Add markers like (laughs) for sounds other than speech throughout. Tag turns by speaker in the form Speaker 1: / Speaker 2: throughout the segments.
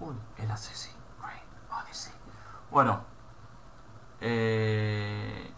Speaker 1: Uy, el Assassin's Creed Odyssey. Bueno, eh,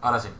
Speaker 1: 嵐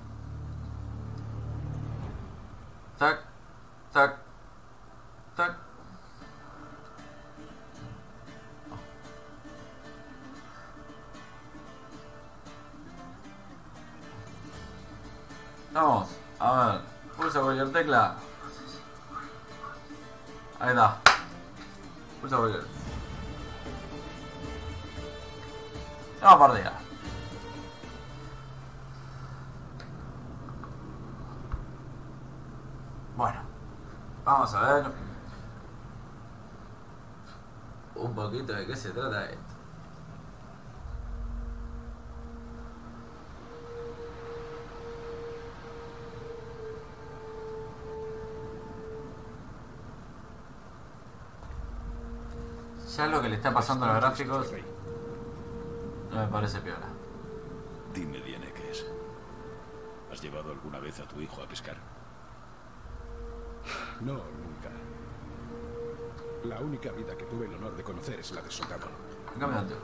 Speaker 1: pasando los gráficos, no me parece peor.
Speaker 2: Dime, Diane, ¿qué es? ¿Has llevado alguna vez a tu hijo a pescar?
Speaker 3: No, nunca. La única vida que tuve el honor de conocer es la de soldado.
Speaker 1: Caminante.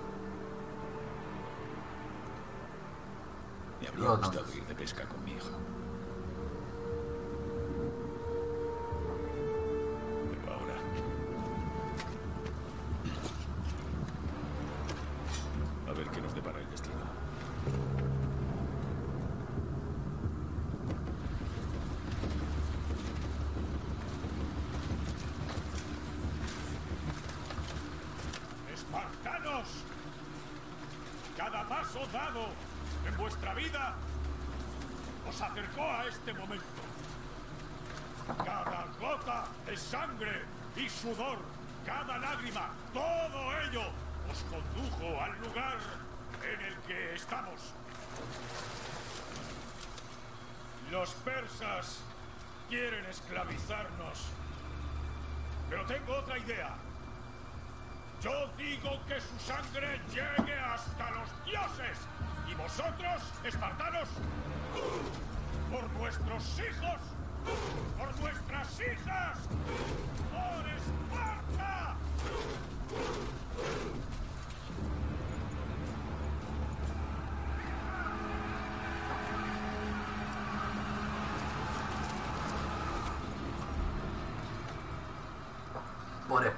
Speaker 2: Me habría gustado ir de pesca con mi hijo.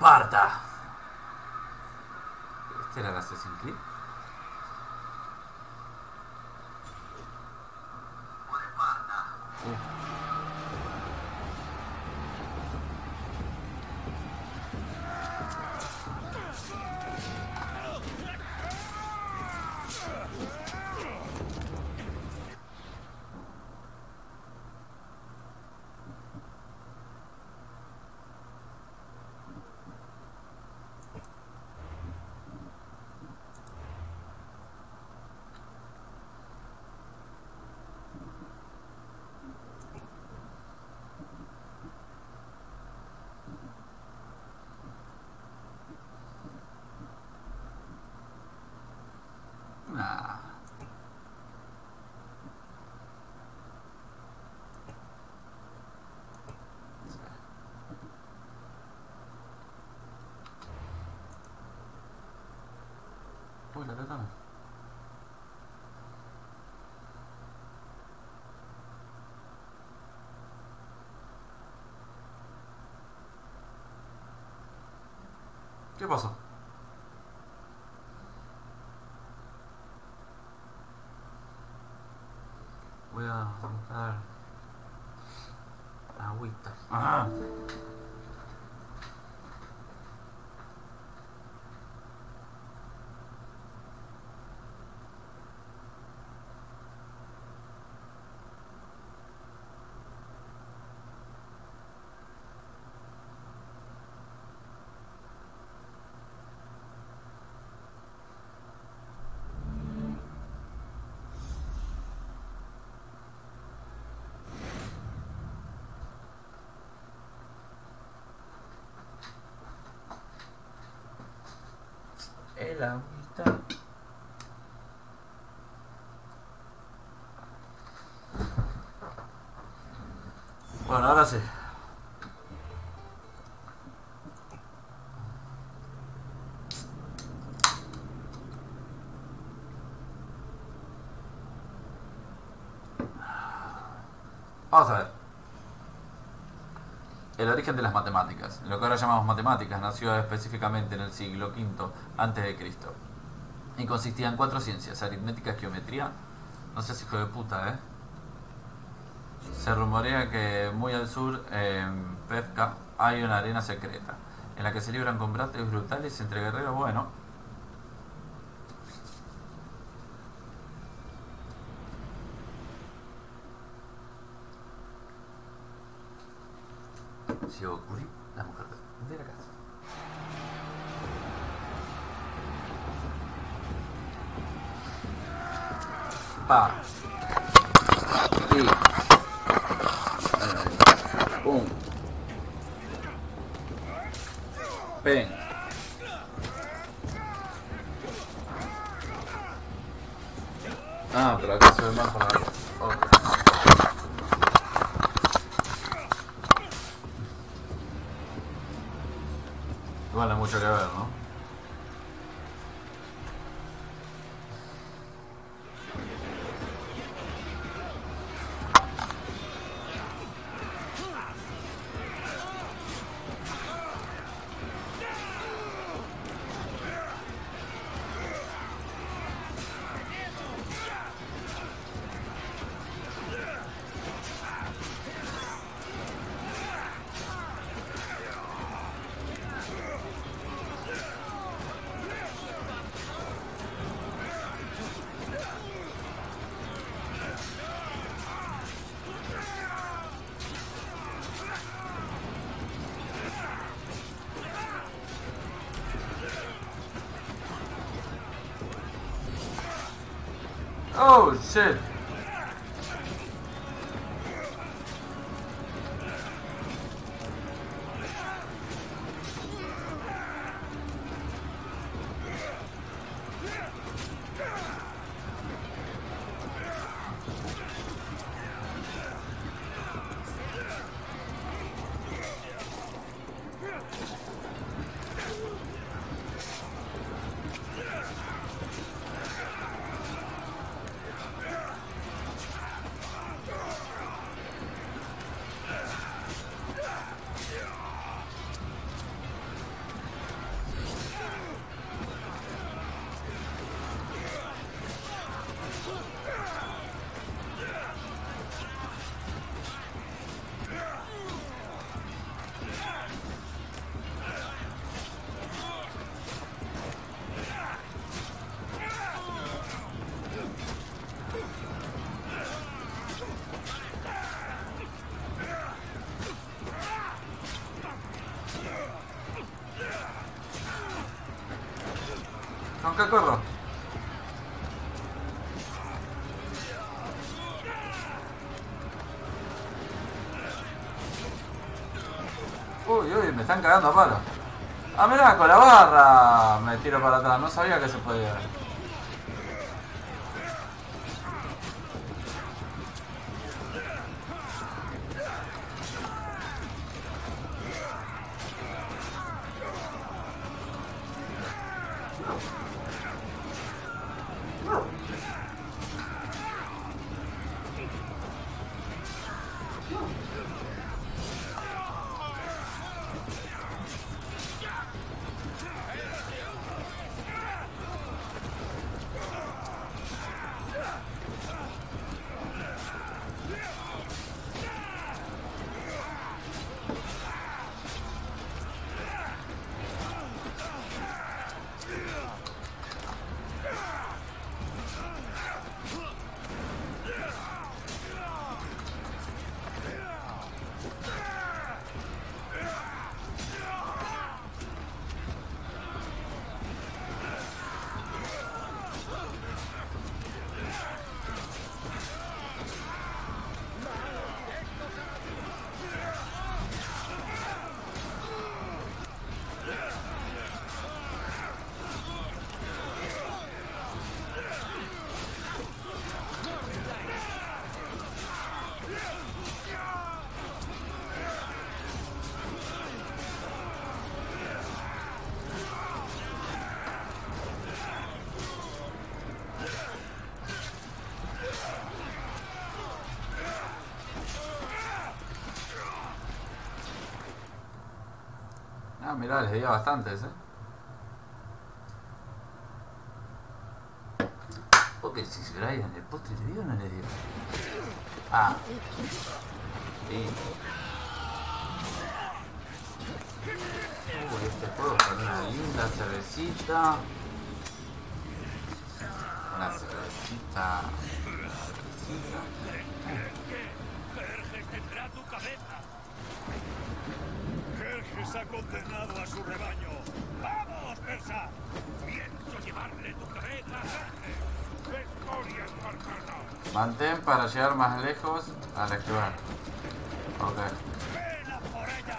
Speaker 4: Marta. ¿Este
Speaker 1: era el Assassin's Creed? ¿Qué pasó? Voy a dar agüita. Ajá. El agüita. Bueno, ahora sí. Vamos a ver. El origen de las matemáticas. Lo que ahora llamamos matemáticas nació específicamente en el siglo V antes de Cristo. Y consistía en cuatro ciencias, aritmética, geometría. No seas hijo de puta, ¿eh? Se rumorea que muy al sur, en Pefka, hay una arena secreta, en la que se libran combates brutales entre guerreros, bueno. Si ocurrió la mujer de la casa. Están cagando a palo. Ah, mirá, con la barra me tiro para atrás. No sabía que se podía. Mirá, les dio bastantes, eh. Porque si se Brian el postre le dio o no le dio. Ah. Sí. Uh, este juego con una linda cervecita. Una cervecita. Cervecita.
Speaker 2: Jerjes tendrá tu cabeza. Jerjes ha condenado a su rebaño. ¡Vamos, Persa! Pienso llevarle tu cabeza a Jerjes. ¡Escoria espartana!
Speaker 1: Mantén para llegar más lejos al activar. Ok.
Speaker 2: ¡Ven a por ella!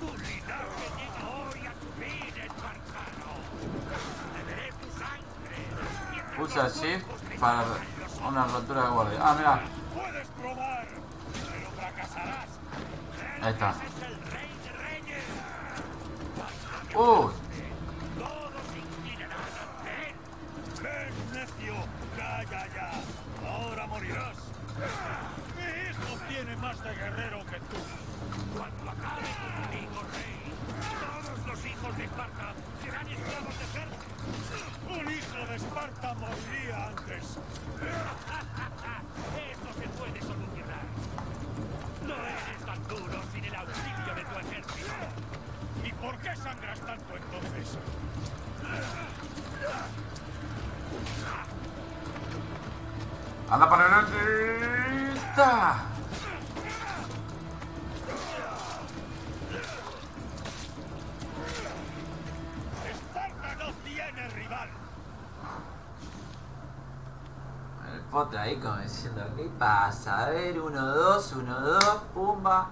Speaker 2: ¡Tu linaje llega hoy a su fin, espartano! ¡Beberé tu sangre! mientras
Speaker 1: Pulsa
Speaker 2: los
Speaker 1: Shift para una rotura de guardia. Ah, mira. Ahí está.
Speaker 2: Jerjes es el rey de reyes.
Speaker 1: Uy.
Speaker 2: Todos se inclinarán ante él. Ven, necio, calla ya. Ahora morirás. Mi hijo tiene más de guerrero que tú. Cuando acabe contigo, rey, todos los hijos de Esparta serán esclavos de Jerjes. Un hijo de Esparta moriría antes. Esto se puede solucionar. No eres tan duro sin el auxilio de tu ejército. ¿Y por qué sangras tanto entonces?
Speaker 1: Anda para adelante. ¡Ta!
Speaker 2: Esparta no tiene rival.
Speaker 1: El pote ahí como diciendo, ¿qué pasa? A ver, 1, 2, 1, 2, pumba.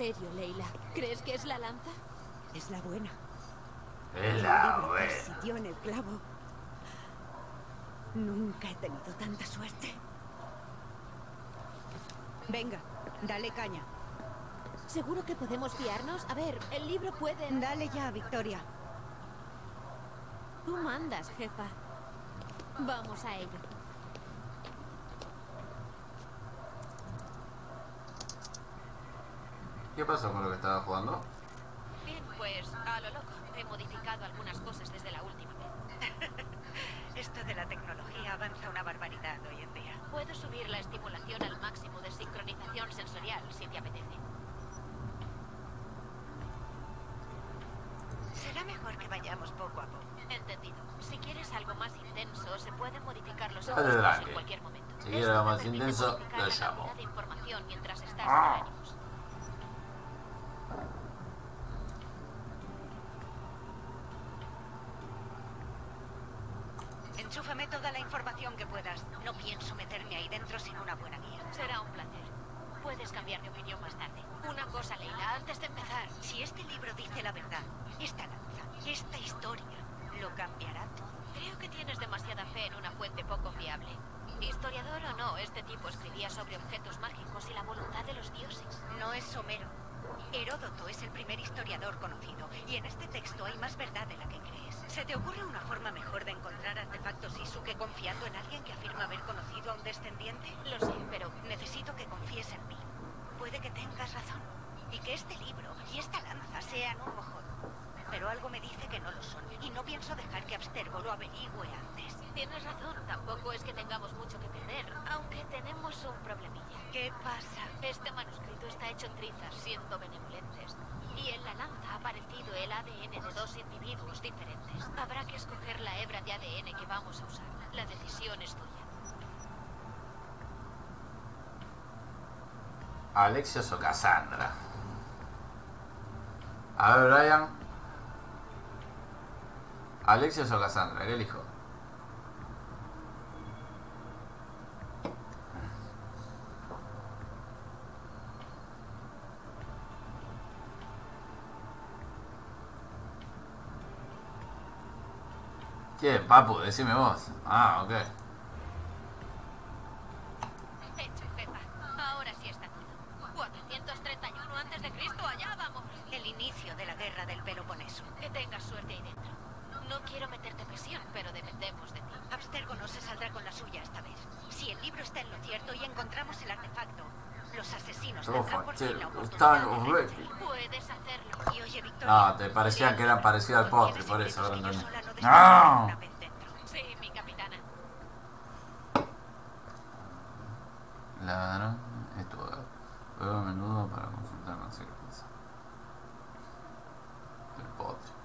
Speaker 5: Serio, Leila. ¿Crees que es la lanza?
Speaker 6: Es la buena.
Speaker 1: Es la buena.
Speaker 6: en el clavo. Nunca he tenido tanta suerte. Venga, dale caña.
Speaker 5: ¿Seguro que podemos fiarnos? A ver, el libro puede...
Speaker 6: Dale ya, Victoria.
Speaker 5: Tú mandas, jefa. Vamos a ello.
Speaker 1: ¿Qué pasó con lo que estaba jugando?
Speaker 7: Bien, pues a lo loco. He modificado algunas cosas desde la última vez. (laughs)
Speaker 6: Esto de la tecnología avanza una barbaridad hoy en día.
Speaker 7: Puedo subir la estimulación al máximo de sincronización sensorial si te apetece.
Speaker 6: Será mejor que vayamos poco a poco.
Speaker 7: Entendido. Si quieres algo más intenso, se pueden modificar los ajustes en cualquier momento.
Speaker 1: Si quieres algo más intenso, lo
Speaker 7: la
Speaker 1: llamo.
Speaker 7: de información mientras estás
Speaker 1: Ah.
Speaker 7: en ánimos.
Speaker 6: Enchúfame toda la información que puedas. No pienso meterme ahí dentro sin una buena guía.
Speaker 7: Será un placer. Puedes cambiar de opinión más tarde. Una cosa, Leila, antes de empezar.
Speaker 6: Si este libro dice la verdad, esta lanza, esta historia, lo cambiará todo.
Speaker 7: Creo que tienes demasiada fe en una fuente poco fiable. Historiador o no, este tipo escribía sobre objetos mágicos y la voluntad de los dioses.
Speaker 6: No es Homero. Heródoto es el primer historiador conocido, y en este texto hay más verdad de la que crees. ¿Se te ocurre una forma mejor de encontrar artefactos Isu que confiando en alguien que afirma haber conocido a un descendiente?
Speaker 7: Lo sé, pero
Speaker 6: Necesito que confíes en mí. Puede que tengas razón. Y que este libro y esta lanza sean un mojón. Pero algo me dice que no lo son. Y no pienso dejar que Abstergo lo averigüe antes.
Speaker 7: tienes razón. Tampoco es que tengamos mucho que perder, aunque tenemos un problemilla.
Speaker 6: ¿Qué pasa?
Speaker 7: Este manuscrito está hecho trizas, siendo benevolentes. Y en la lanza ha aparecido el ADN de dos individuos diferentes. Habrá que escoger la hebra de ADN que vamos a usar. La decisión es tuya.
Speaker 1: Alexios o Cassandra. A ver, Brian. Alexios o Cassandra, ¿qué elijo? ¿Quién, papu? Decime vos. Ah, ok.
Speaker 7: Hecho, jefa. Ahora sí está todo. 431 antes de Cristo, allá vamos.
Speaker 6: El inicio de la guerra del Peloponeso.
Speaker 7: Que tengas suerte ahí dentro. No quiero meterte presión, pero dependemos de ti.
Speaker 6: Abstergo no se saldrá con la suya esta vez. Si el libro está en lo cierto y encontramos el artefacto, los asesinos tendrán por fin la
Speaker 1: Están
Speaker 6: oportunidad de vencer.
Speaker 7: Puedes hacerlo.
Speaker 6: Y oye, Victoria...
Speaker 1: No, te parecían que eran parecidos al postre, por eso, ahora
Speaker 6: no
Speaker 1: ¡No!
Speaker 7: Sí, mi capitana
Speaker 1: esto juego a menudo para consultar no sé qué cosa. El postre.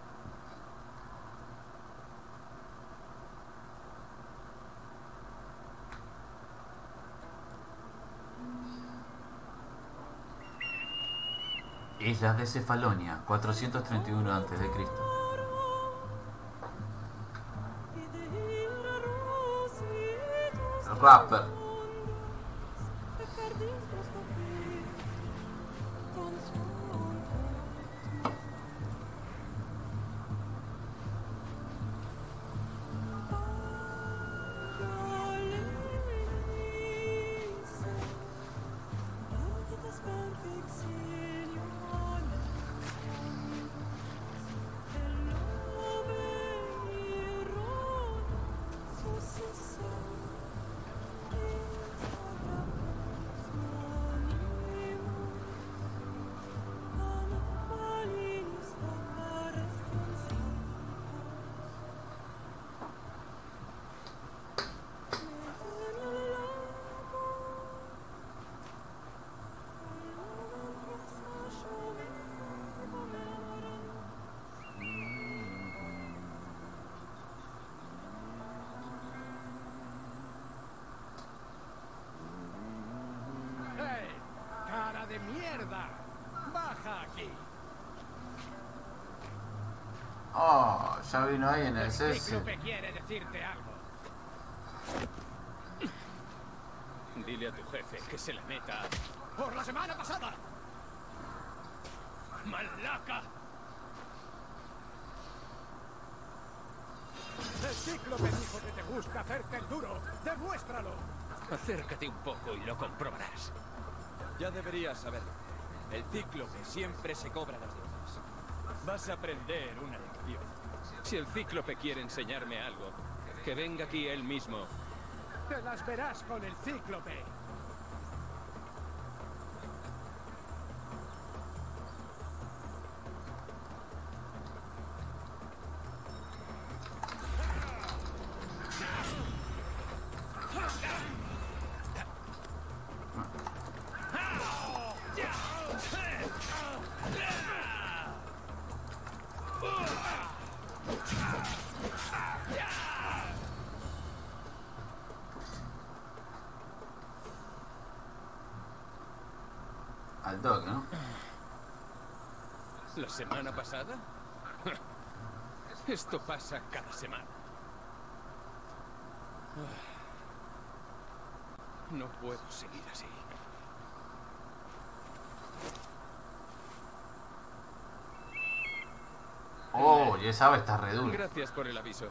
Speaker 1: Islas de Cefalonia, 431 a.C. Rapper. Vino ahí en el
Speaker 8: El
Speaker 1: cese.
Speaker 8: cíclope quiere decirte algo.
Speaker 9: Dile a tu jefe que se la meta.
Speaker 8: ¡Por la semana pasada!
Speaker 9: ¡Malaca!
Speaker 8: El cíclope dijo que te gusta hacerte el duro. ¡Demuéstralo!
Speaker 9: Acércate un poco y lo comprobarás.
Speaker 10: Ya deberías saberlo. El cíclope siempre se cobra las deudas. Vas a aprender una lección.
Speaker 9: Si el cíclope quiere enseñarme algo, que venga aquí él mismo.
Speaker 8: Te las verás con el cíclope.
Speaker 9: semana pasada? Esto pasa cada semana. No puedo seguir así.
Speaker 1: Oh, ya sabes, está redondo.
Speaker 9: Gracias por el aviso.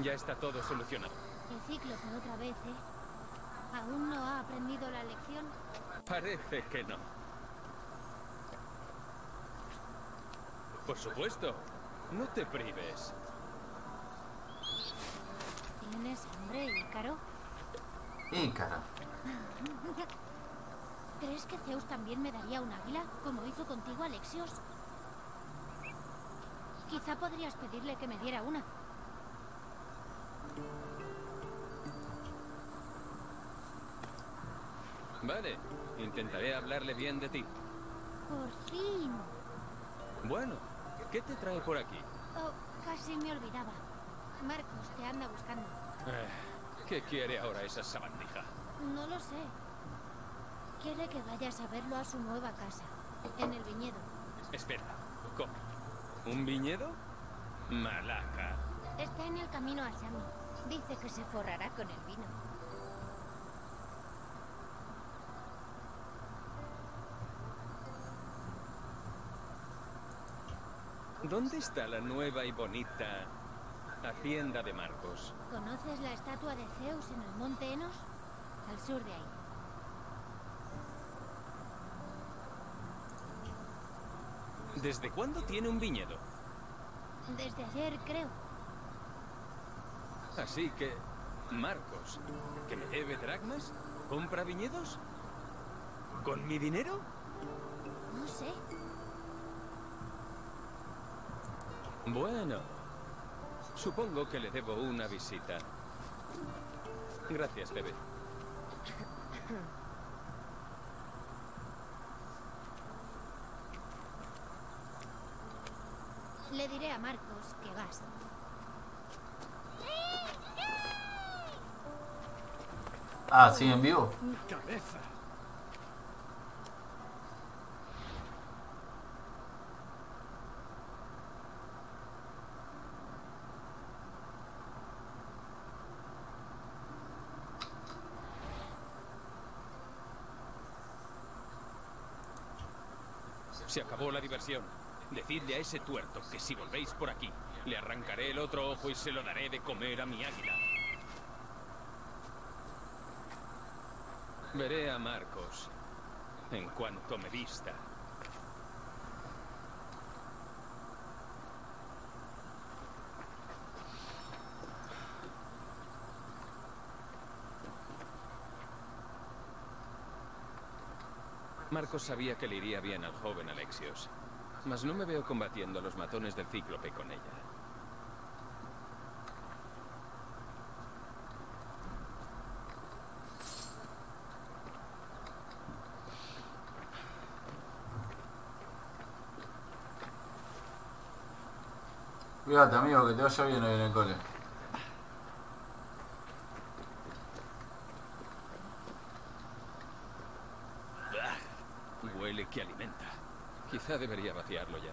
Speaker 9: Ya está todo solucionado.
Speaker 11: El cíclope otra vez, ¿eh? ¿Aún no ha aprendido la lección?
Speaker 9: Parece que no. Por supuesto. No te prives.
Speaker 11: ¿Tienes hambre, Ícaro?
Speaker 1: Ícaro. (laughs)
Speaker 11: ¿Crees que Zeus también me daría un águila, como hizo contigo Alexios? Quizá podrías pedirle que me diera una.
Speaker 9: Vale, intentaré hablarle bien de ti.
Speaker 11: Por fin.
Speaker 9: Bueno, ¿qué te trae por aquí?
Speaker 11: Oh, casi me olvidaba. Marcos te anda buscando.
Speaker 9: Eh, ¿Qué quiere ahora esa sabandija?
Speaker 11: No lo sé. Quiere que vayas a verlo a su nueva casa, en el viñedo.
Speaker 9: Espera, ¿cómo? ¿Un viñedo? Malaca.
Speaker 11: Está en el camino a Sami. Dice que se forrará con el vino.
Speaker 9: ¿Dónde está la nueva y bonita hacienda de Marcos?
Speaker 11: ¿Conoces la estatua de Zeus en el monte Enos? Al sur de ahí.
Speaker 9: ¿Desde cuándo tiene un viñedo?
Speaker 11: Desde ayer, creo.
Speaker 9: Así que, Marcos, que me debe dracmas, compra viñedos. ¿Con mi dinero?
Speaker 11: No sé.
Speaker 9: Bueno, supongo que le debo una visita. Gracias, bebé. (laughs)
Speaker 11: Le diré a Marcos que vas.
Speaker 1: Ah, ¿sigue en vivo?
Speaker 9: Se acabó la diversión. Decidle a ese tuerto que si volvéis por aquí, le arrancaré el otro ojo y se lo daré de comer a mi águila. Veré a Marcos en cuanto me vista. Marcos sabía que le iría bien al joven Alexios, mas no me veo combatiendo a los matones del cíclope con ella.
Speaker 1: Cuídate, amigo, que te vaya bien hoy en el cole.
Speaker 9: Huele que alimenta. Quizá debería vaciarlo ya.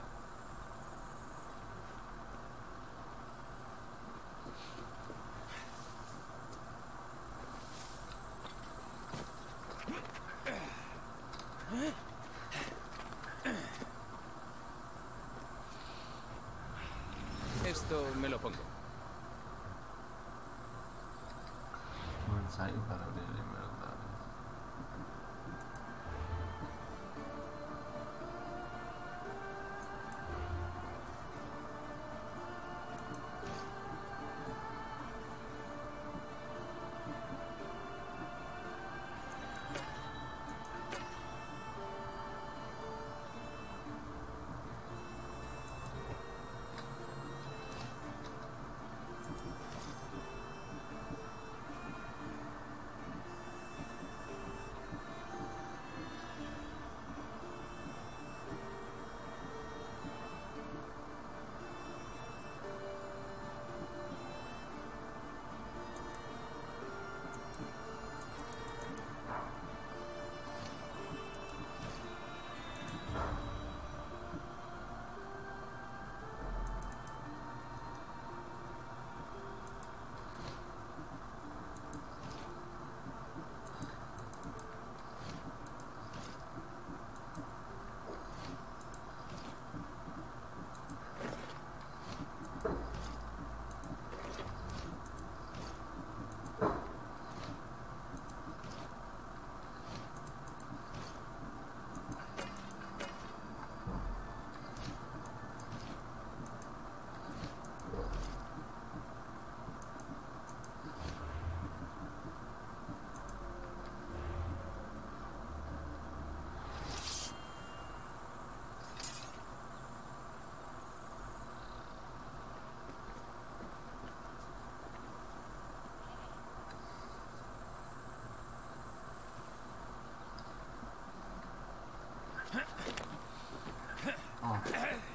Speaker 1: ああ。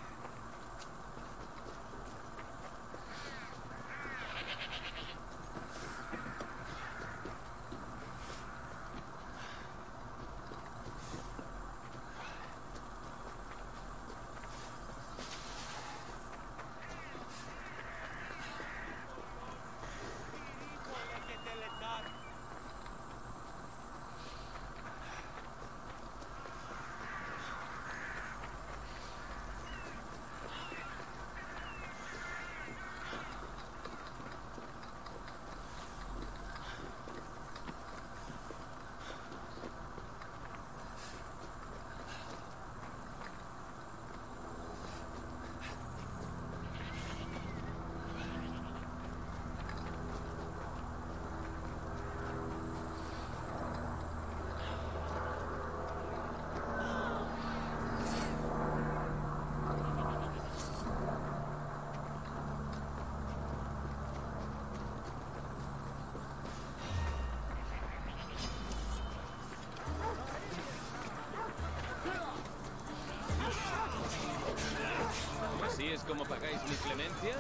Speaker 1: cómo
Speaker 9: pagáis mi clemencia?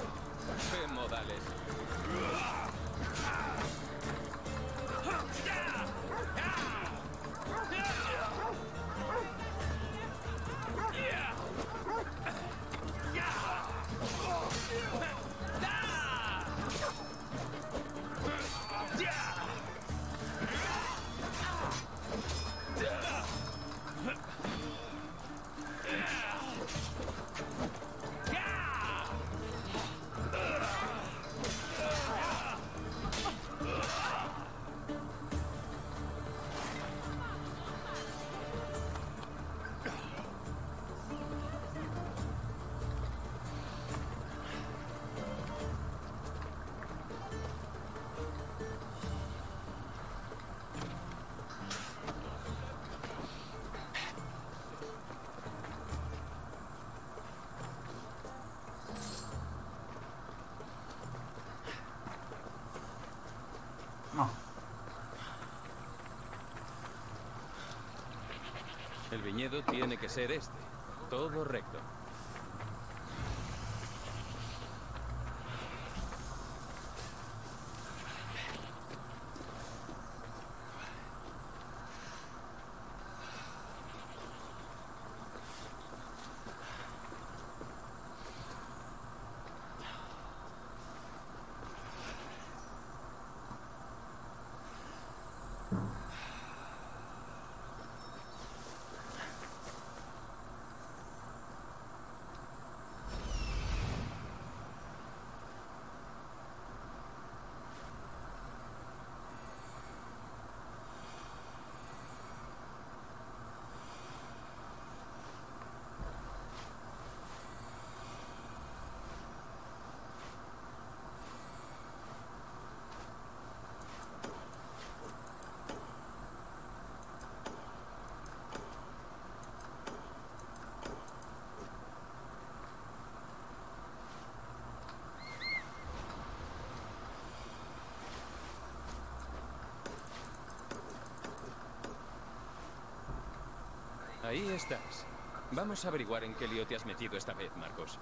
Speaker 9: ¿Qué modales? El viñedo tiene que ser este. Todo recto. Ahí estás. Vamos a averiguar en qué lío te has metido esta vez, Marcos.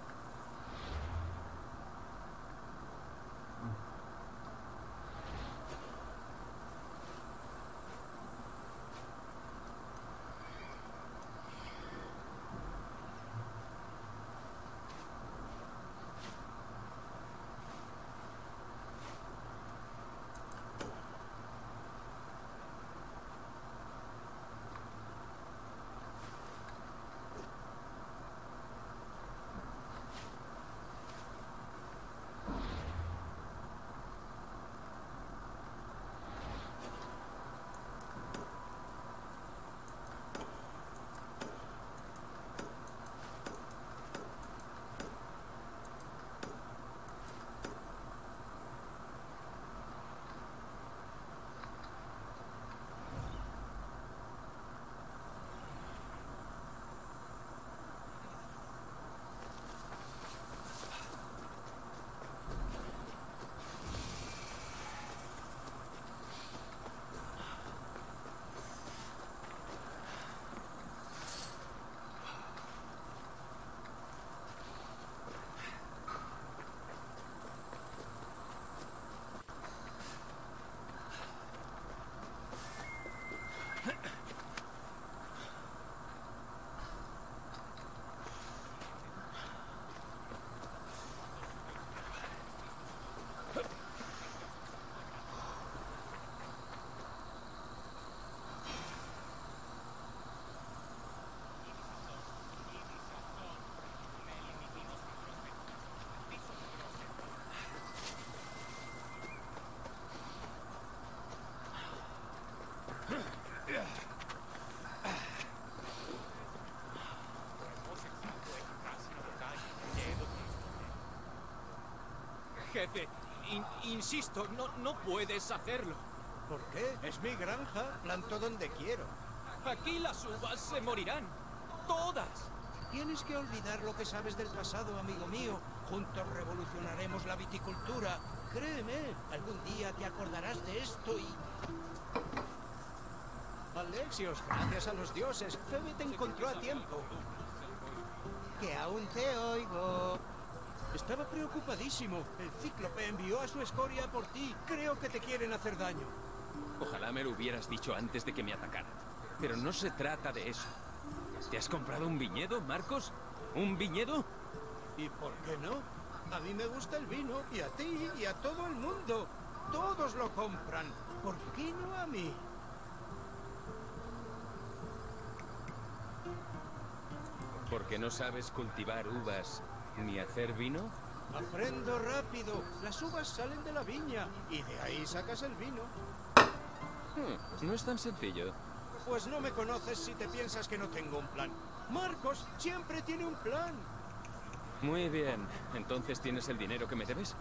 Speaker 10: Jefe, in- insisto, no, no puedes hacerlo.
Speaker 12: ¿Por qué? Es mi granja, planto donde quiero.
Speaker 10: Aquí las uvas se morirán. Todas.
Speaker 12: Tienes que olvidar lo que sabes del pasado, amigo mío. Juntos revolucionaremos la viticultura. Créeme, algún día te acordarás de esto y... Alexios, gracias a los dioses, Febe te encontró a tiempo. Que aún te oigo. Estaba preocupadísimo. El cíclope envió a su escoria por ti. Creo que te quieren hacer daño.
Speaker 9: Ojalá me lo hubieras dicho antes de que me atacaran. Pero no se trata de eso. ¿Te has comprado un viñedo, Marcos? ¿Un viñedo?
Speaker 12: ¿Y por qué no? A mí me gusta el vino, y a ti, y a todo el mundo. Todos lo compran. ¿Por qué no a mí?
Speaker 9: ¿Porque no sabes cultivar uvas ni hacer vino?
Speaker 12: Aprendo rápido. Las uvas salen de la viña y de ahí sacas el vino.
Speaker 9: Hmm, no es tan sencillo.
Speaker 12: Pues no me conoces si te piensas que no tengo un plan. Marcos siempre tiene un plan.
Speaker 9: Muy bien. ¿Entonces tienes el dinero que me debes?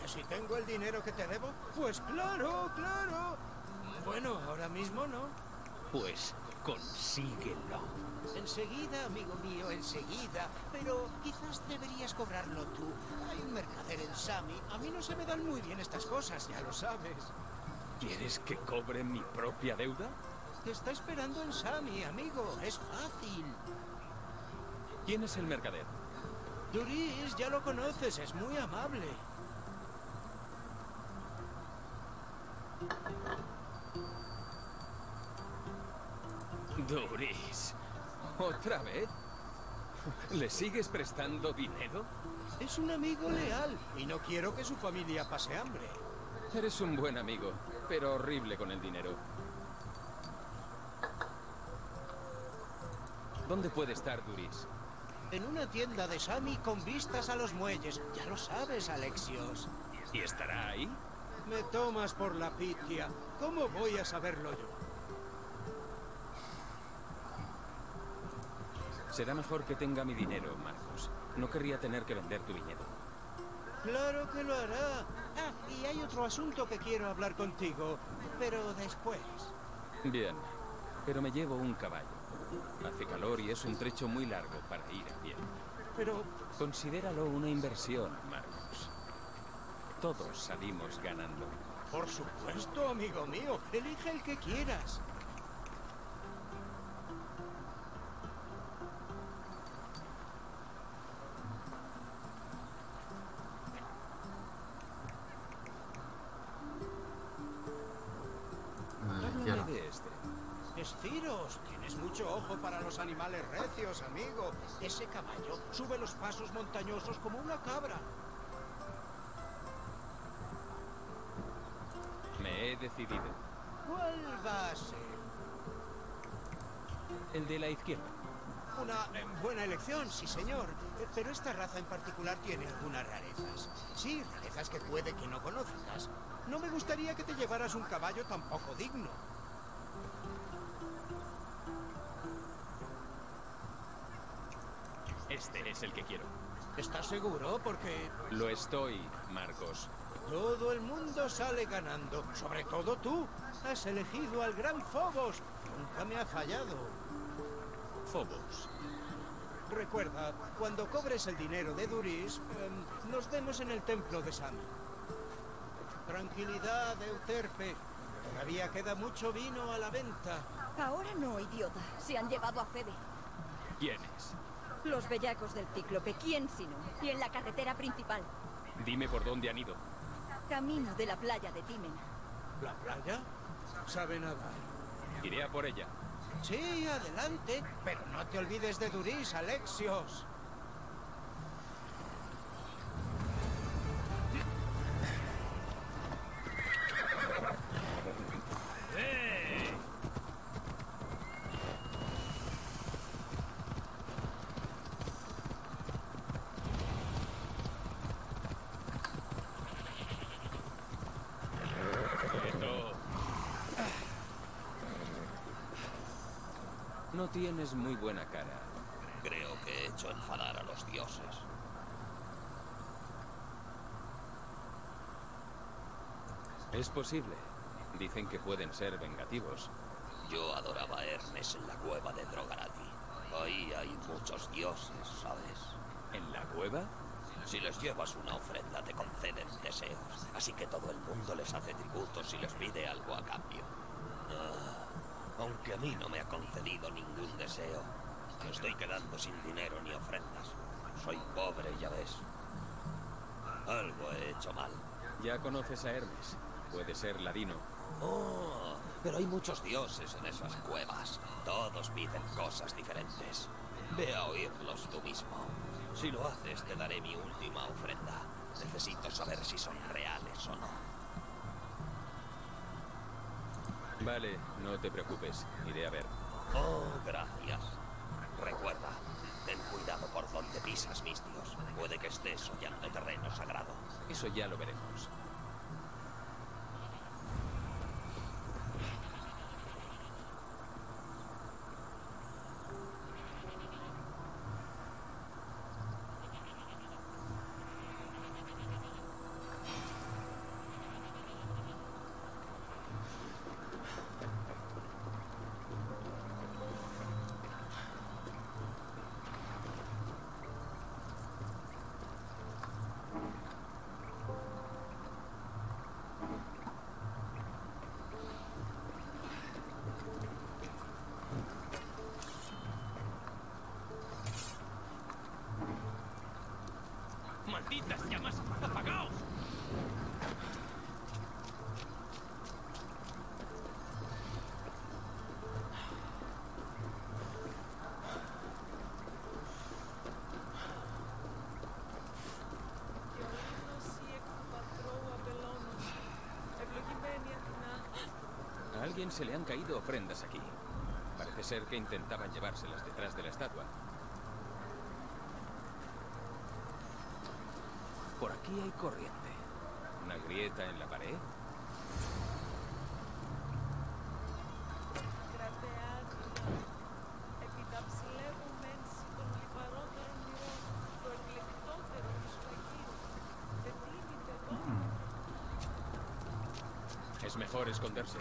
Speaker 12: ¿Que si tengo el dinero que te debo? Pues claro, claro. Bueno, ahora mismo no.
Speaker 9: Pues consíguelo.
Speaker 12: Enseguida, amigo mío, enseguida. Pero quizás deberías cobrarlo tú. Hay un mercader en Sami. A mí no se me dan muy bien estas cosas, ya lo sabes.
Speaker 9: ¿Quieres que cobre mi propia deuda?
Speaker 12: Te está esperando en Sami, amigo. Es fácil.
Speaker 9: ¿Quién es el mercader?
Speaker 12: Duris, ya lo conoces, es muy amable.
Speaker 9: Duris. ¿Otra vez? ¿Le sigues prestando dinero?
Speaker 12: Es un amigo leal y no quiero que su familia pase hambre.
Speaker 9: Eres un buen amigo, pero horrible con el dinero. ¿Dónde puede estar Duris?
Speaker 12: En una tienda de Sami con vistas a los muelles. Ya lo sabes, Alexios.
Speaker 9: ¿Y estará ahí?
Speaker 12: Me tomas por la pitia. ¿Cómo voy a saberlo yo?
Speaker 9: Será mejor que tenga mi dinero, Marcos. No querría tener que vender tu viñedo.
Speaker 12: Claro que lo hará. Ah, y hay otro asunto que quiero hablar contigo, pero después.
Speaker 9: Bien, pero me llevo un caballo. Hace calor y es un trecho muy largo para ir a pie.
Speaker 12: Pero...
Speaker 9: Considéralo una inversión, Marcos. Todos salimos ganando.
Speaker 12: Por supuesto, amigo mío. Elige el que quieras. Ese caballo sube los pasos montañosos como una cabra.
Speaker 9: Me he decidido.
Speaker 12: ¿Cuál va a ser?
Speaker 9: El de la izquierda.
Speaker 12: Una eh, buena elección, sí señor. Eh, Pero esta raza en particular tiene algunas rarezas. Sí, rarezas que puede que no conozcas. No me gustaría que te llevaras un caballo tan poco digno.
Speaker 9: Este es el que quiero.
Speaker 12: ¿Estás seguro? Porque
Speaker 9: Lo estoy, Marcos.
Speaker 12: todo el mundo sale ganando. Sobre todo tú. Has elegido al gran Phobos. Nunca me ha fallado.
Speaker 9: Phobos.
Speaker 12: Recuerda, cuando cobres el dinero de Duris, em, nos vemos en el templo de Sami. Tranquilidad, Euterpe. Todavía queda mucho vino a la venta.
Speaker 5: Ahora no, idiota. Se han llevado a Febe.
Speaker 9: ¿Quién es?
Speaker 5: Los bellacos del cíclope. ¿Quién sino? Y en la carretera principal.
Speaker 9: Dime por dónde han ido.
Speaker 5: Camino de la playa de Timen.
Speaker 12: ¿La playa? Sabe nadar.
Speaker 9: Iré a por ella.
Speaker 12: Sí, adelante. Pero no te olvides de Duris, Alexios.
Speaker 9: Quieto. No tienes muy buena cara.
Speaker 13: Creo que he hecho enfadar a los dioses.
Speaker 9: Es posible. Dicen que pueden ser vengativos.
Speaker 13: Yo adoraba a Hermes en la cueva de Drogarati. Ahí hay muchos dioses, ¿sabes?
Speaker 9: ¿En la cueva?
Speaker 13: Si les llevas una ofrenda te conceden deseos. Así que todo el mundo les hace tributos y les pide algo a cambio. Ah, aunque a mí no me ha concedido ningún deseo. Me estoy quedando sin dinero ni ofrendas. Soy pobre, ya ves. Algo he hecho mal.
Speaker 9: Ya conoces a Hermes. Puede ser ladino.
Speaker 13: Oh, pero hay muchos dioses en esas cuevas. Todos piden cosas diferentes. Ve a oírlos tú mismo. Si lo haces, te daré mi última ofrenda. Necesito saber si son reales o no.
Speaker 9: Vale, no te preocupes. Iré a ver.
Speaker 13: Oh, gracias. Recuerda, ten cuidado por donde pisas mis dios. Puede que estés hollando terreno sagrado.
Speaker 9: Eso ya lo veremos.
Speaker 10: ¡Malditas.
Speaker 9: A alguien se le han caído ofrendas aquí. Parece ser que intentaban llevárselas detrás de la estatua. Por aquí hay corriente. ¿Una grieta en la pared? Es mejor esconderse.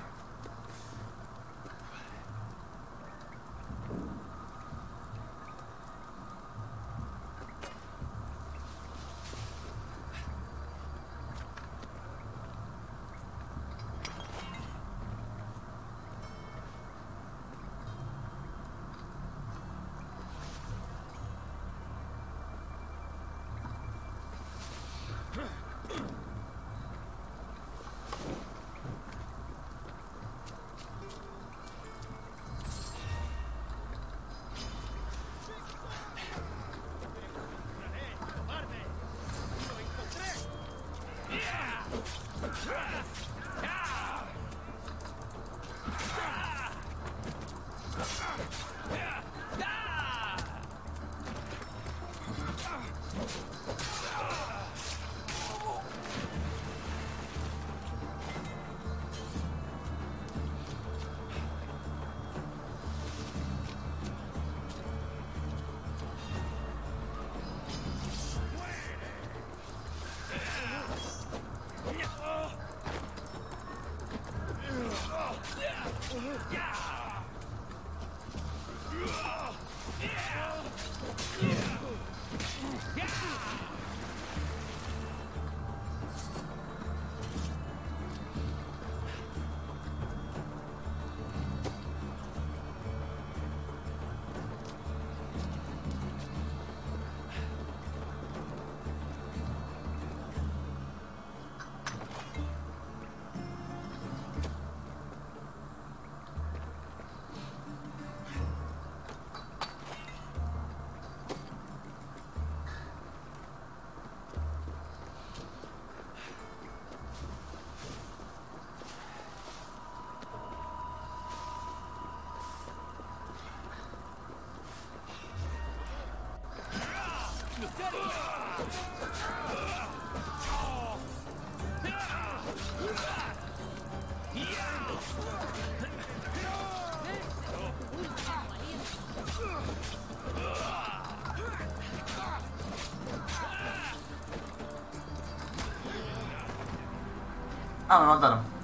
Speaker 1: Ah, me mataron.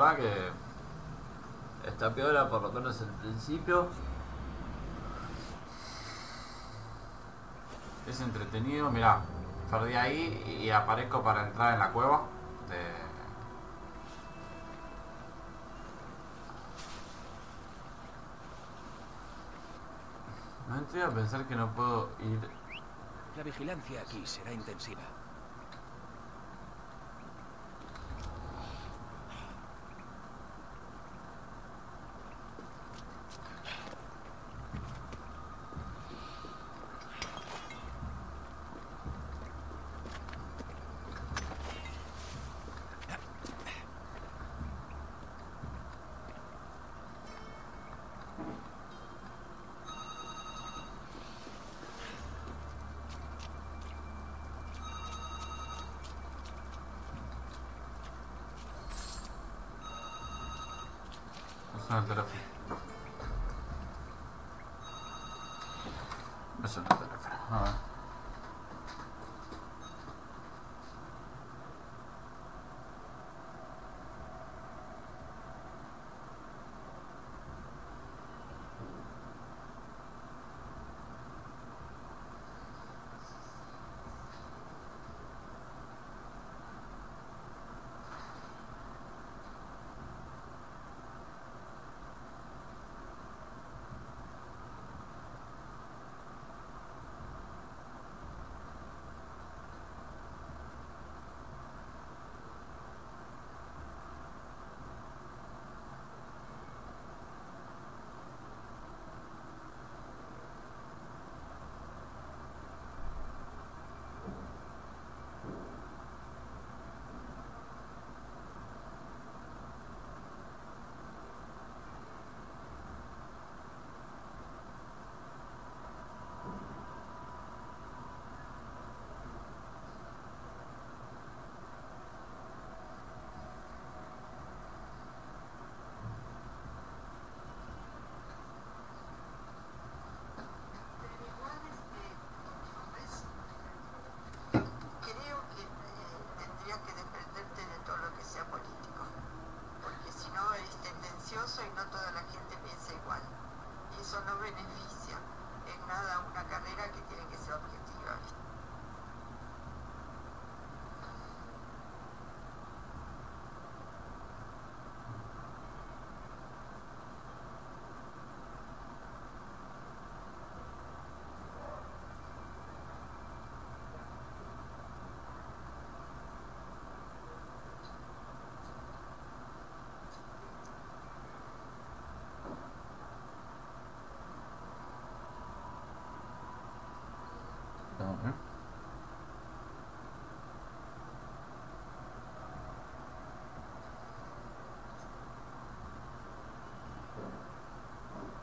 Speaker 1: Que Está piola por lo menos el principio. Es entretenido, mirá, perdí ahí y aparezco para entrar en la cueva de... No entré a pensar que no puedo ir...
Speaker 14: La vigilancia aquí será intensiva.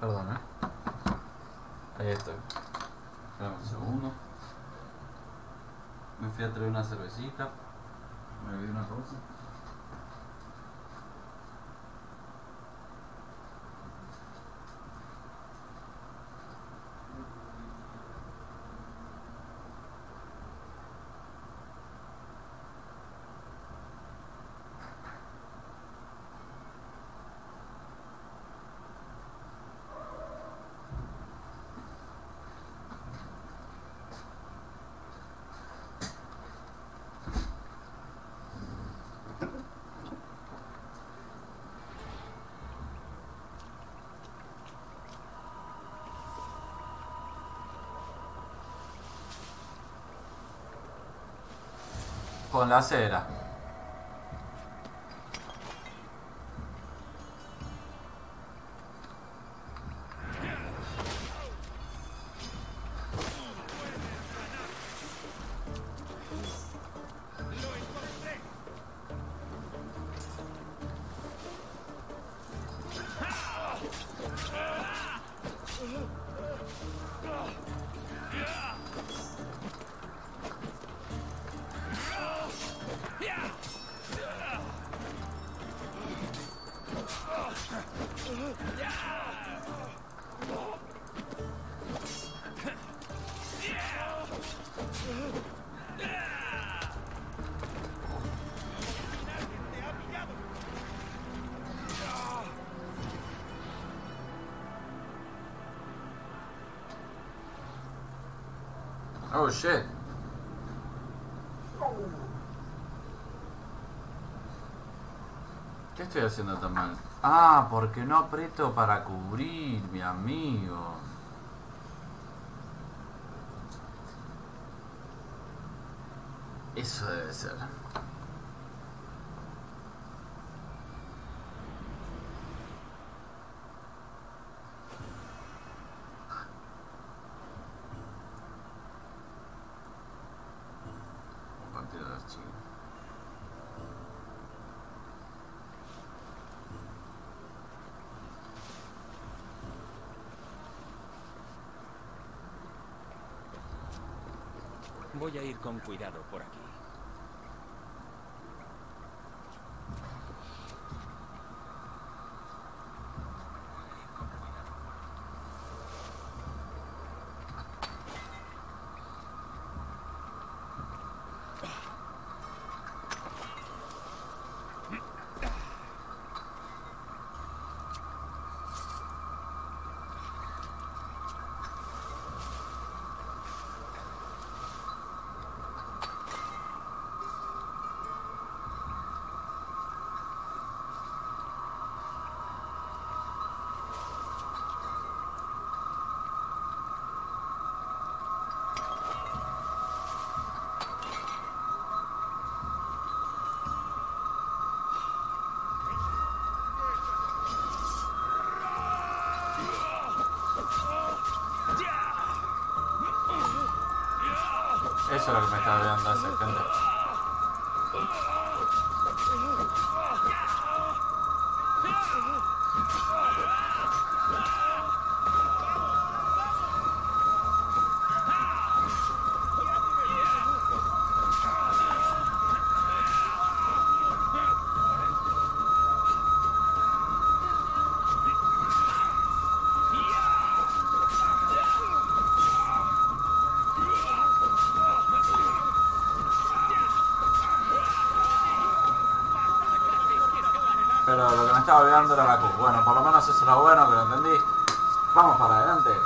Speaker 1: Perdón, ¿eh? Ahí estoy. Espera un segundo. Me fui a traer una cervecita. Me bebí una cosa. Con la cera. Oh shit. ¿Qué estoy haciendo tan mal? Ah, porque no aprieto para cubrir, mi amigo. Eso debe ser. Compartir el archivo.
Speaker 9: Voy a ir con cuidado por aquí.
Speaker 1: Eso es lo que me estaba olvidando hacer, gente. Estaba la Q. Bueno, por lo menos eso era bueno, que lo entendí. Vamos para adelante.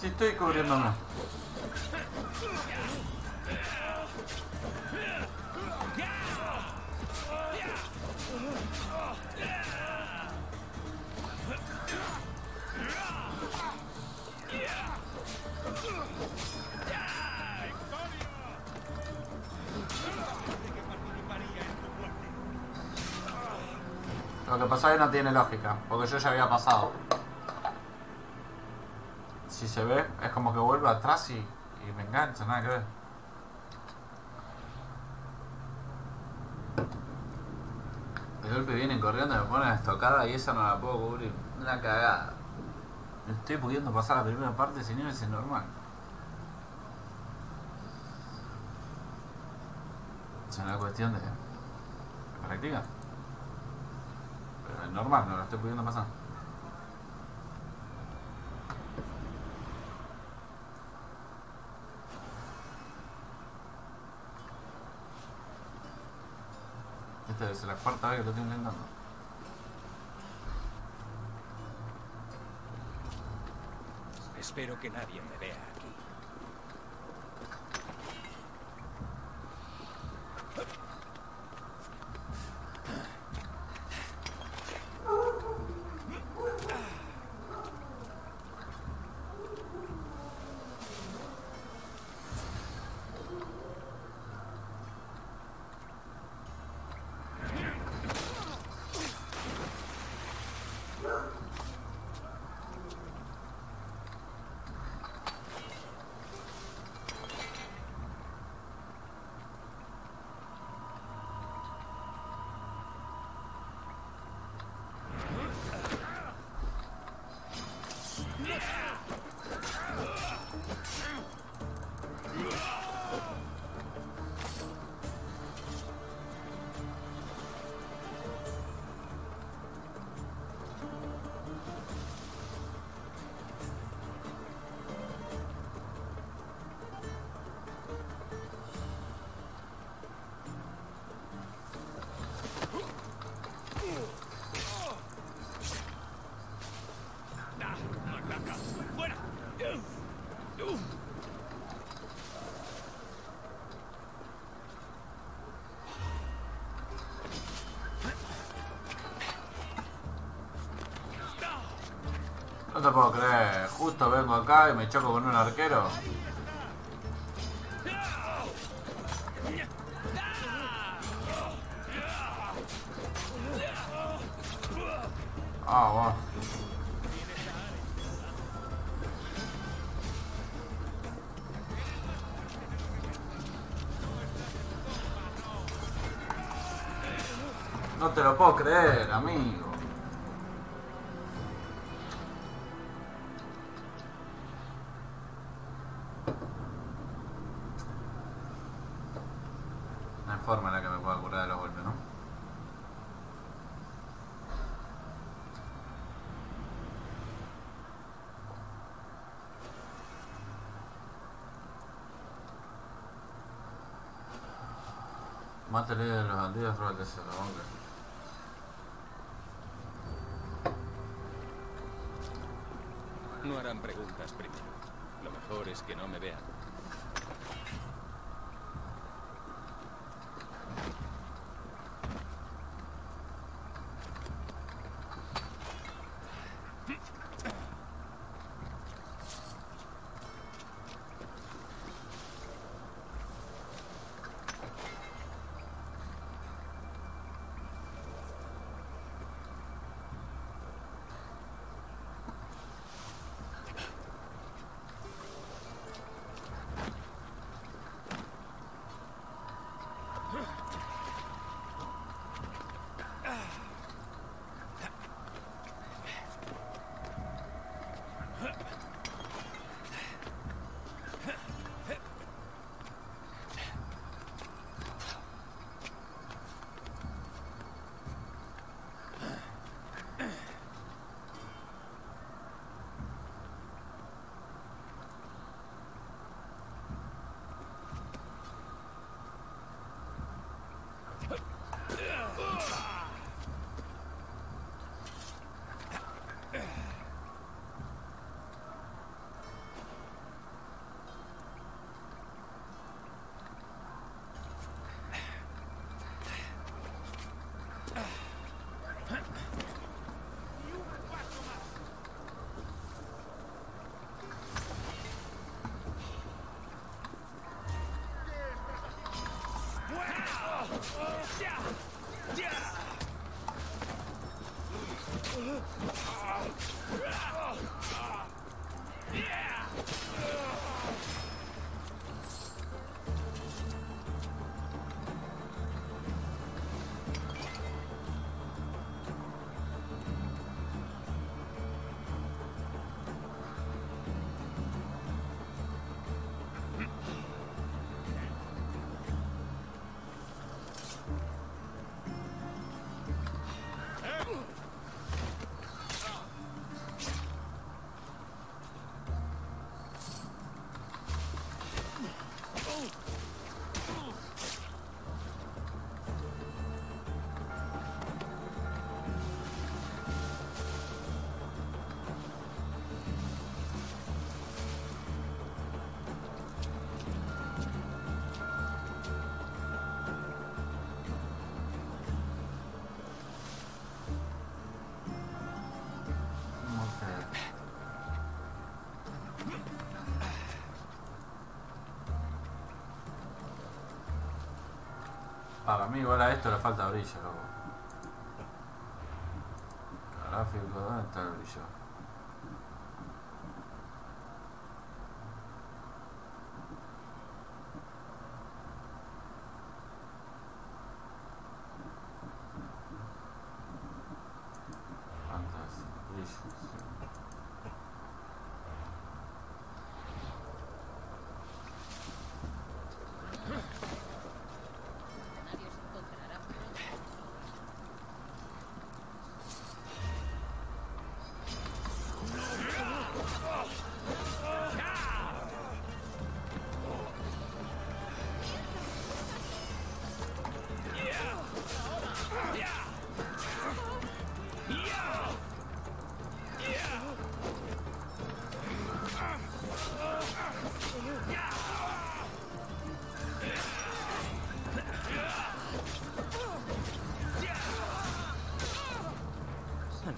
Speaker 1: Sí estoy cubriéndome. Lo que pasó ahí no tiene lógica, porque yo ya había pasado. Si se ve, es como que vuelvo atrás y, y me engancha, nada que ver. De golpe vienen corriendo, me ponen estocada y esa no la puedo cubrir. Una cagada. Estoy pudiendo pasar la primera parte sin nivel es normal. Es una cuestión de práctica. Pero es normal, no la estoy pudiendo pasar. Esta debe ser la cuarta vez que lo estoy intentando.
Speaker 9: Espero que nadie me vea aquí.
Speaker 1: Te puedo creer, justo vengo acá y me choco con un arquero. Ah, bueno. No te lo puedo creer, amigo. No No
Speaker 9: harán preguntas primero. Lo mejor es que no me vean. よっし！
Speaker 1: Para mí igual a esto le falta brillo, loco. Gráfico, ¿dónde está el brillo?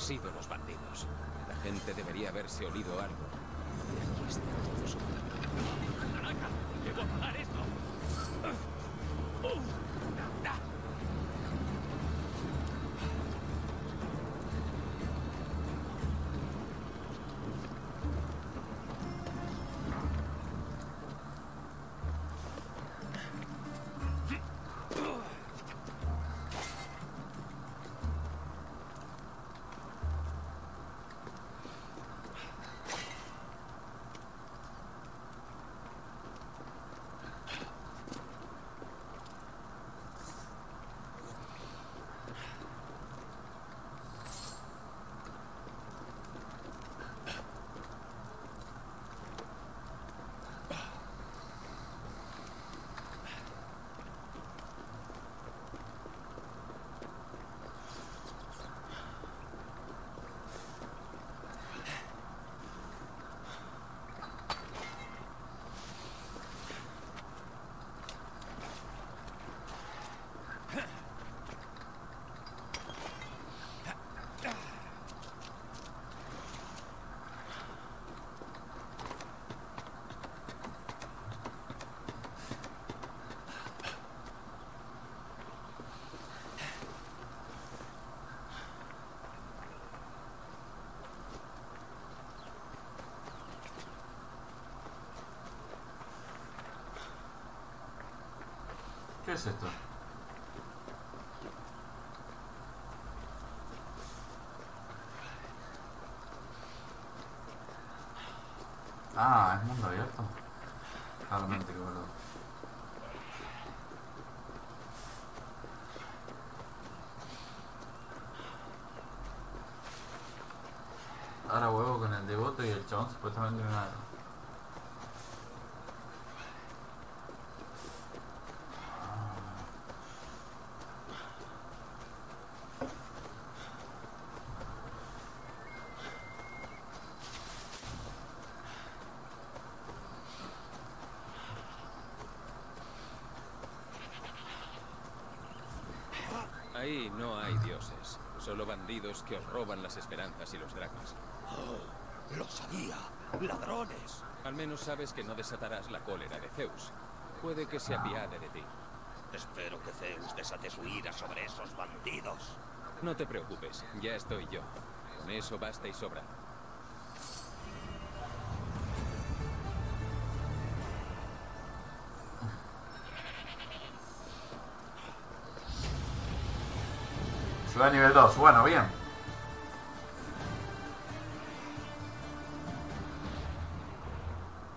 Speaker 9: Sido los bandidos. La gente debería haberse olido algo.
Speaker 1: ¿Qué es esto? Ah, es mundo abierto. Claramente, que boludo. Ahora huevo con el devoto y el chabón supuestamente una...
Speaker 9: Ahí no hay dioses, solo bandidos que os roban las esperanzas y los dragas.
Speaker 13: Oh, lo sabía. Ladrones.
Speaker 9: Al menos sabes que no desatarás la cólera de Zeus. Puede que se apiade de ti.
Speaker 13: Espero que Zeus desate su ira sobre esos bandidos.
Speaker 9: No te preocupes, ya estoy yo. Con eso basta y sobra.
Speaker 1: Ciudad nivel 2. Bueno, bien.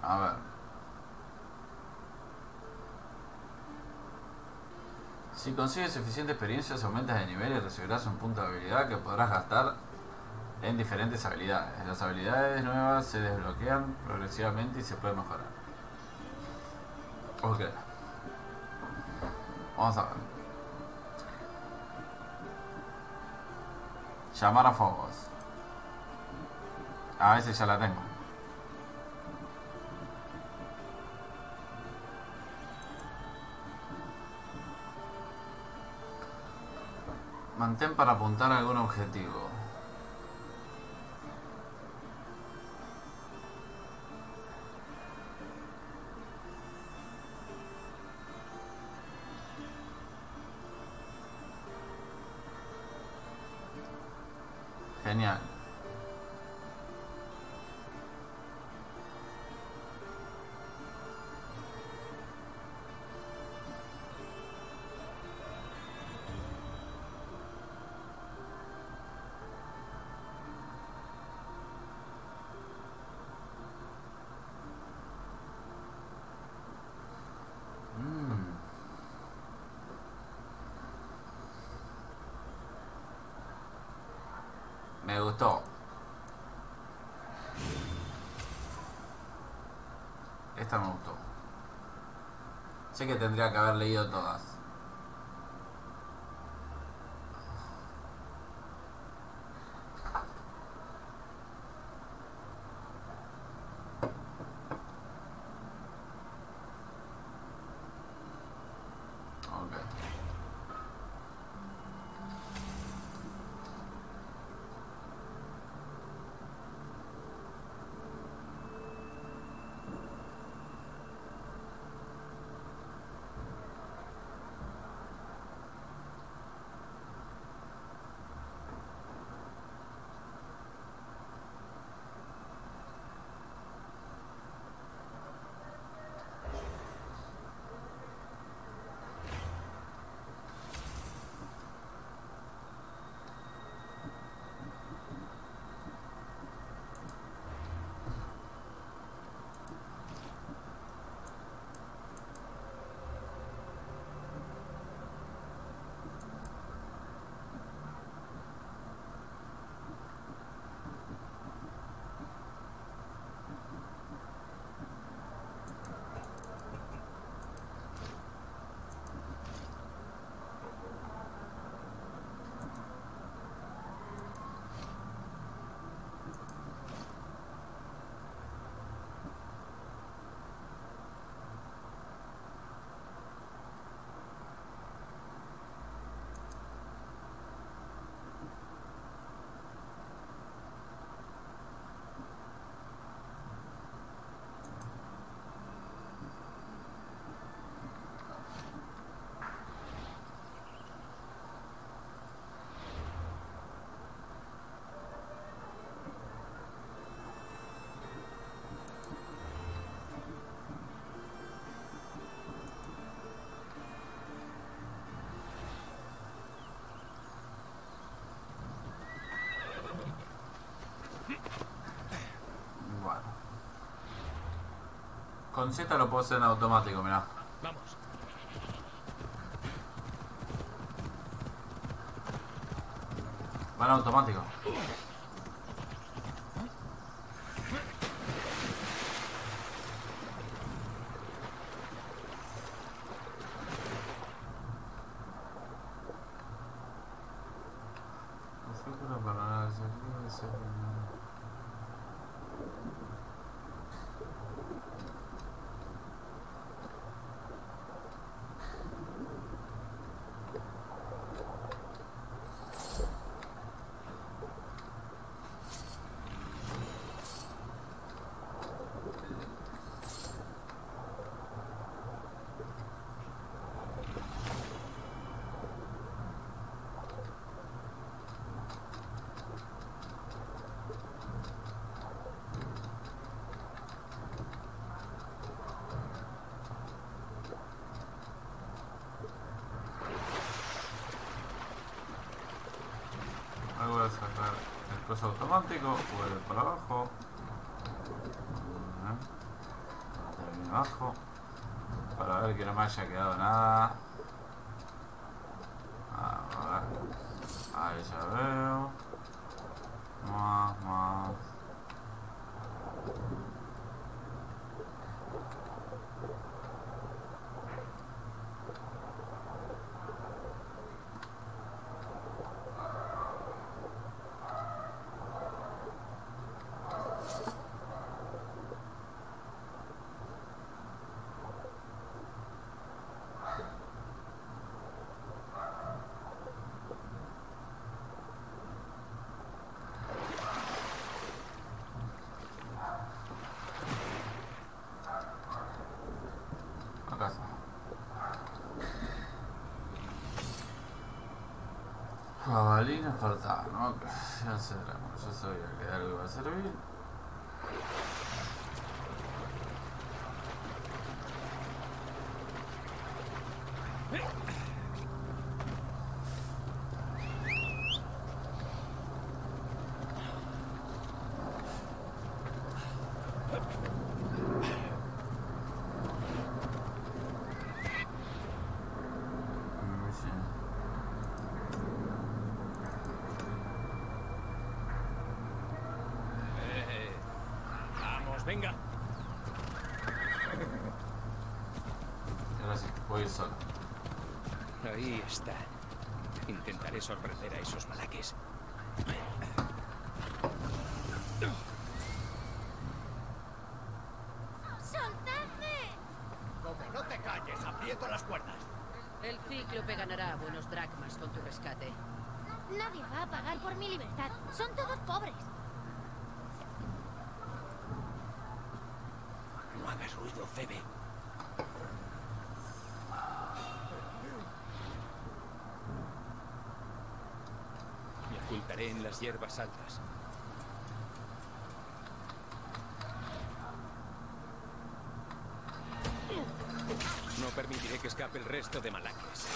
Speaker 1: A ver. Si consigues suficiente experiencia, aumentas de nivel y recibirás un punto de habilidad que podrás gastar en diferentes habilidades. Las habilidades nuevas se desbloquean progresivamente y se pueden mejorar. Ok. Vamos a ver. Llamar a Fogos. A veces ya la tengo. Mantén para apuntar algún objetivo. Me gustó. Esta me gustó. Sé que tendría que haber leído todas. Con Z lo puedo hacer en automático, mirá.
Speaker 9: Vamos.
Speaker 1: Va en automático. Ver que no me haya quedado nada. A ver. Ahí ya veo. Más, más. Acá está. Jabalina falta, ¿no? Ya cerramos, yo sabía que algo iba a servir. Mm, sí.
Speaker 9: Eh, vamos, venga.
Speaker 1: Ahora sí, voy a ir solo.
Speaker 9: Ahí está. Intentaré sorprender a esos malaques.
Speaker 11: ¡Soltadme!
Speaker 15: Como no te calles, aprieto las cuerdas.
Speaker 16: El cíclope ganará buenos dracmas con tu rescate.
Speaker 11: Nadie va a pagar por mi libertad. Son todos pobres.
Speaker 17: No hagas ruido, Febe.
Speaker 9: Ocultaré en las hierbas altas. No permitiré que escape el resto de malaques.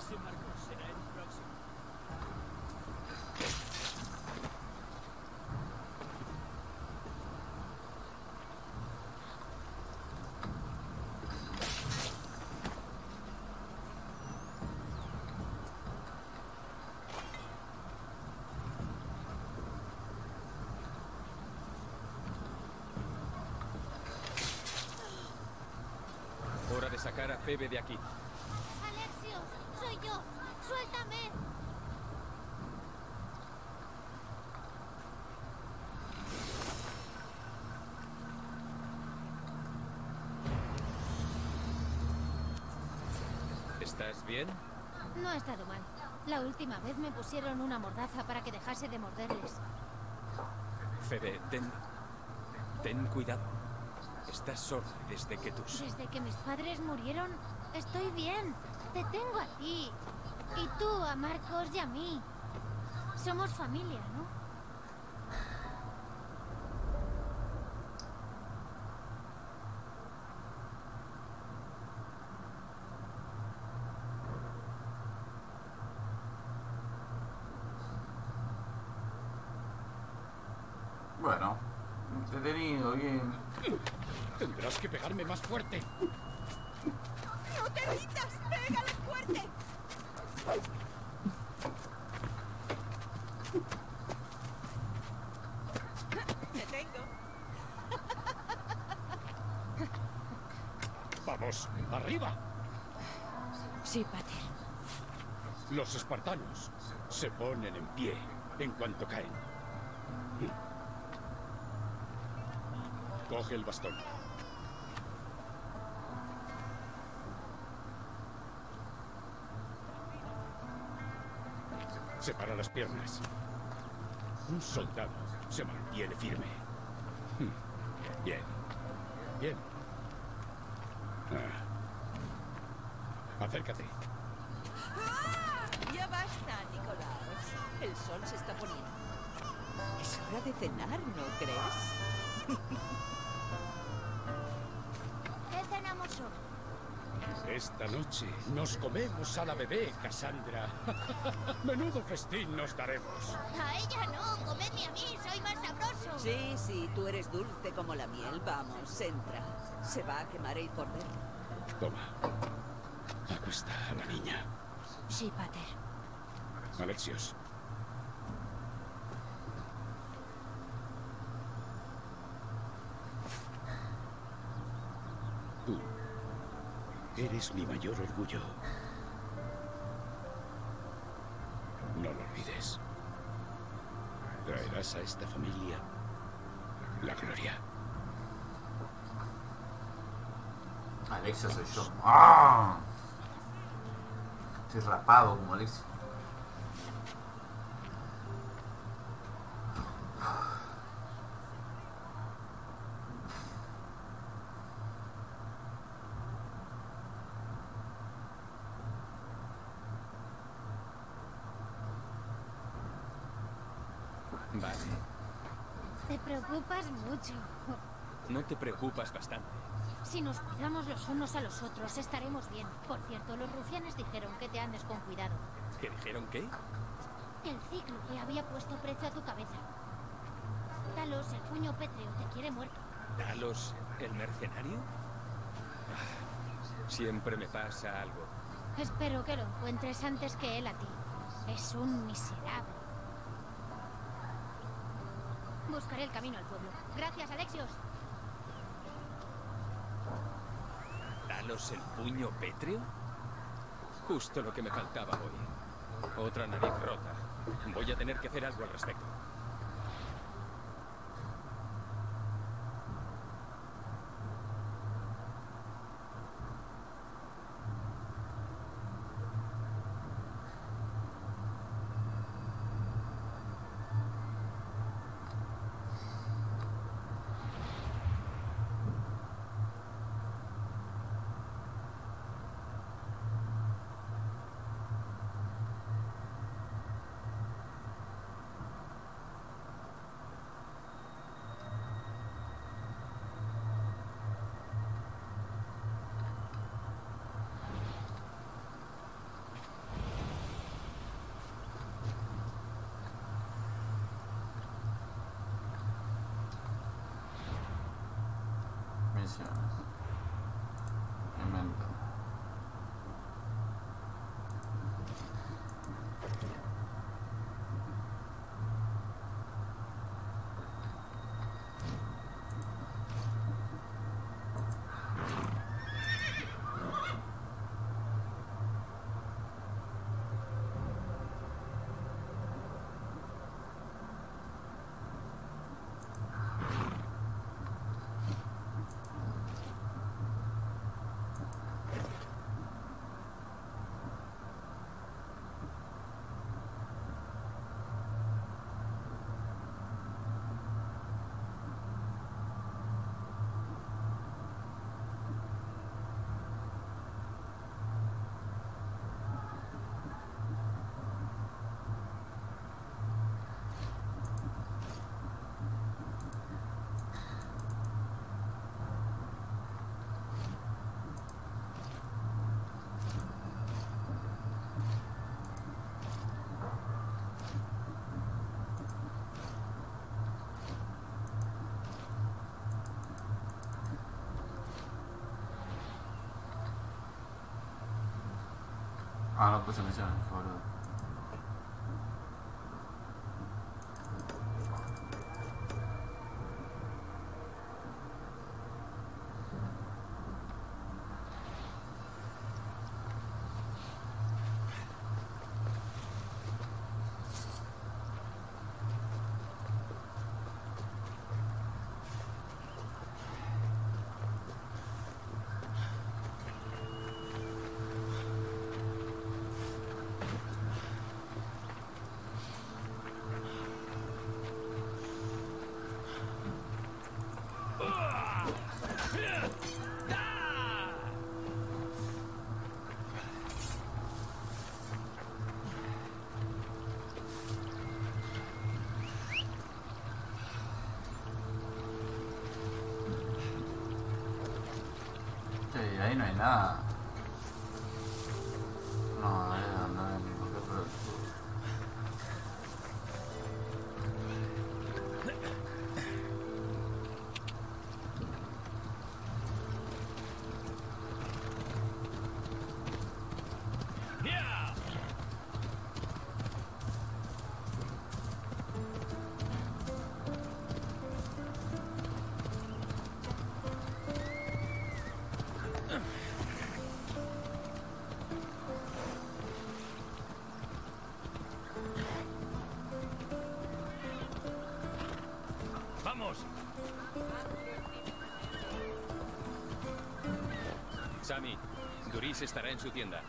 Speaker 18: Ese Marcos será el próximo.
Speaker 9: Hora Febe de aquí.
Speaker 11: Alexios, soy yo. Suéltame.
Speaker 9: ¿Estás bien?
Speaker 11: No ha estado mal. La última vez me pusieron una mordaza para que dejase de morderles.
Speaker 9: Febe, ten... Ten cuidado. Estás sorda desde que tus...
Speaker 11: Desde que mis padres murieron, estoy bien. Te tengo a ti. Y tú a Marcos y a mí. Somos familia, ¿no?
Speaker 1: Bueno, entretenido, bien.
Speaker 2: Tendrás que pegarme más fuerte.
Speaker 5: ¡No te rindas! ¡Pégale fuerte! ¡Te tengo!
Speaker 2: Vamos, arriba.
Speaker 16: Sí, Pater.
Speaker 2: Los espartanos se ponen en pie en cuanto caen. Coge el bastón. Separa las piernas. Un soldado se mantiene firme. Bien. Bien. Ah. Acércate.
Speaker 5: Ya basta, Nicolás. El sol se está poniendo. Es hora de cenar, ¿no crees? (laughs)
Speaker 2: Esta noche nos comemos a la bebé, Cassandra. (laughs) Menudo festín nos daremos.
Speaker 11: A ella no, comedme a mí, soy más sabroso.
Speaker 5: Sí, sí, tú eres dulce como la miel. Vamos, entra. Se va a quemar el cordero.
Speaker 2: Toma. Acuesta a la niña.
Speaker 11: Sí, pater.
Speaker 2: Alexios. Tú eres mi mayor orgullo. No lo olvides. Traerás a esta familia la gloria.
Speaker 1: Alexia soy yo. ¡Ah! Estoy rapado como Alexia.
Speaker 9: Vale.
Speaker 11: Te preocupas mucho.
Speaker 9: No te preocupas bastante.
Speaker 11: Si nos cuidamos los unos a los otros, estaremos bien. Por cierto, los rufianes dijeron que te andes con cuidado.
Speaker 9: ¿Qué dijeron qué?
Speaker 11: El ciclo que había puesto precio a tu cabeza. Talos, el puño pétreo, te quiere muerto.
Speaker 9: ¿Talos, el mercenario? Ah, Siempre me pasa algo.
Speaker 11: Espero que lo encuentres antes que él a ti. Es un miserable. Buscaré el camino al pueblo. Gracias, Alexios.
Speaker 9: ¿Talos el puño pétreo? Justo lo que me faltaba hoy. Otra nariz rota. Voy a tener que hacer algo al respecto.
Speaker 1: Ah, no puse misiones, qué boludo. ahí no hay nada.
Speaker 9: Sammy, Duris estará en su tienda.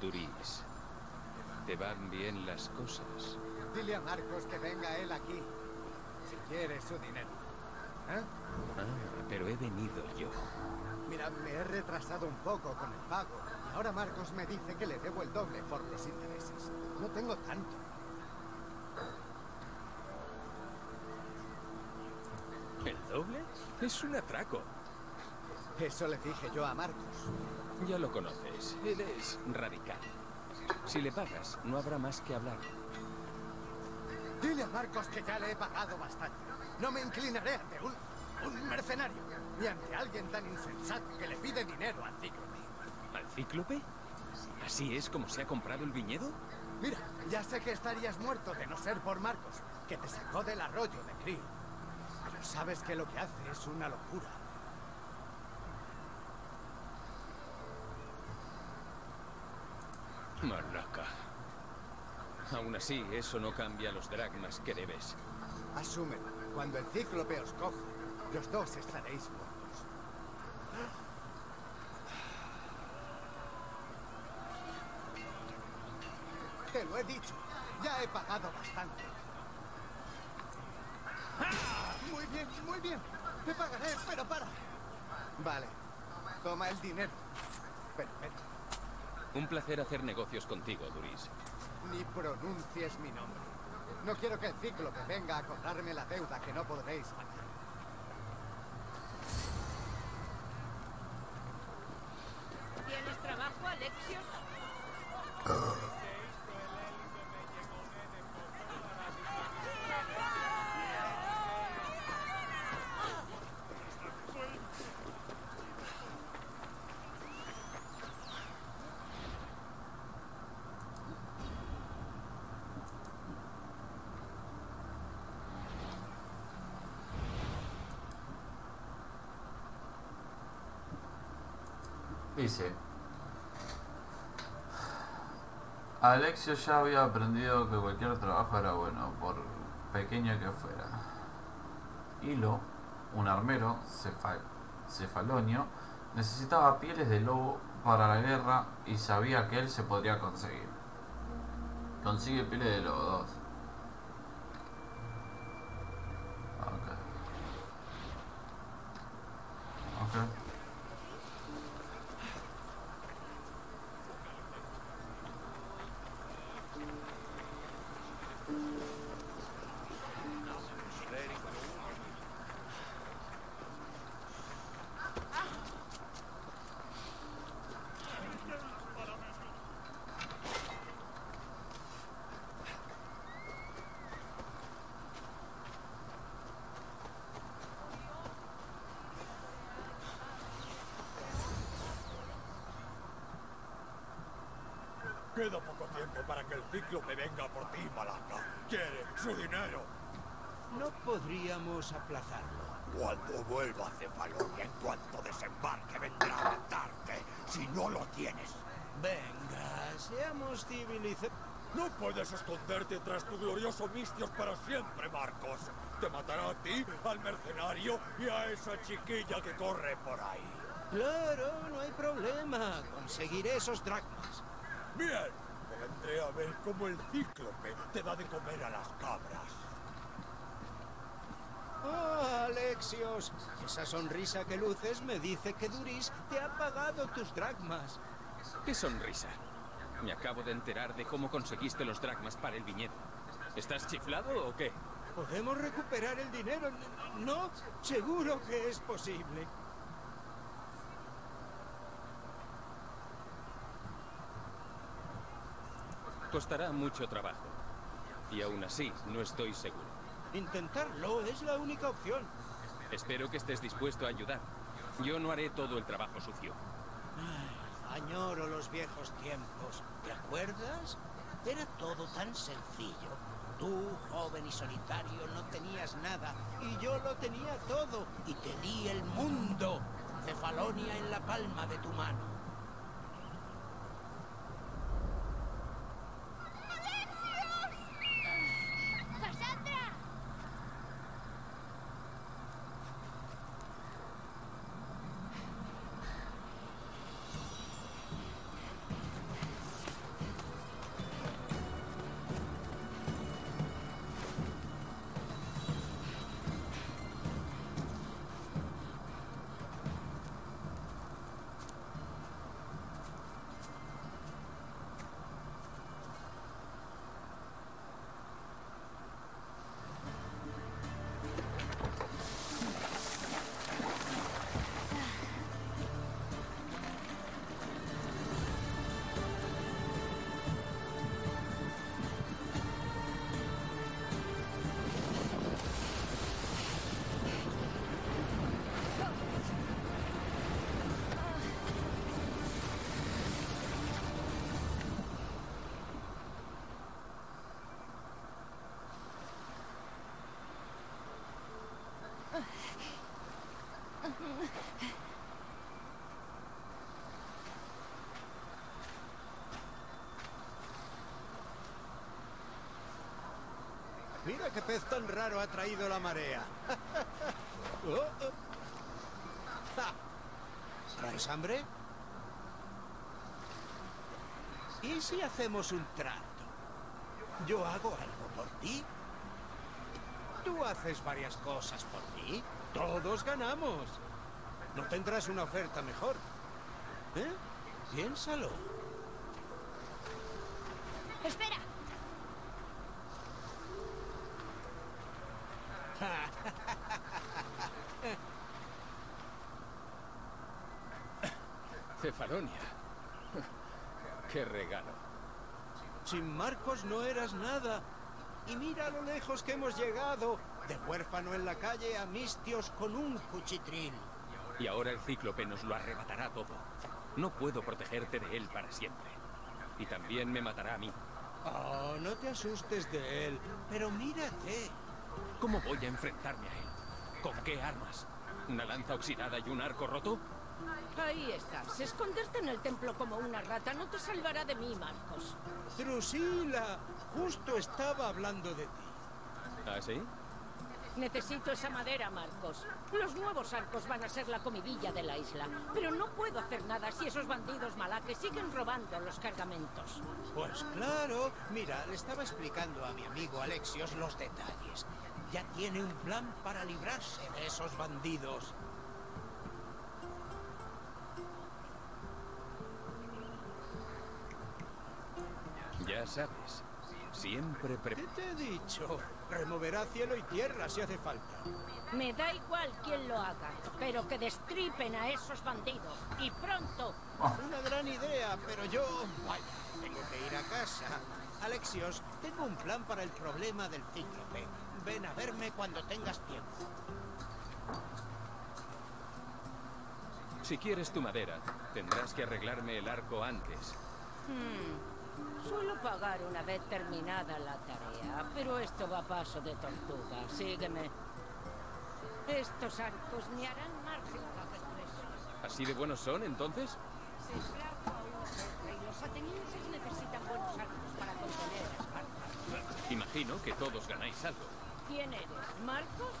Speaker 9: Duris. ¿Te van bien las cosas?
Speaker 15: Dile a Marcos que venga él aquí. Si quiere su dinero. ¿Eh?
Speaker 9: Ah, pero he venido yo.
Speaker 15: Mira, me he retrasado un poco con el pago. Y ahora Marcos me dice que le debo el doble por los intereses. No tengo tanto.
Speaker 9: ¿El doble? Es un atraco.
Speaker 15: Eso le dije yo a Marcos.
Speaker 9: Ya lo conoces. Él es radical. Si le pagas, no habrá más que hablar.
Speaker 15: Dile a Marcos que ya le he pagado bastante. No me inclinaré ante un, un mercenario, ni ante alguien tan insensato que le pide dinero al cíclope.
Speaker 9: ¿Al cíclope? ¿Así es como se ha comprado el viñedo?
Speaker 15: Mira, ya sé que estarías muerto de no ser por Marcos, que te sacó del arroyo de Krill. Pero sabes que lo que hace es una locura.
Speaker 9: Malaca. Aún así, eso no cambia los dragmas que debes.
Speaker 15: Asúmelo. Cuando el cíclope os coja, los dos estaréis muertos. Te lo he dicho. Ya he pagado bastante. ¡Ah! Muy bien, muy bien. Te pagaré, pero para. Vale. Toma el dinero. Perfecto.
Speaker 9: Un placer hacer negocios contigo, Duris.
Speaker 15: Ni pronuncies mi nombre. No quiero que el cíclope venga a cobrarme la deuda que no podréis pagar.
Speaker 6: ¿Tienes trabajo, Alexios?
Speaker 1: Dice. Alexio ya había aprendido que cualquier trabajo era bueno, por pequeño que fuera. Hilo, un armero cefa- cefalonio, necesitaba pieles de lobo para la guerra y sabía que él se podría conseguir. Consigue pieles de lobo 2. Ok. Ok.
Speaker 2: Queda poco tiempo para que el cíclope venga por ti, Malaka. Quiere su dinero.
Speaker 12: No podríamos aplazarlo.
Speaker 2: Cuando vuelva a Cefalonia, en cuanto desembarque, vendrá a matarte. Si no lo tienes.
Speaker 12: Venga, seamos civilizados.
Speaker 2: No puedes esconderte tras tu glorioso Mistios para siempre, Marcos. Te matará a ti, al mercenario y a esa chiquilla que corre por ahí.
Speaker 12: Claro, no hay problema. Conseguiré esos dracmas.
Speaker 2: Bien, vendré a ver cómo el cíclope te da de comer a las cabras.
Speaker 12: Oh, Alexios, esa sonrisa que luces me dice que Duris te ha pagado tus dracmas.
Speaker 9: ¿Qué sonrisa? Me acabo de enterar de cómo conseguiste los dracmas para el viñedo. ¿Estás chiflado o qué?
Speaker 12: ¿Podemos recuperar el dinero? ¿No? Seguro que es posible.
Speaker 9: Costará mucho trabajo. Y aún así, no estoy seguro.
Speaker 12: Intentarlo es la única opción.
Speaker 9: Espero que estés dispuesto a ayudar. Yo no haré todo el trabajo sucio.
Speaker 12: Ay, añoro los viejos tiempos. ¿Te acuerdas? Era todo tan sencillo. Tú, joven y solitario, no tenías nada. Y yo lo tenía todo. Y te di el mundo. Cefalonia en la palma de tu mano. Mira qué pez tan raro ha traído la marea. (laughs) Oh, oh. ¿Traes hambre? ¿Y si hacemos un trato? Yo hago algo por ti. Tú haces varias cosas por mí. Todos ganamos. ¿No tendrás una oferta mejor? ¿Eh? Piénsalo.
Speaker 11: ¡Espera! (laughs)
Speaker 9: ¡Qué regalo!
Speaker 12: Sin Marcos no eras nada. Y mira lo lejos que hemos llegado. De huérfano en la calle a mistios con un cuchitril.
Speaker 9: Y ahora el cíclope nos lo arrebatará todo. No puedo protegerte de él para siempre. Y también me matará a mí.
Speaker 12: Oh, no te asustes de él. Pero mírate.
Speaker 9: ¿Cómo voy a enfrentarme a él? ¿Con qué armas? ¿Una lanza oxidada y un arco roto?
Speaker 19: Ahí estás. Esconderte en el templo como una rata no te salvará de mí, Marcos.
Speaker 12: Drusila, justo estaba hablando de ti.
Speaker 9: ¿Ah, sí?
Speaker 19: Necesito esa madera, Marcos. Los nuevos arcos van a ser la comidilla de la isla. Pero no puedo hacer nada si esos bandidos malaques siguen robando los cargamentos.
Speaker 12: Pues claro. Mira, le estaba explicando a mi amigo Alexios los detalles. Ya tiene un plan para librarse de esos bandidos.
Speaker 9: Sabes, siempre pre...
Speaker 12: ¿Qué te he dicho? Removerá cielo y tierra si hace falta.
Speaker 19: Me da igual quién lo haga, pero que destripen a esos bandidos. Y pronto.
Speaker 12: Una gran idea, pero yo... Vaya, tengo que ir a casa. Alexios, tengo un plan para el problema del cíclope. Ven a verme cuando tengas tiempo.
Speaker 9: Si quieres tu madera, tendrás que arreglarme el arco antes.
Speaker 19: Hmm. Suelo pagar una vez terminada la tarea, pero esto va a paso de tortuga. Sígueme. Estos arcos me harán más rica que tres.
Speaker 9: ¿Así de buenos son, entonces?
Speaker 19: Se a guerra y los atenienses necesitan buenos arcos para contener a Esparta.
Speaker 9: Imagino que todos ganáis algo.
Speaker 19: ¿Quién eres? ¿Marcos?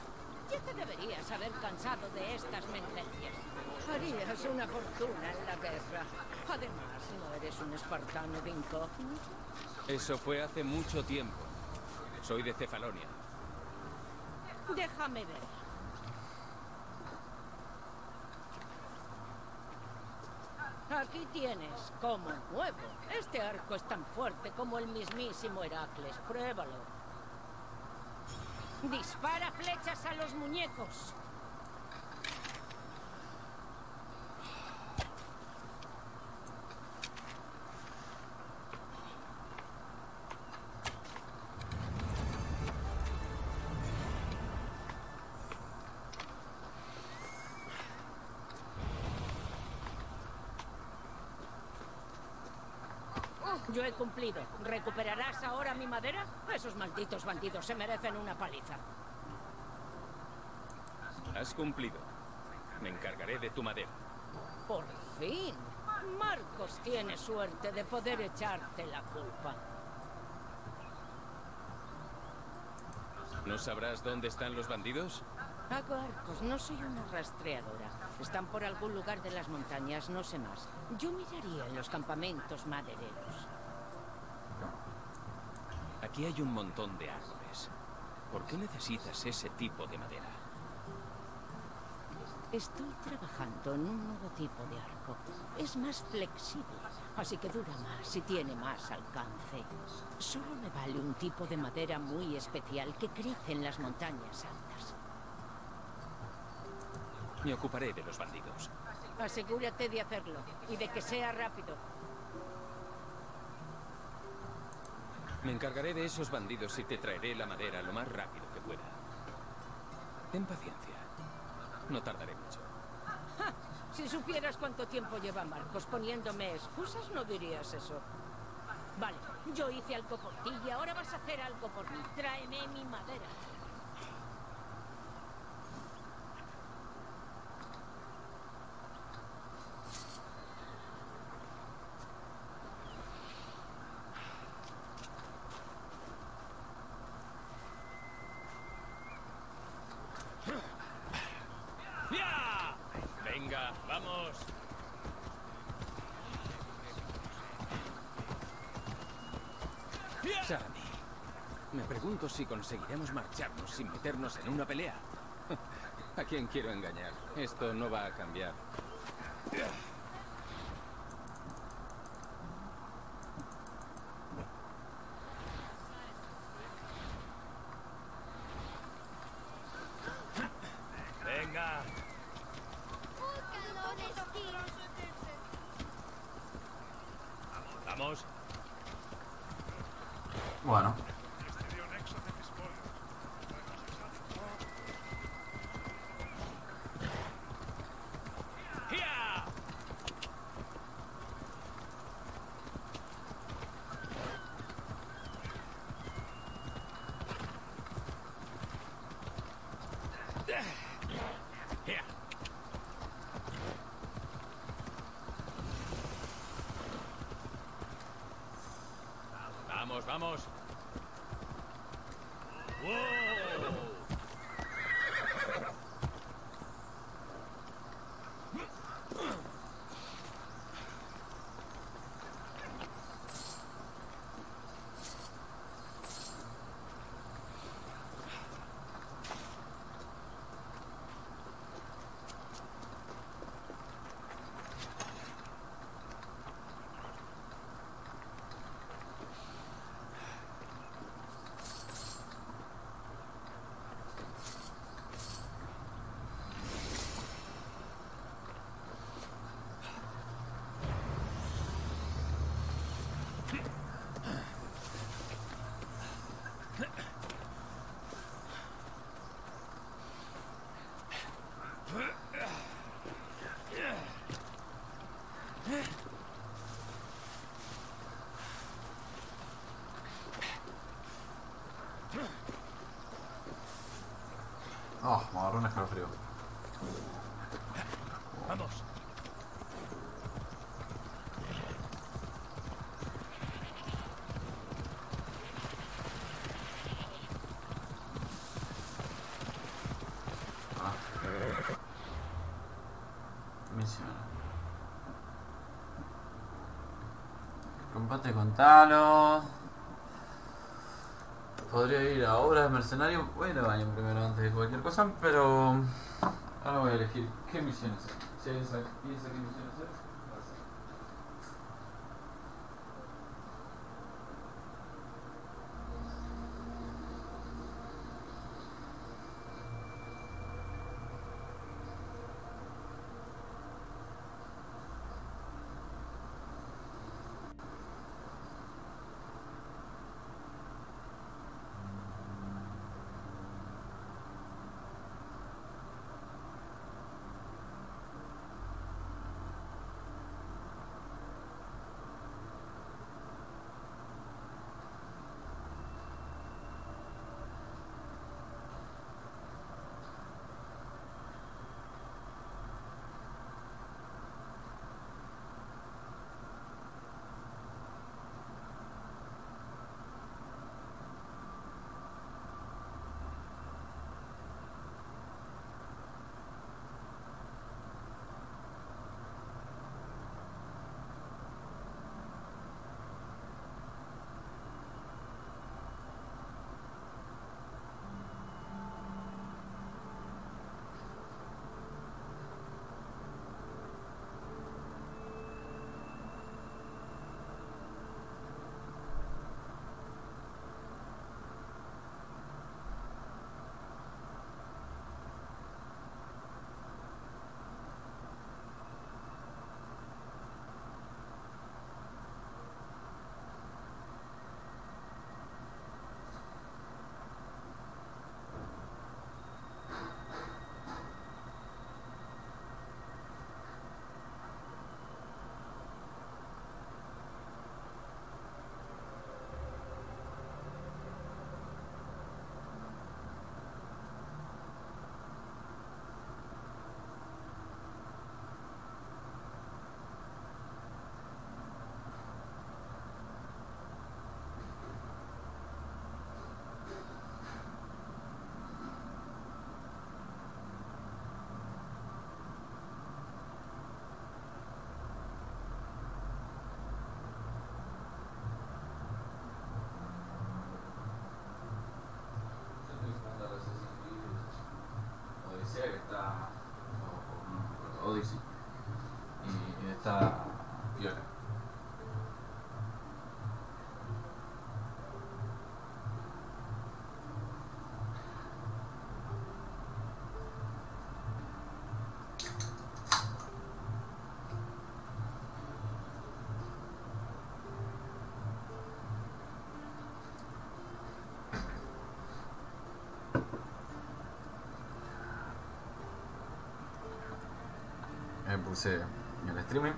Speaker 19: Ya te deberías haber cansado de estas mentencias. Harías una fortuna en la guerra. Además, no eres un espartano de incógnito.
Speaker 9: Eso fue hace mucho tiempo. Soy de Cefalonia.
Speaker 19: Déjame ver. Aquí tienes, como nuevo. Este arco es tan fuerte como el mismísimo Heracles. Pruébalo. Dispara flechas a los muñecos. Yo he cumplido. ¿Recuperarás ahora mi madera? Esos malditos bandidos se merecen una paliza.
Speaker 9: Has cumplido. Me encargaré de tu madera.
Speaker 19: Por fin. Marcos tiene suerte de poder echarte la culpa.
Speaker 9: ¿No sabrás dónde están los bandidos?
Speaker 19: Hago arcos, no soy una rastreadora. Están por algún lugar de las montañas, no sé más. Yo miraría en los campamentos madereros.
Speaker 9: Aquí hay un montón de árboles. ¿Por qué necesitas ese tipo de madera?
Speaker 19: Estoy trabajando en un nuevo tipo de arco. Es más flexible, así que dura más y tiene más alcance. Solo me vale un tipo de madera muy especial que crece en las montañas altas.
Speaker 9: Me ocuparé de los bandidos.
Speaker 19: Asegúrate de hacerlo y de que sea rápido.
Speaker 9: Me encargaré de esos bandidos y te traeré la madera lo más rápido que pueda. Ten paciencia. No tardaré mucho.
Speaker 19: Si supieras cuánto tiempo lleva Marcos poniéndome excusas, no dirías eso. Vale, yo hice algo por ti y ahora vas a hacer algo por mí. Tráeme mi madera.
Speaker 9: ¡Ya! Venga, vamos. Sarami, me pregunto si conseguiremos marcharnos sin meternos en una pelea. (laughs) ¿A quién quiero engañar? Esto no va a cambiar.
Speaker 2: Venga. Vamos.
Speaker 1: Bueno.
Speaker 2: ¡Ya! ¡Ya!
Speaker 9: Vamos,
Speaker 1: Oh, me agarró un escalofrío.
Speaker 2: Vamos.
Speaker 1: Ah. Misión. Combate con Talos. Podría ir a obras de mercenario. Voy a baño primero antes de cualquier cosa, pero. Ahora voy a elegir qué misiones. Si piensa qué misiones o- o- Odyssey. En el streaming.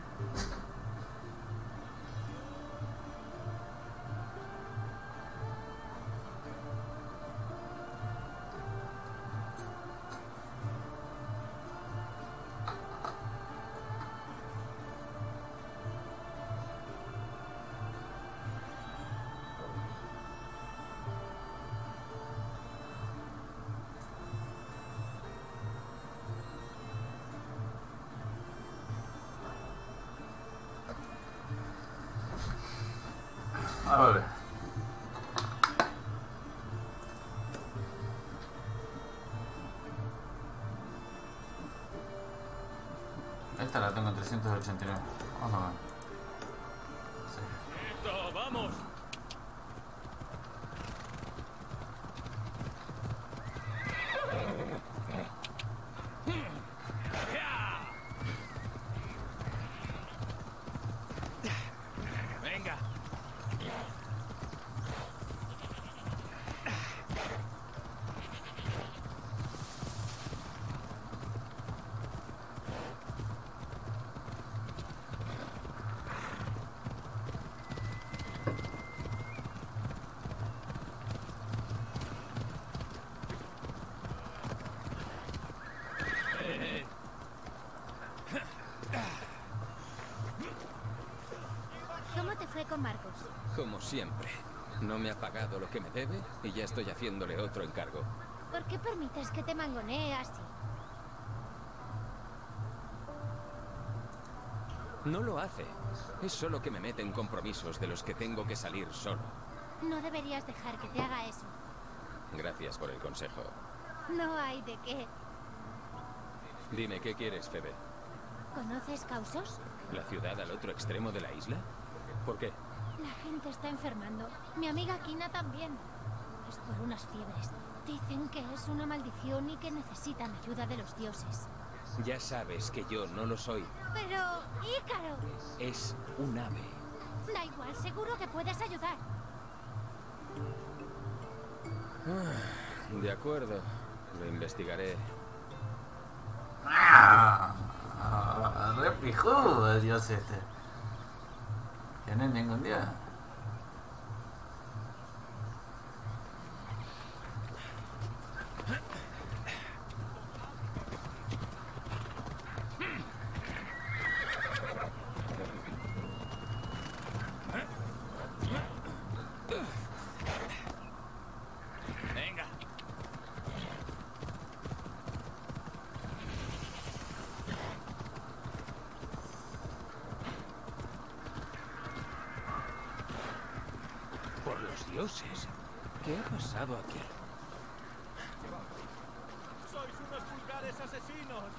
Speaker 1: En 389. Vamos a ver.
Speaker 8: ¡Vamos! Venga.
Speaker 11: ¿Cómo te fue con Marcos?
Speaker 9: Como siempre. No me ha pagado lo que me debe y ya estoy haciéndole otro encargo.
Speaker 11: ¿Por qué permites que te mangonee así?
Speaker 9: No lo hace. Es solo que me mete en compromisos de los que tengo que salir solo.
Speaker 11: No deberías dejar que te haga eso.
Speaker 9: Gracias por el consejo.
Speaker 11: No hay de qué.
Speaker 9: Dime, ¿qué quieres, Febe?
Speaker 11: ¿Conoces Causos?
Speaker 9: ¿La ciudad al otro extremo de la isla? ¿Por qué?
Speaker 11: La gente está enfermando. Mi amiga Kina también. Es por unas fiebres. Dicen que es una maldición y que necesitan ayuda de los dioses.
Speaker 9: Ya sabes que yo no lo soy.
Speaker 11: Pero, Ícaro,
Speaker 9: Es un ave.
Speaker 11: da igual, seguro que puedes ayudar.
Speaker 9: Ah, De acuerdo. Lo investigaré.
Speaker 1: Ah, re pijudo el dios este. Que no ningún día.
Speaker 20: Venga.
Speaker 9: Por los dioses. ¿Qué ha pasado aquí?
Speaker 20: ¡Sois vulgares asesinos!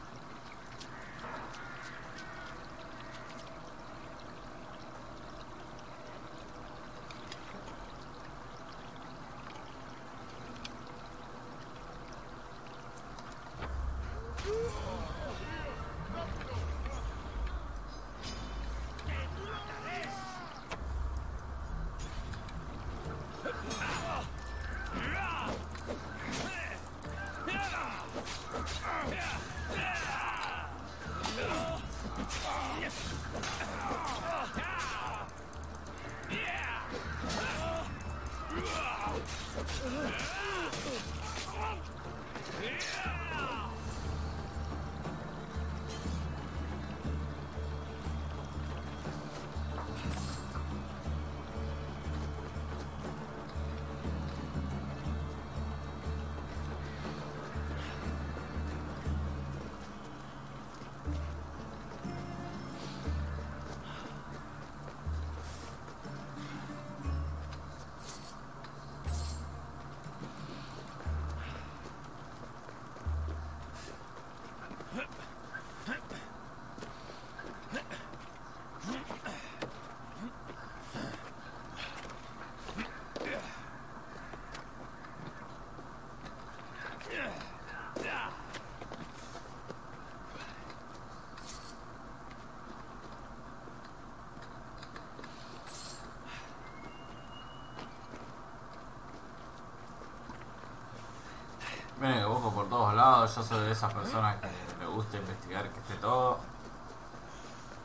Speaker 1: Miren que busco por todos lados, yo soy de esas personas que le gusta investigar que esté todo.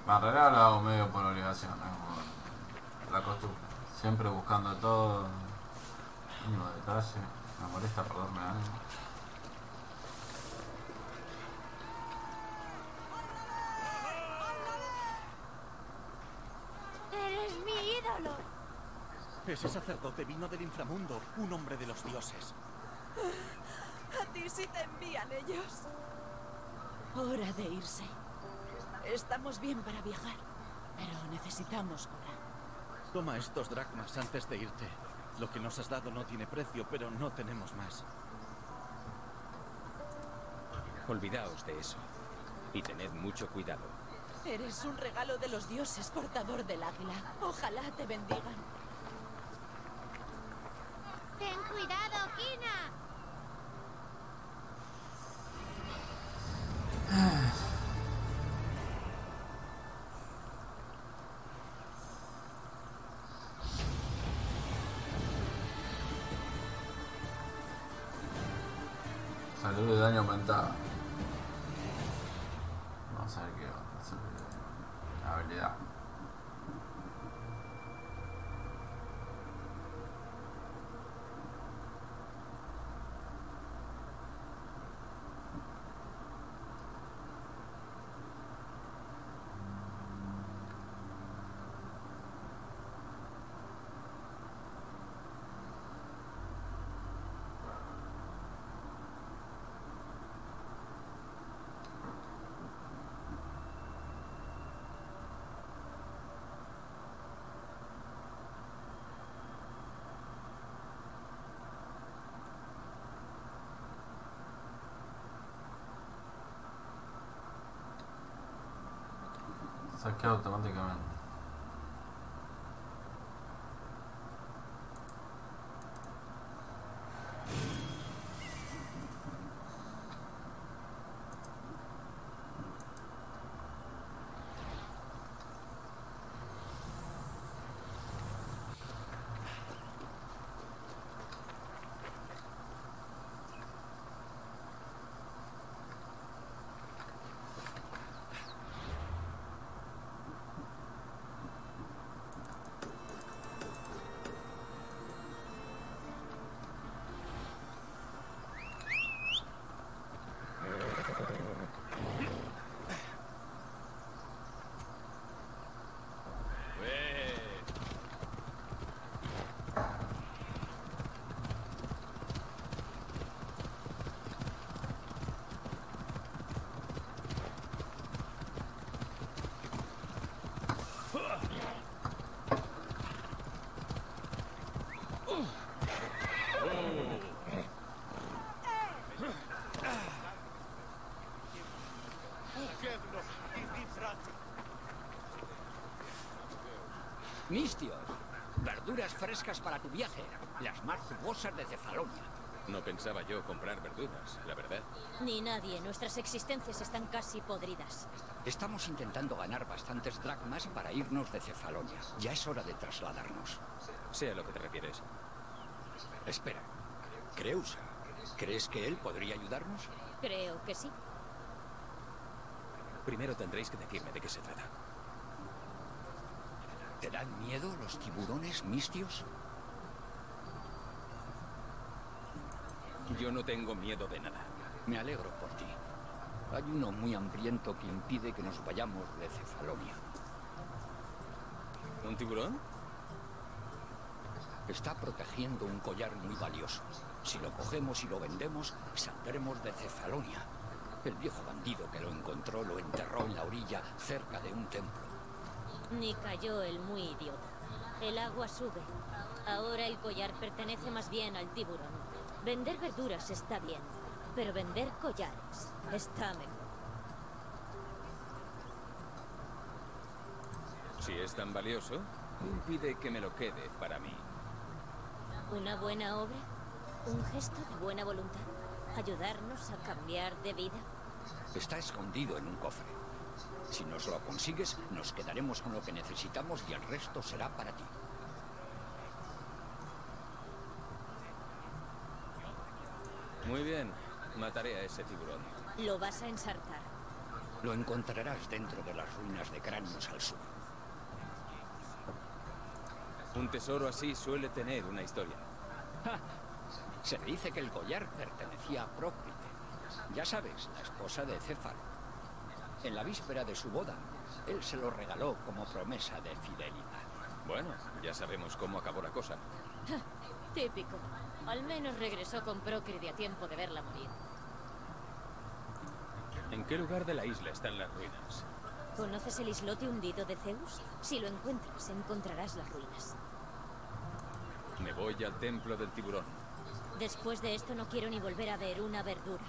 Speaker 1: En realidad lo hago medio por obligación, ¿no? Como la costumbre. Siempre buscando todo. Uno detalle. Me molesta perderme algo.
Speaker 11: ¡Eres mi ídolo!
Speaker 15: Ese sacerdote vino del inframundo, un hombre de los dioses.
Speaker 5: Sí te envían ellos. Hora de irse. Estamos bien para viajar, pero necesitamos cura.
Speaker 15: Toma estos dracmas antes de irte. Lo que nos has dado no tiene precio, pero no tenemos más.
Speaker 9: Olvidaos de eso. Y tened mucho cuidado.
Speaker 5: Eres un regalo de los dioses, portador del águila. Ojalá te bendigan.
Speaker 1: Saquea automáticamente.
Speaker 8: Mistios, verduras frescas para tu viaje, las más jugosas de Cefalonia.
Speaker 9: No pensaba yo comprar verduras, la verdad.
Speaker 7: Ni nadie. Nuestras existencias están casi podridas.
Speaker 8: Estamos intentando ganar bastantes dracmas para irnos de Cefalonia. Ya es hora de trasladarnos.
Speaker 9: Sé a lo que te refieres.
Speaker 8: Espera. Creusa, ¿crees que él podría ayudarnos?
Speaker 7: Creo que sí.
Speaker 9: Primero tendréis que decirme de qué se trata.
Speaker 8: ¿Te dan miedo los tiburones mistios?
Speaker 9: Yo no tengo miedo de nada.
Speaker 8: Me alegro por ti. Hay uno muy hambriento que impide que nos vayamos de Cefalonia.
Speaker 9: ¿Un tiburón?
Speaker 8: Está protegiendo un collar muy valioso. Si lo cogemos y lo vendemos, saldremos de Cefalonia. El viejo bandido que lo encontró lo enterró en la orilla cerca de un templo.
Speaker 7: Ni cayó el muy idiota. El agua sube. Ahora el collar pertenece más bien al tiburón. Vender verduras está bien, pero vender collares está mejor.
Speaker 9: Si es tan valioso, impide que me lo quede para mí.
Speaker 7: ¿Una buena obra? ¿Un gesto de buena voluntad? ¿Ayudarnos a cambiar de vida?
Speaker 8: Está escondido en un cofre. Si nos lo consigues, nos quedaremos con lo que necesitamos y el resto será para ti.
Speaker 9: Muy bien, mataré a ese tiburón.
Speaker 7: Lo vas a ensartar.
Speaker 8: Lo encontrarás dentro de las ruinas de cráneos al sur.
Speaker 9: Un tesoro así suele tener una historia.
Speaker 8: Ja. Se dice que el collar pertenecía a Prócrite. Ya sabes, la esposa de Céfalo. En la víspera de su boda, él se lo regaló como promesa de fidelidad.
Speaker 9: Bueno, ya sabemos cómo acabó la cosa.
Speaker 7: Típico. Al menos regresó con Prócride a tiempo de verla morir.
Speaker 9: ¿En qué lugar de la isla están las ruinas?
Speaker 7: ¿Conoces el islote hundido de Zeus? Si lo encuentras, encontrarás las ruinas.
Speaker 9: Me voy al templo del tiburón.
Speaker 7: Después de esto no quiero ni volver a ver una verdura.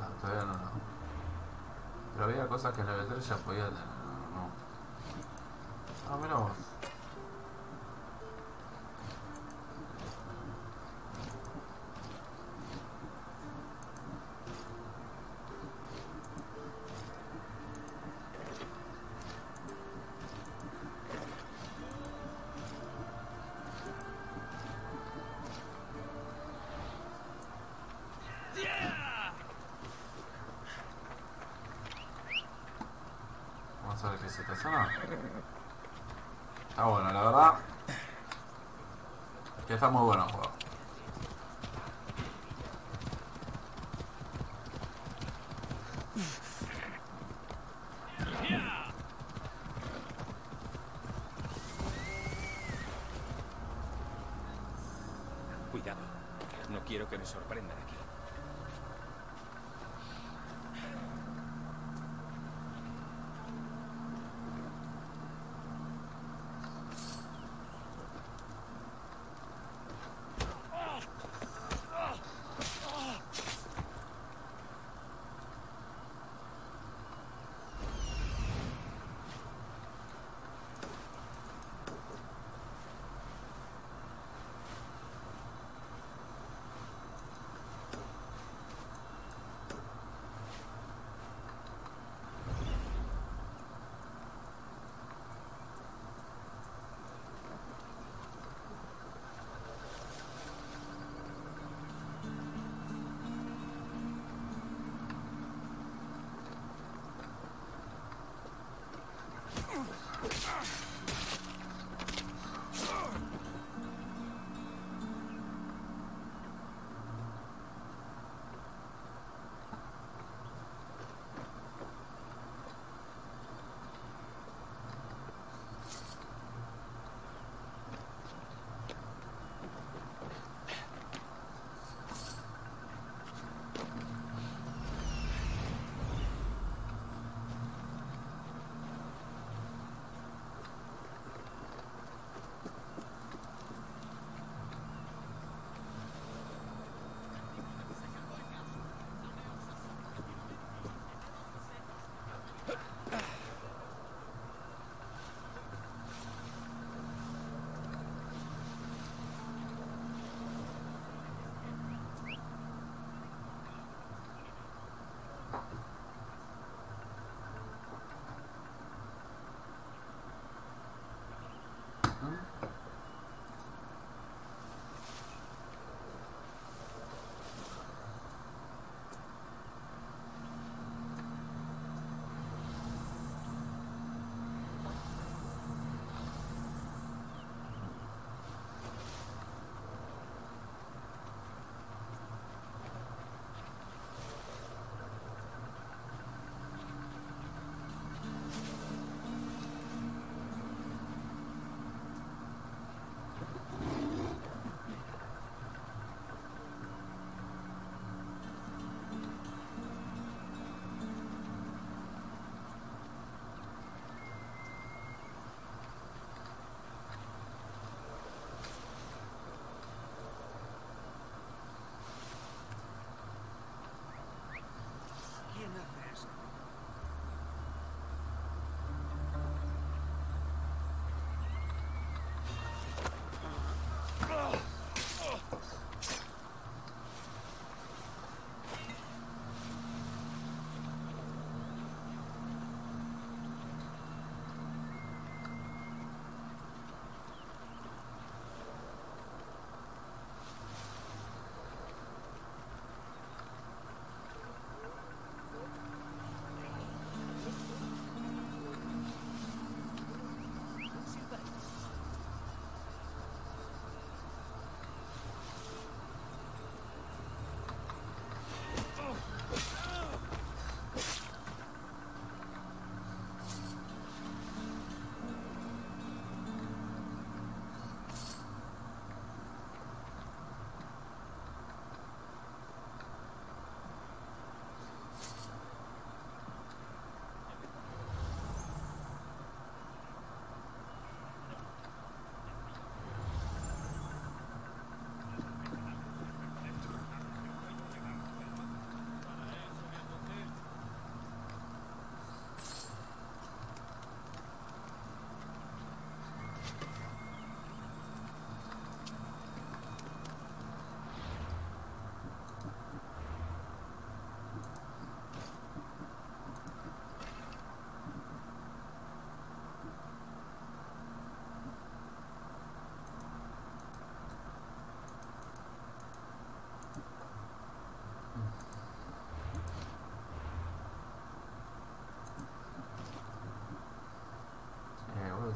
Speaker 1: Ah, todavía no, no. Pero había cosas que la letra ya podía tener,
Speaker 9: quiero que me sorprendan
Speaker 1: ピカッ!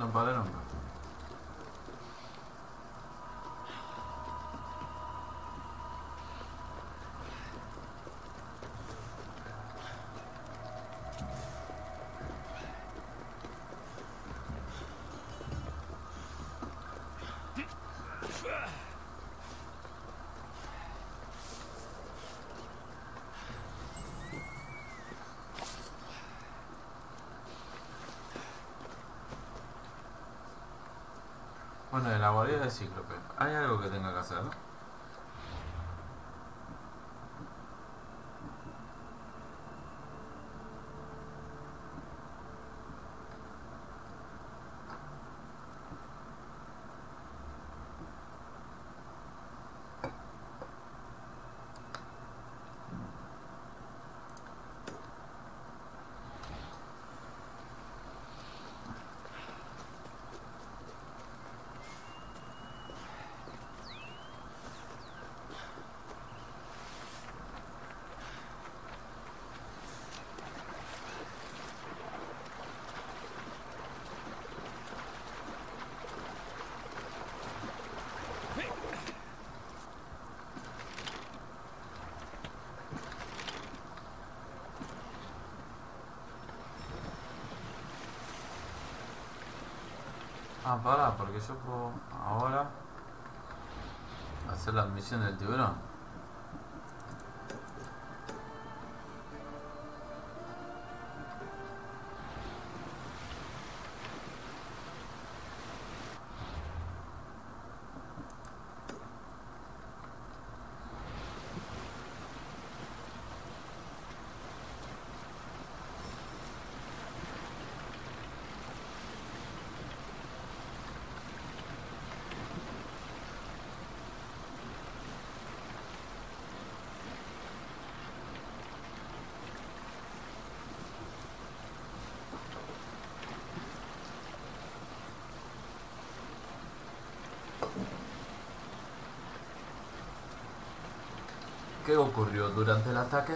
Speaker 1: No Bueno, de la guarida de Cíclope. ¿Hay algo que tenga que hacer? Ah, pará, porque yo puedo ahora hacer la misión del tiburón. ¿Qué ocurrió durante el ataque?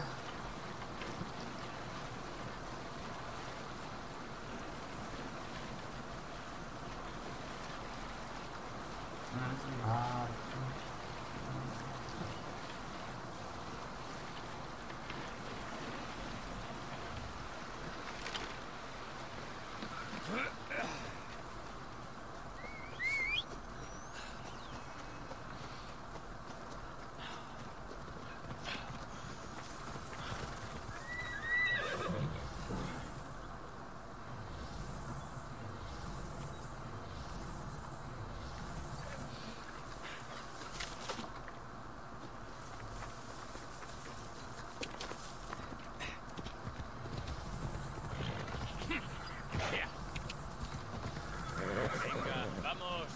Speaker 9: Venga, vamos.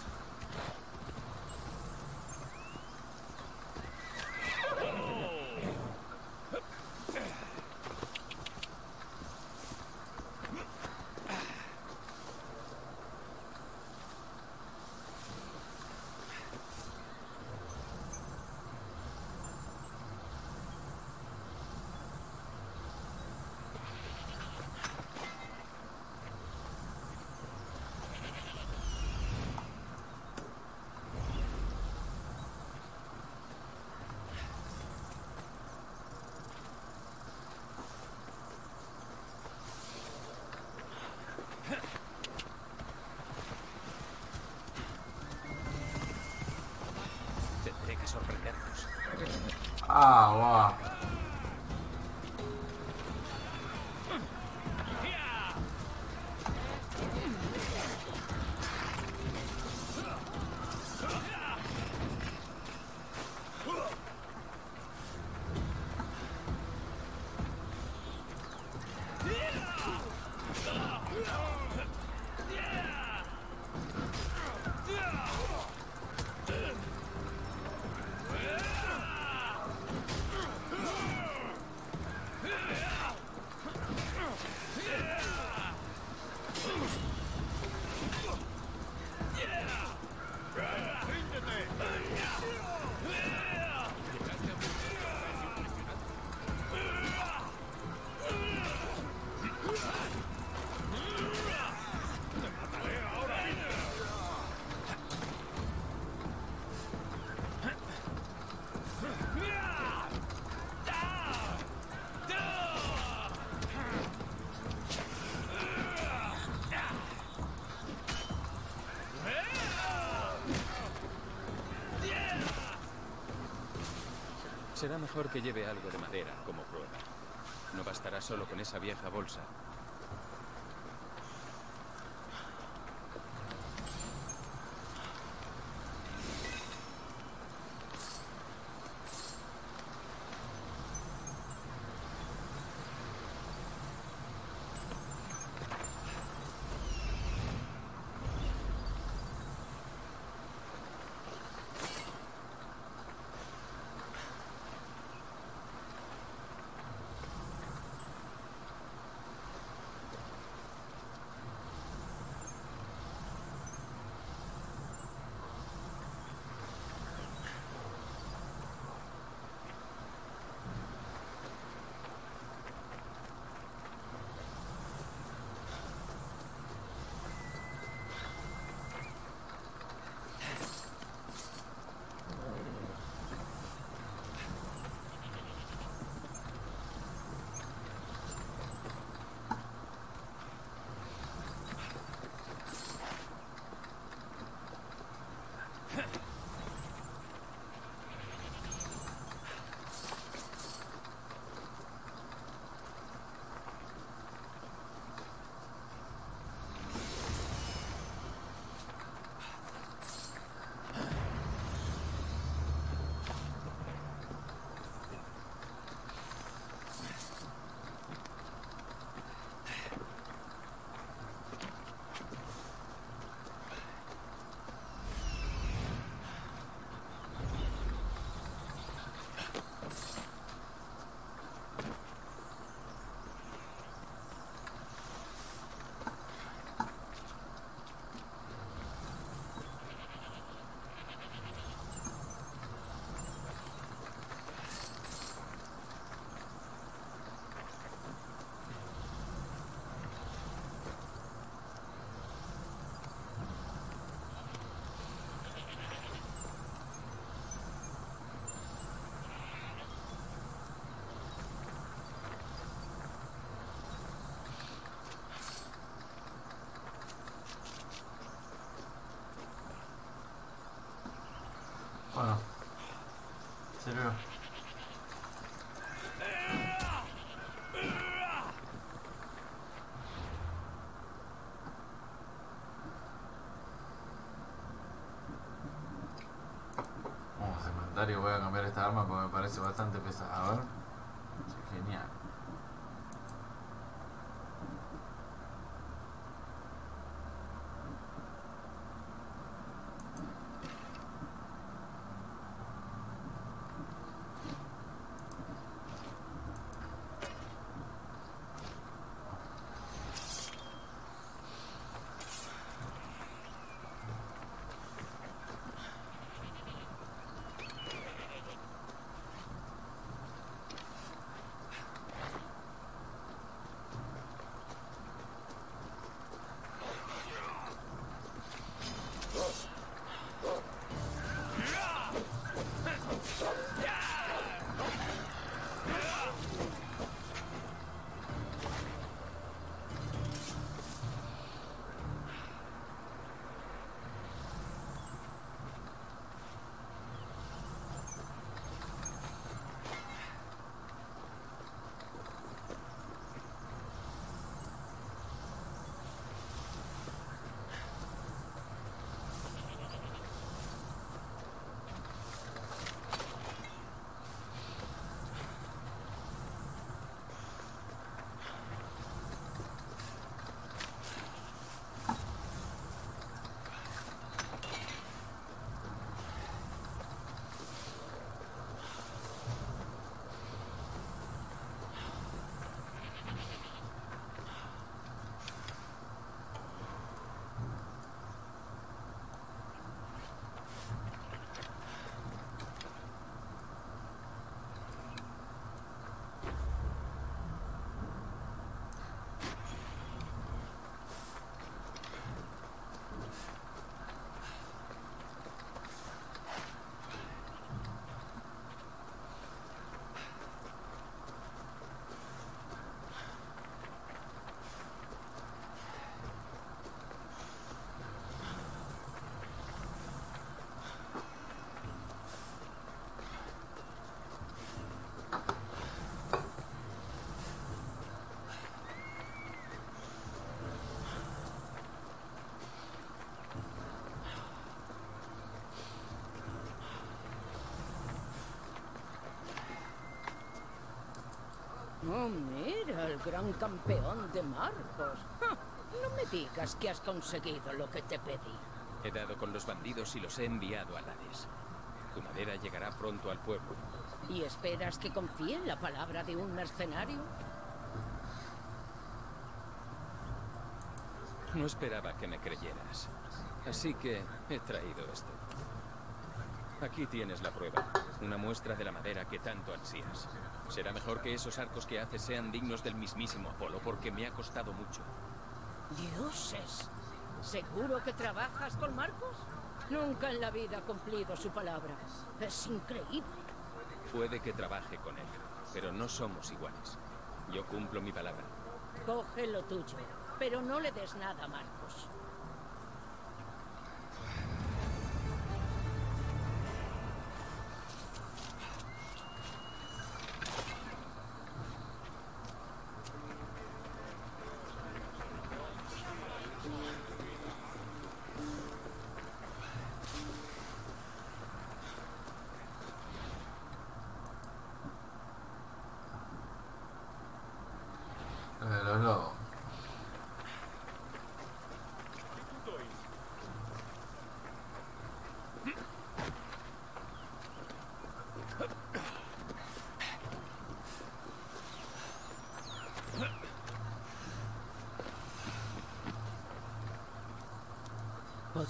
Speaker 9: Tendré que sorprenderlos.
Speaker 1: Ah, guau.
Speaker 9: Será mejor que lleve algo de madera como prueba. No bastará solo con esa vieja bolsa.
Speaker 1: Sirvió. Vamos a inventario, voy a cambiar esta arma porque me parece bastante pesada. Ver.
Speaker 19: Oh, mira, el gran campeón de Marcos. Ja, No me digas que has conseguido lo que te pedí.
Speaker 9: He dado con los bandidos y los he enviado a Hades. Tu madera llegará pronto al pueblo.
Speaker 19: ¿Y esperas que confíe en la palabra de un mercenario?
Speaker 9: No esperaba que me creyeras. Así que he traído esto. Aquí tienes la prueba. Una muestra de la madera que tanto ansías. Será mejor que esos arcos que haces sean dignos del mismísimo Apolo, porque me ha costado mucho.
Speaker 19: Dioses. ¿Seguro que trabajas con Marcos? Nunca en la vida ha cumplido su palabra. Es increíble.
Speaker 9: Puede que trabaje con él, pero no somos iguales. Yo cumplo mi palabra.
Speaker 19: Coge lo tuyo, pero no le des nada a Marcos.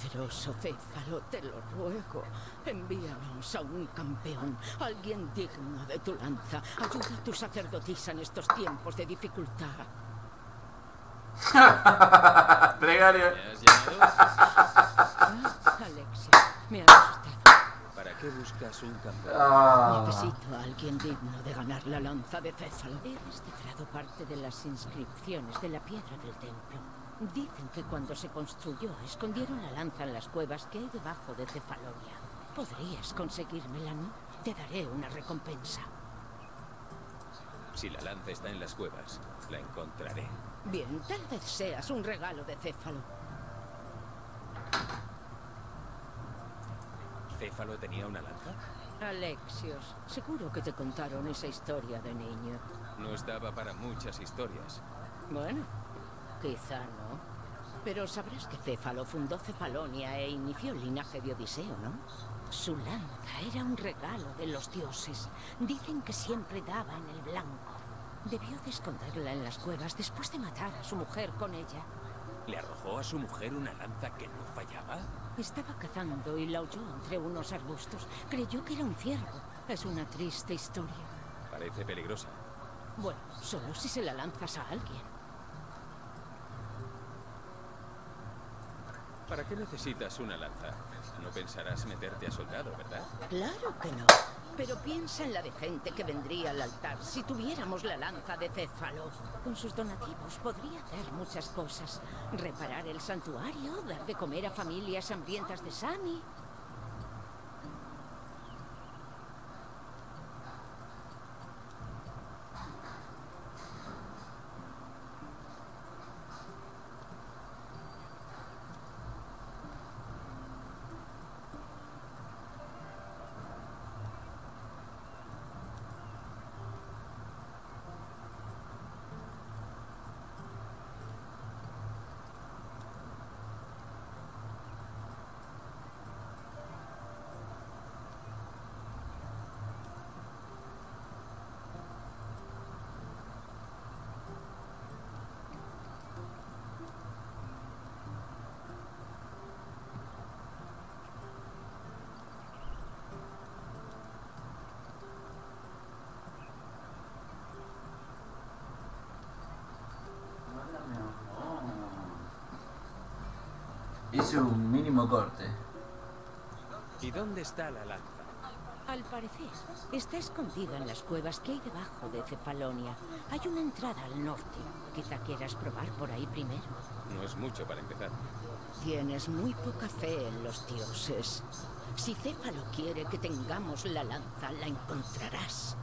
Speaker 19: Poderoso Céfalo, te lo ruego. Envíanos a un campeón, alguien digno de tu lanza. Ayuda a tu sacerdotisa en estos tiempos de dificultad. (laughs)
Speaker 1: Plegaria.
Speaker 9: ¿Me has llamado?
Speaker 19: Ah, Alexia, me has asustado.
Speaker 9: ¿Para qué buscas un campeón?
Speaker 1: Ah.
Speaker 19: Necesito a alguien digno de ganar la lanza de Céfalo. He descifrado parte de las inscripciones de la piedra del templo. Dicen que cuando se construyó, escondieron la lanza en las cuevas que hay debajo de Cefalonia. ¿Podrías conseguírmela, no? Te daré una recompensa.
Speaker 9: Si la lanza está en las cuevas, la encontraré.
Speaker 19: Bien, tal vez seas un regalo de Céfalo.
Speaker 9: ¿Céfalo tenía una lanza?
Speaker 19: Alexios, seguro que te contaron esa historia de niño.
Speaker 9: No estaba para muchas historias.
Speaker 19: Bueno, quizá no. Pero sabrás que Céfalo fundó Cefalonia e inició el linaje de Odiseo, ¿no? Su lanza era un regalo de los dioses. Dicen que siempre daba en el blanco. Debió de esconderla en las cuevas después de matar a su mujer con ella.
Speaker 9: ¿Le arrojó a su mujer una lanza que no fallaba?
Speaker 19: Estaba cazando y la oyó entre unos arbustos. Creyó que era un ciervo. Es una triste historia.
Speaker 9: Parece peligrosa.
Speaker 19: Bueno, solo si se la lanzas a alguien.
Speaker 9: ¿Para qué necesitas una lanza? No pensarás meterte a soldado, ¿verdad?
Speaker 19: Claro que no. Pero piensa en la de gente que vendría al altar si tuviéramos la lanza de Céfalo. Con sus donativos podría hacer muchas cosas. Reparar el santuario, dar de comer a familias hambrientas de Sami.
Speaker 1: Un mínimo corte.
Speaker 9: ¿Y dónde está la lanza?
Speaker 19: Al parecer, está escondida en las cuevas que hay debajo de Cefalonia. Hay una entrada al norte. Quizá quieras probar por ahí primero.
Speaker 9: No es mucho para empezar.
Speaker 19: Tienes muy poca fe en los dioses. Si Céfalo quiere que tengamos la lanza, la encontrarás.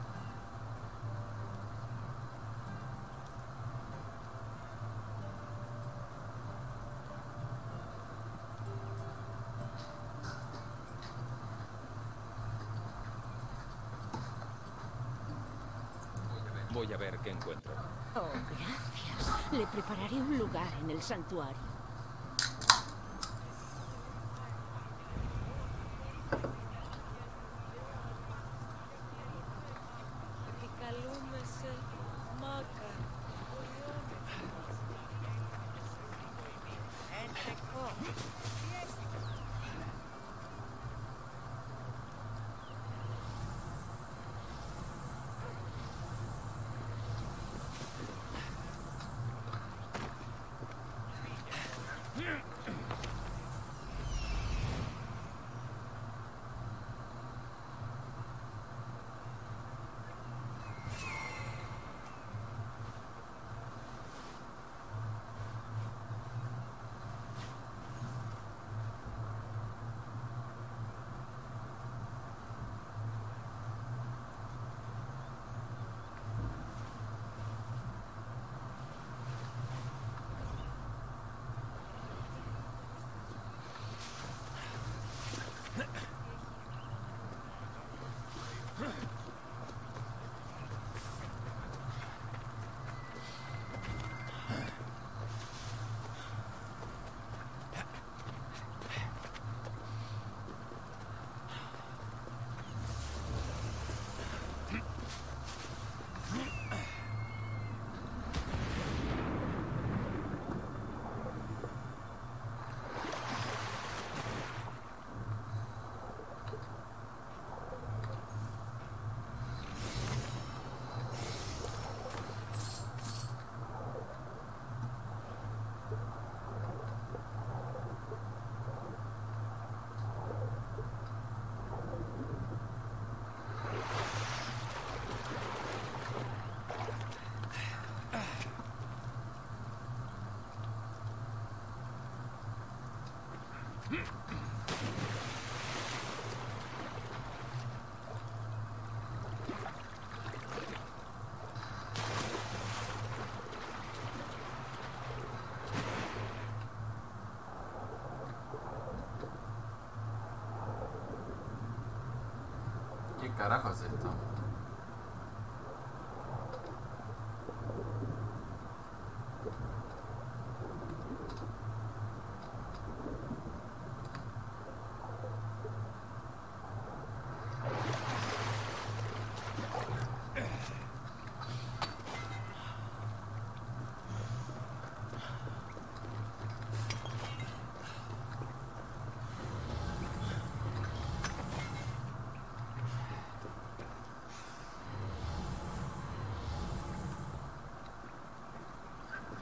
Speaker 9: Voy a ver qué encuentro.
Speaker 19: Oh, gracias. Le prepararé un lugar en el santuario.
Speaker 1: ¿Qué carajo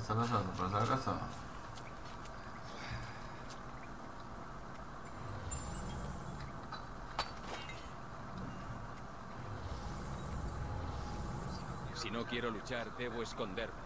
Speaker 1: es esto? No pasa, te estás pasando por si acaso.
Speaker 9: Si no quiero luchar, debo esconderme.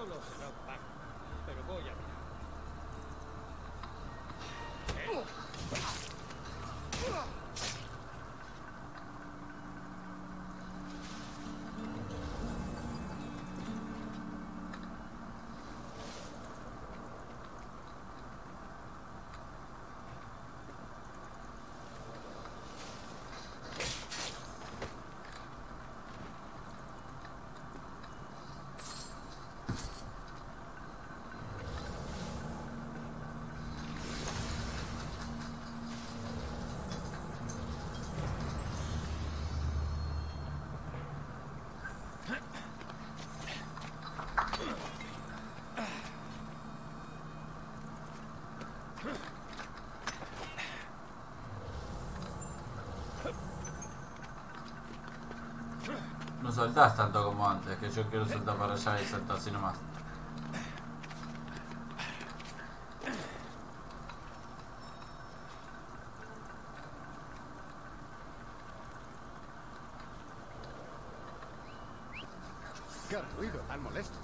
Speaker 12: Solo será un par, pero voy a mirar.
Speaker 1: No soltás tanto como antes, que yo quiero saltar para allá y saltar así nomás.
Speaker 15: ¡Qué ruido tan molesto!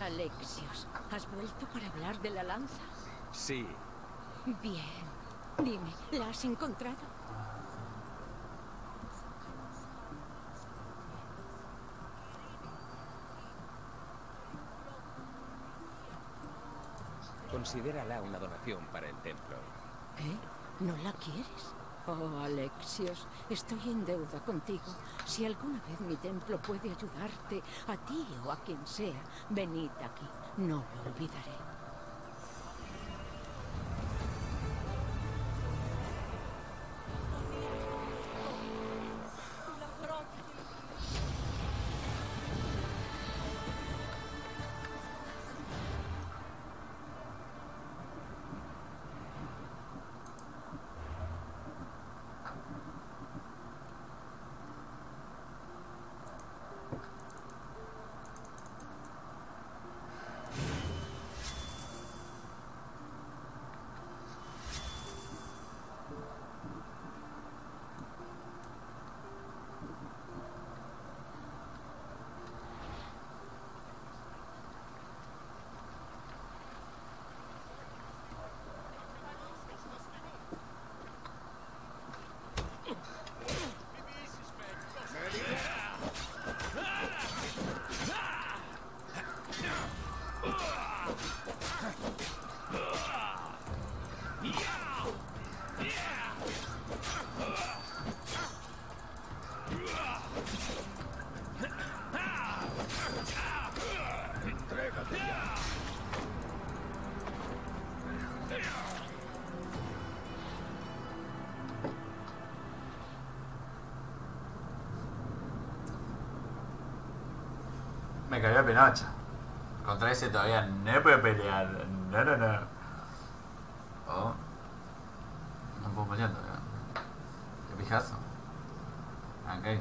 Speaker 19: Alexios, ¿has vuelto para hablar de la lanza?
Speaker 9: Sí,
Speaker 19: Bien. Dime, ¿la has encontrado?
Speaker 9: considérala una donación para el templo.
Speaker 19: ¿Qué? ¿No la quieres? Oh, Alexios, estoy en deuda contigo. Si alguna vez mi templo puede ayudarte, a ti o a quien sea, venid aquí. No lo olvidaré.
Speaker 1: Me cayó Pinocha. Contra ese todavía no puedo pelear. No, no, no. Oh. No puedo pelear todavía. Qué pijazo. Ok.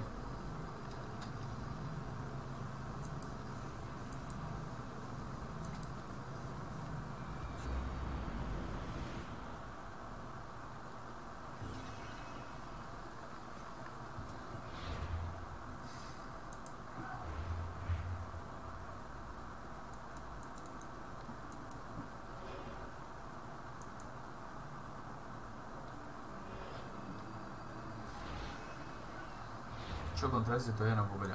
Speaker 1: Yo contra ese todavía no puedo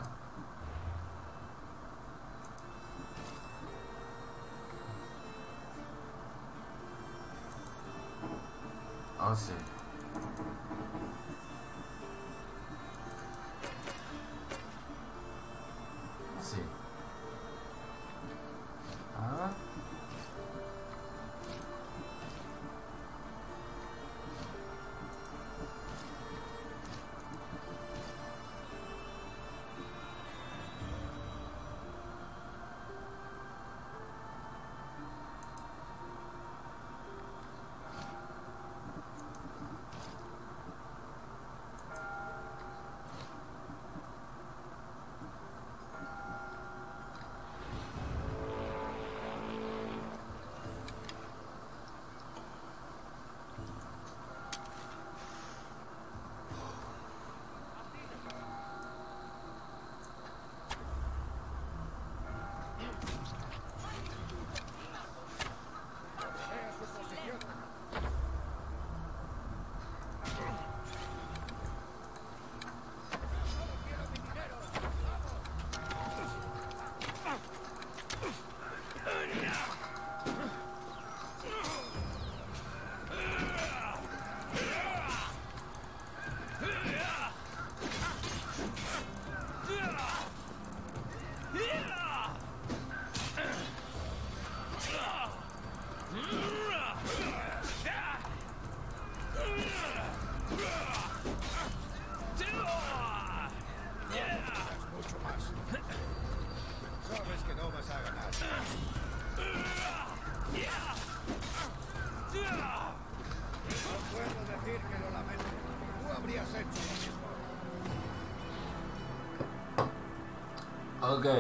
Speaker 1: Ok.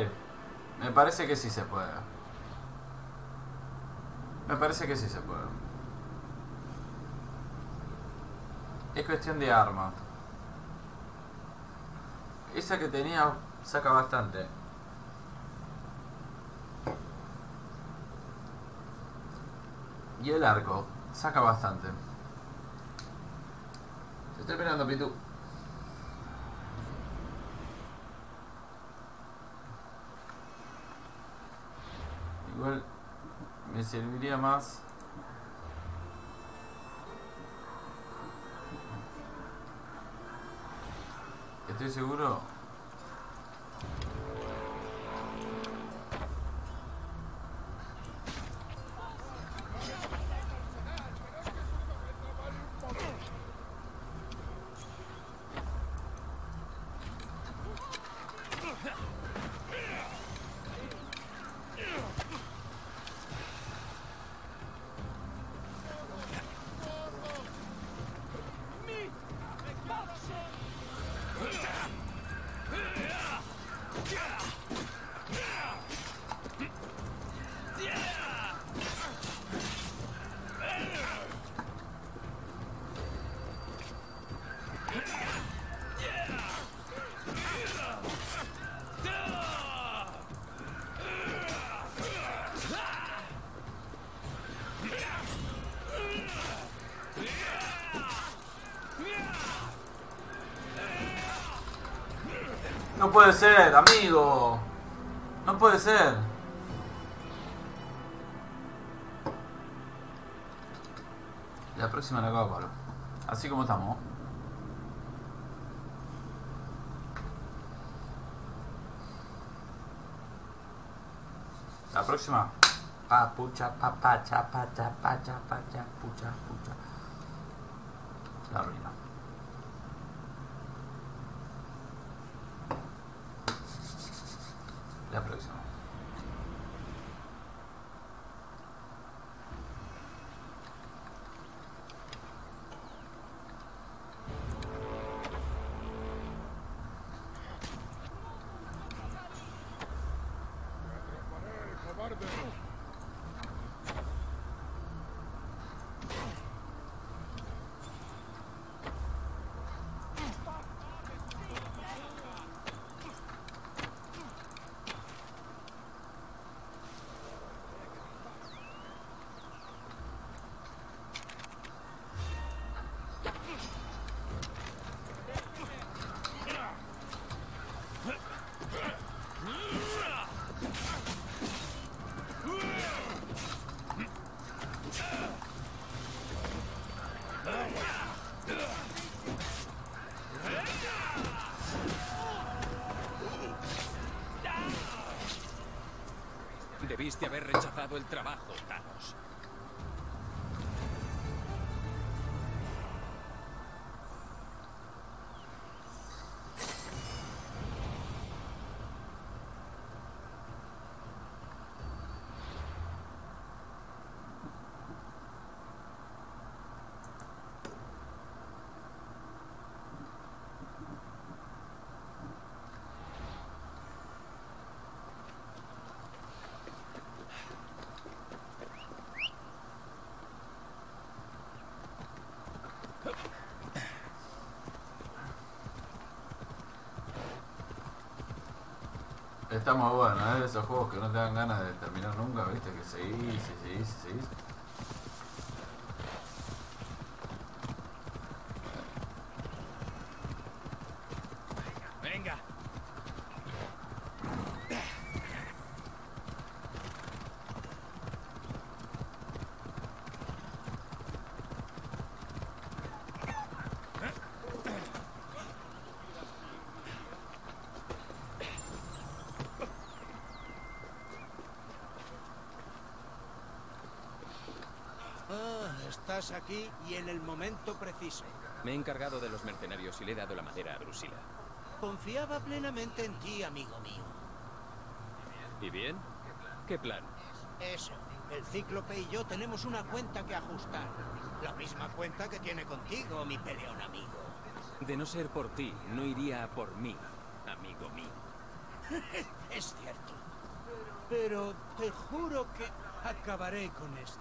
Speaker 1: Me parece que sí se puede. Me parece que sí se puede. Es cuestión de arma. Esa que tenía saca bastante. Y el arco saca bastante. Te estoy esperando, Pitu. serviría más. Estoy seguro No puede ser, amigo. No puede ser. La próxima la acabo, Pablo. Así como estamos. La próxima. Pa, pucha, pa, pacha, pacha, pacha, pacha, pucha, pucha. La ruina. La próxima.
Speaker 9: Debiste haber rechazado el trabajo,
Speaker 1: Está muy bueno, de esos juegos que no te dan ganas de terminar nunca, viste, que seguís y seguís y seguís.
Speaker 10: Venga.
Speaker 12: Ah, estás aquí y en el momento preciso.
Speaker 9: Me he encargado de los mercenarios y le he dado la madera a Drusila.
Speaker 12: Confiaba plenamente en ti, amigo mío.
Speaker 9: ¿Y bien? ¿Qué plan?
Speaker 12: Eso. El Cíclope y yo tenemos una cuenta que ajustar. La misma cuenta que tiene contigo, mi peleón amigo.
Speaker 9: De no ser por ti, no iría a por mí, amigo mío. (laughs)
Speaker 12: es cierto. Pero te juro que acabaré con esto.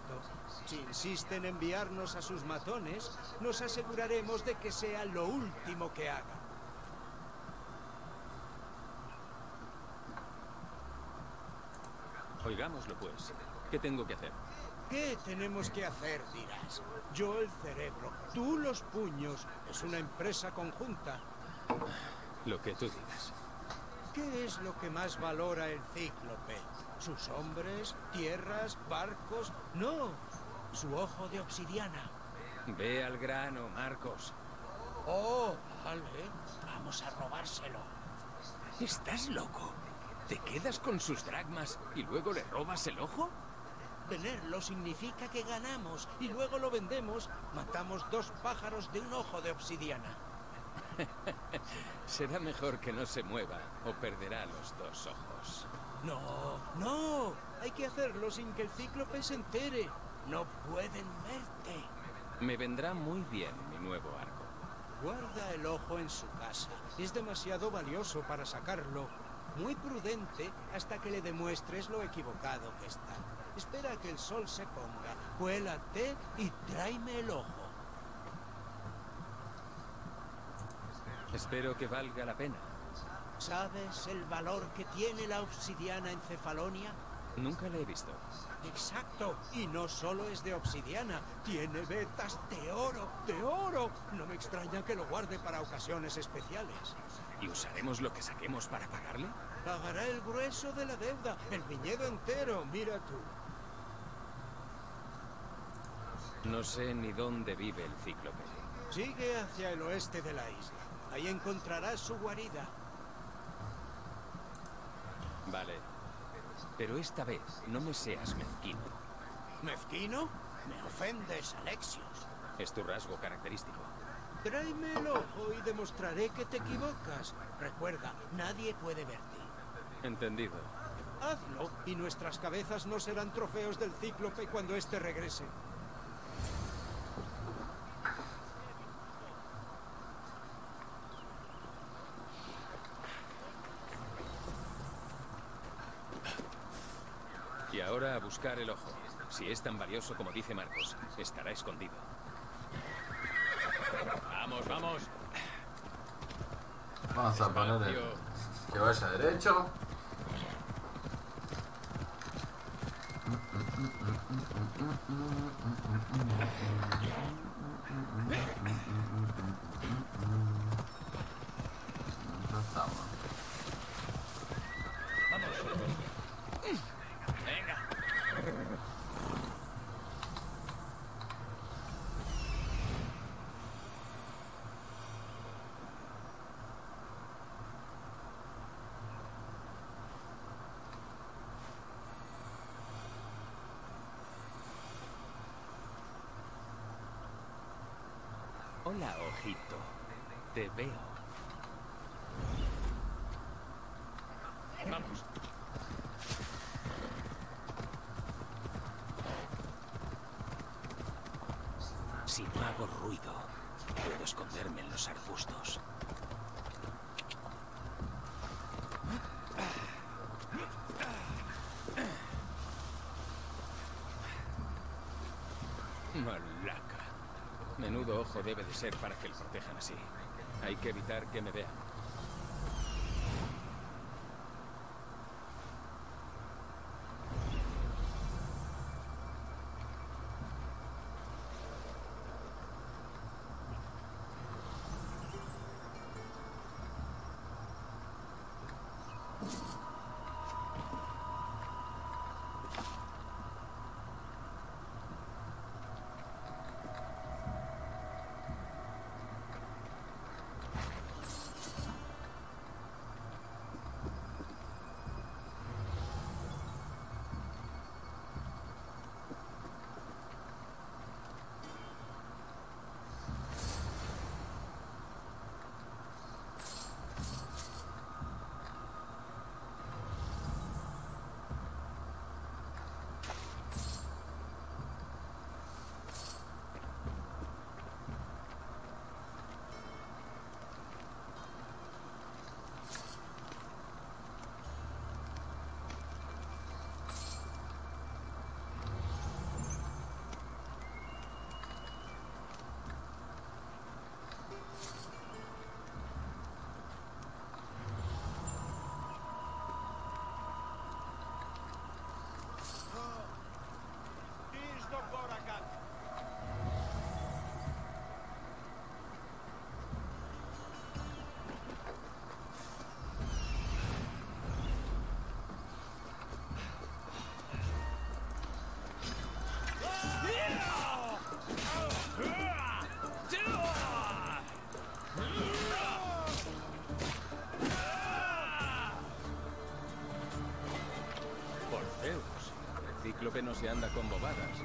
Speaker 12: Si insisten en enviarnos a sus matones, nos aseguraremos de que sea lo último que hagan.
Speaker 9: Oigámoslo pues. ¿Qué tengo que hacer?
Speaker 12: ¿Qué tenemos que hacer, dirás? Yo el cerebro, tú los puños. Es una empresa conjunta.
Speaker 9: Lo que tú digas.
Speaker 12: ¿Qué es lo que más valora el cíclope? ¿Sus hombres, tierras, barcos? No, su ojo de obsidiana.
Speaker 9: Ve al grano, Marcos.
Speaker 12: Oh, Vale, vamos a robárselo.
Speaker 9: ¿Estás loco? ¿Te quedas con sus dragmas y luego le robas el ojo?
Speaker 12: Tenerlo significa que ganamos y luego lo vendemos. Matamos dos pájaros de un ojo de obsidiana. (laughs)
Speaker 9: Será mejor que no se mueva o perderá los dos ojos.
Speaker 12: No, no. Hay que hacerlo sin que el cíclope se entere. No pueden verte.
Speaker 9: Me vendrá muy bien mi nuevo arco.
Speaker 12: Guarda el ojo en su casa. Es demasiado valioso para sacarlo. Muy prudente hasta que le demuestres lo equivocado que está. Espera a que el sol se ponga, cuélate y tráeme el ojo.
Speaker 9: Espero que valga la pena.
Speaker 12: ¿Sabes el valor que tiene la obsidiana en Cefalonia?
Speaker 9: Nunca la he visto.
Speaker 12: Exacto. Y no solo es de obsidiana, tiene vetas de oro, de oro. No me extraña que lo guarde para ocasiones especiales.
Speaker 9: ¿Y usaremos lo que saquemos para pagarle?
Speaker 12: Pagará el grueso de la deuda, el viñedo entero, mira tú.
Speaker 9: No sé ni dónde vive el cíclope.
Speaker 12: Sigue hacia el oeste de la isla. Ahí encontrarás su guarida.
Speaker 9: Vale. Pero esta vez no me seas mezquino.
Speaker 12: ¿Mezquino? Me ofendes, Alexios.
Speaker 9: Es tu rasgo característico.
Speaker 12: Tráeme el ojo y demostraré que te equivocas. Recuerda, nadie puede verte.
Speaker 9: Entendido.
Speaker 12: Hazlo y nuestras cabezas no serán trofeos del cíclope cuando éste regrese.
Speaker 9: Ahora a buscar el ojo. Si es tan valioso como dice Marcos, estará escondido. Vamos, vamos.
Speaker 1: Vamos a poner el- que vaya derecho. Ya estamos.
Speaker 10: Venga.
Speaker 9: Ojito. Te veo.
Speaker 10: Vamos.
Speaker 9: Si no hago ruido, puedo esconderme en los arbustos. Malaca. Debe de ser para que lo protejan así. Hay que evitar que me vean. Doctor Boragat. No se anda con bobadas.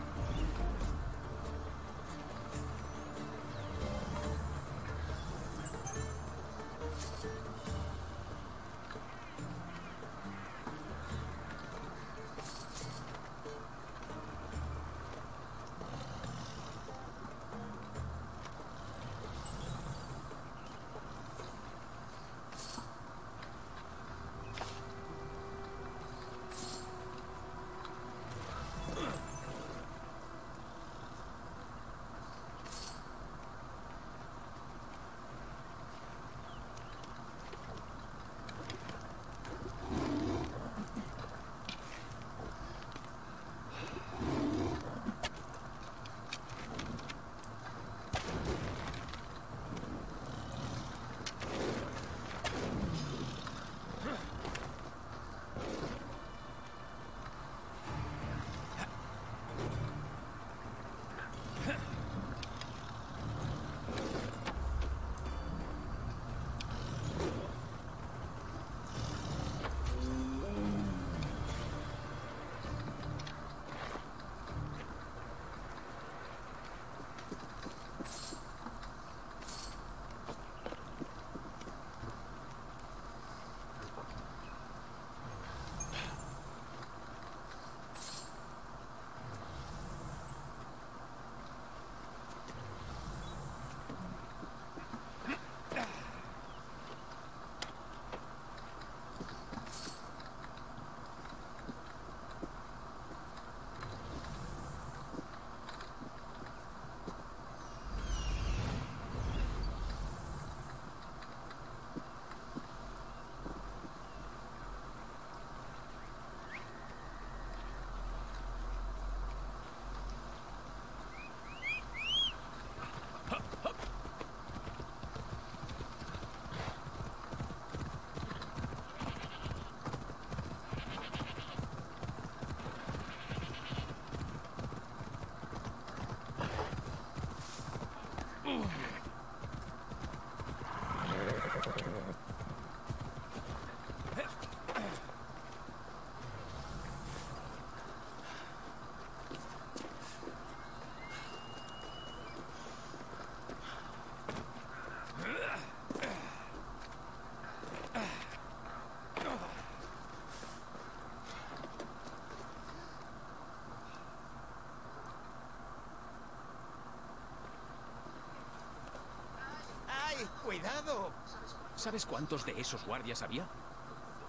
Speaker 9: ¿Sabes cuántos de esos guardias había?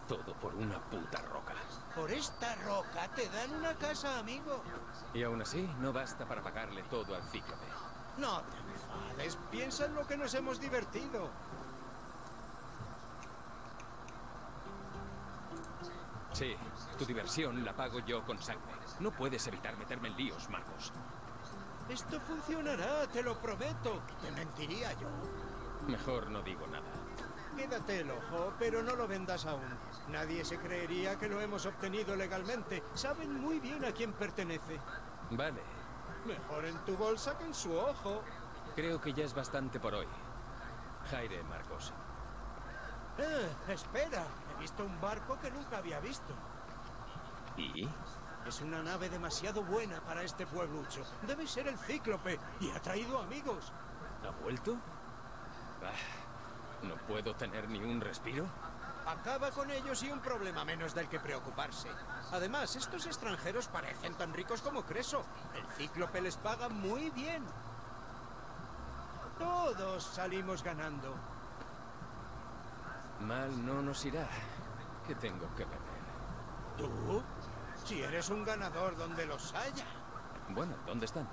Speaker 9: Todo por una puta roca.
Speaker 12: Por esta roca te dan una casa, amigo.
Speaker 9: Y aún así, no basta para pagarle todo al cíclope.
Speaker 12: No te enfades. Piensa en lo que nos hemos divertido.
Speaker 9: Sí, tu diversión la pago yo con sangre. No puedes evitar meterme en líos, Marcos.
Speaker 12: Esto funcionará, te lo prometo. Te mentiría yo.
Speaker 9: Mejor no digo nada.
Speaker 12: Quédate el ojo, pero no lo vendas aún. Nadie se creería que lo hemos obtenido legalmente. Saben muy bien a quién pertenece.
Speaker 9: Vale.
Speaker 12: Mejor en tu bolsa que en su ojo.
Speaker 9: Creo que ya es bastante por hoy. Jaire, Marcos.
Speaker 12: Eh, espera. He visto un barco que nunca había visto.
Speaker 9: ¿Y?
Speaker 12: Es una nave demasiado buena para este pueblucho. Debe ser el Cíclope y ha traído amigos.
Speaker 9: ¿Ha vuelto? Ah, ¿No puedo tener ni un respiro?
Speaker 12: Acaba con ellos y un problema menos del que preocuparse. Además, estos extranjeros parecen tan ricos como Creso. El Cíclope les paga muy bien. Todos salimos ganando.
Speaker 9: Mal no nos irá. ¿Qué tengo que beber?
Speaker 12: ¿Tú? Si eres un ganador donde los haya.
Speaker 9: Bueno, ¿dónde están?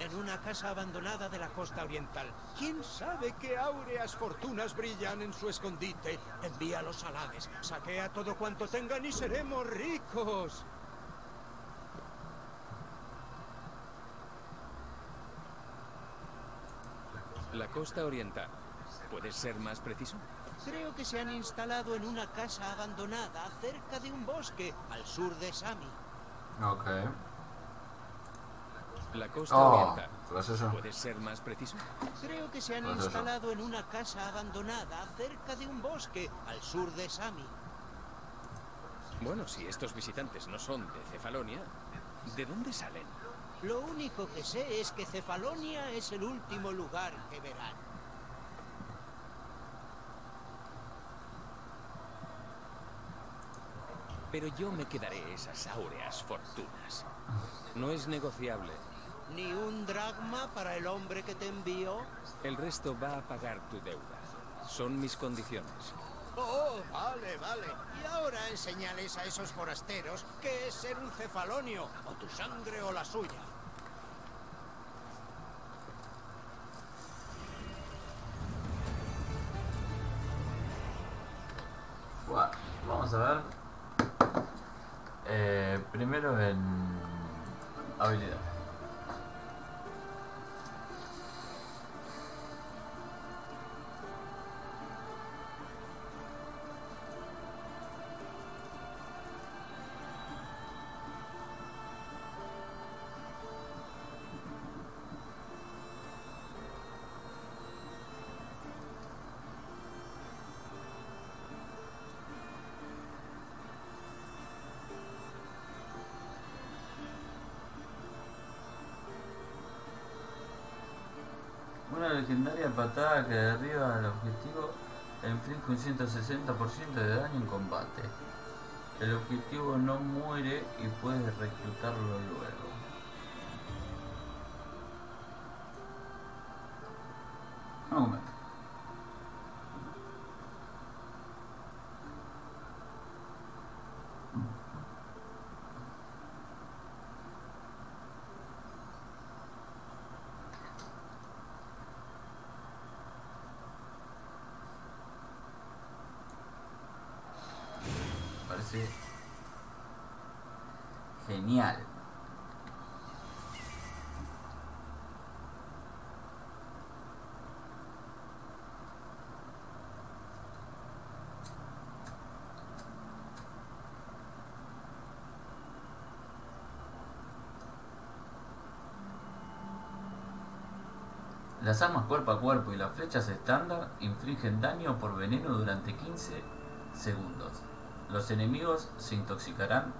Speaker 12: En una casa abandonada de la costa oriental. ¿Quién sabe qué áureas fortunas brillan en su escondite? Envíalos a Hades, saquea todo cuanto tengan y seremos ricos.
Speaker 9: La costa oriental. ¿Puedes ser más preciso?
Speaker 12: Creo que se han instalado en una casa abandonada cerca de un bosque al sur de Sami.
Speaker 1: Ok.
Speaker 9: La costa
Speaker 1: Oh,
Speaker 9: oriental.
Speaker 1: pues eso.
Speaker 9: ¿Puedes ser más preciso?
Speaker 12: Creo que se han
Speaker 1: Pues eso.
Speaker 12: instalado en una casa abandonada cerca de un bosque al sur de Sami.
Speaker 9: Bueno, si estos visitantes no son de Cefalonia, ¿de dónde salen?
Speaker 12: Lo único que sé es que Cefalonia es el último lugar que verán.
Speaker 9: Pero yo me quedaré esas áureas fortunas. No es negociable.
Speaker 12: ¿Ni un dragma para el hombre que te envió?
Speaker 9: El resto va a pagar tu deuda. Son mis condiciones.
Speaker 12: Oh, vale, vale. Y ahora enseñales a esos forasteros qué es ser un cefalonio, o tu sangre o la suya.
Speaker 1: Bueno, vamos a ver. Eh, primero en habilidad. De daño en combate. El objetivo no muere y puedes reclutarlo luego. Un momento. Parece genial. Las armas cuerpo a cuerpo y las flechas estándar infligen daño por veneno durante 15 segundos. Los enemigos se intoxicarán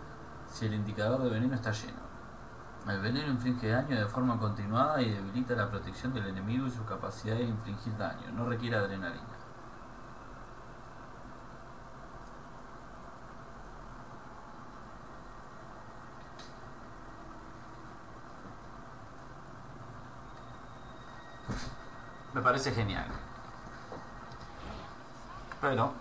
Speaker 1: si el indicador de veneno está lleno. El veneno inflige daño de forma continuada y debilita la protección del enemigo y su capacidad de infligir daño. No requiere adrenalina. Me parece genial. Pero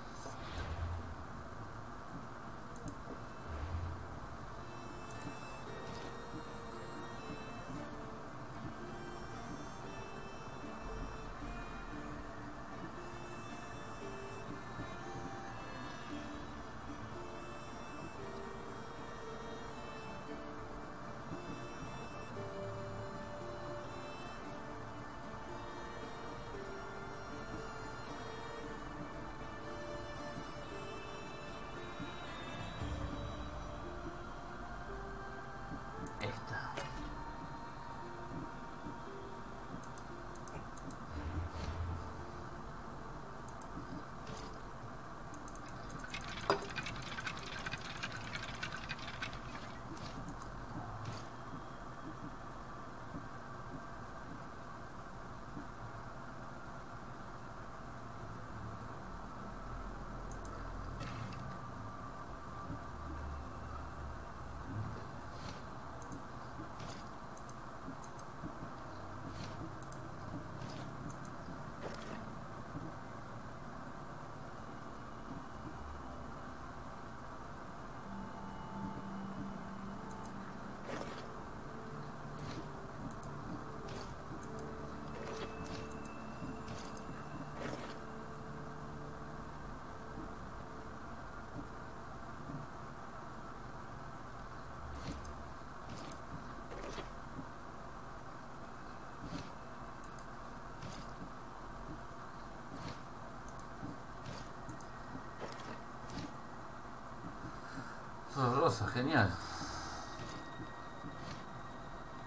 Speaker 1: Oh, rosa, genial.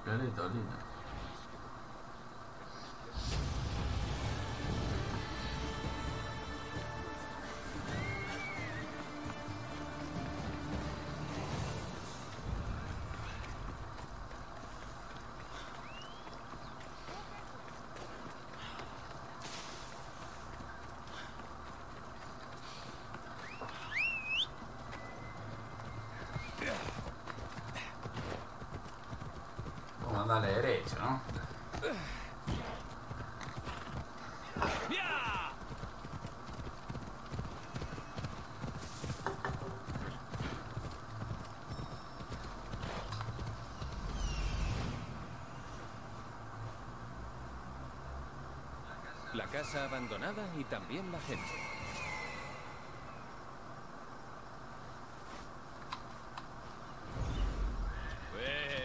Speaker 1: Violeta, lindo.
Speaker 9: Casa abandonada y también la gente. ¡Eh!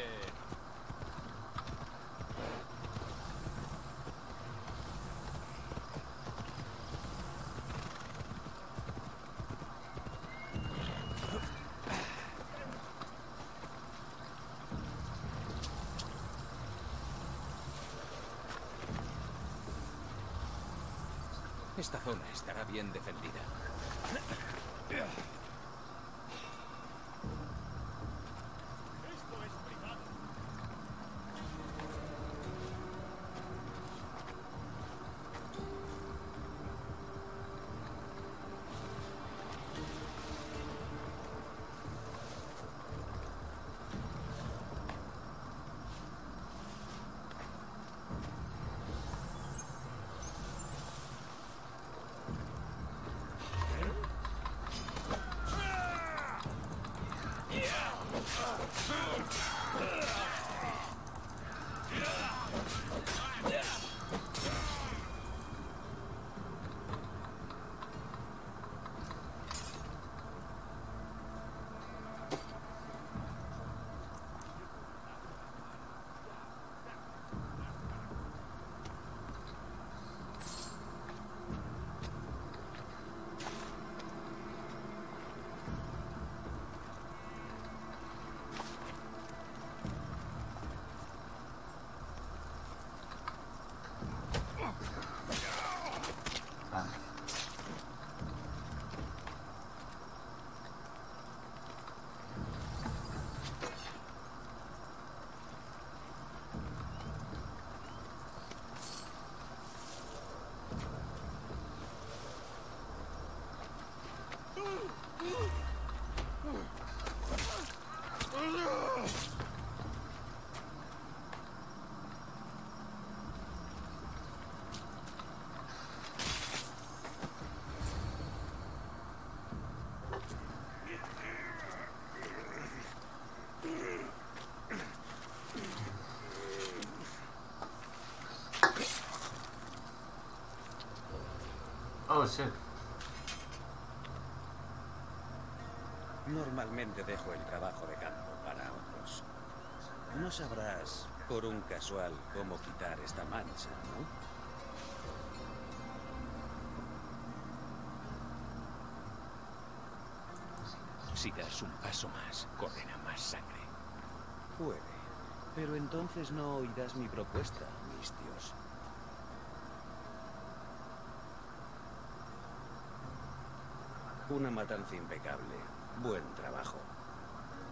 Speaker 9: Esta zona estará bien defendida.
Speaker 1: Uh, Oh, shit.
Speaker 21: Normalmente dejo el trabajo de campo para otros. No sabrás, por un casual, cómo quitar esta mancha, ¿no?
Speaker 9: Si das un paso más, correrá más sangre.
Speaker 21: Puede. Pero entonces no oirás mi propuesta, mis dios. Una matanza impecable. Buen trabajo.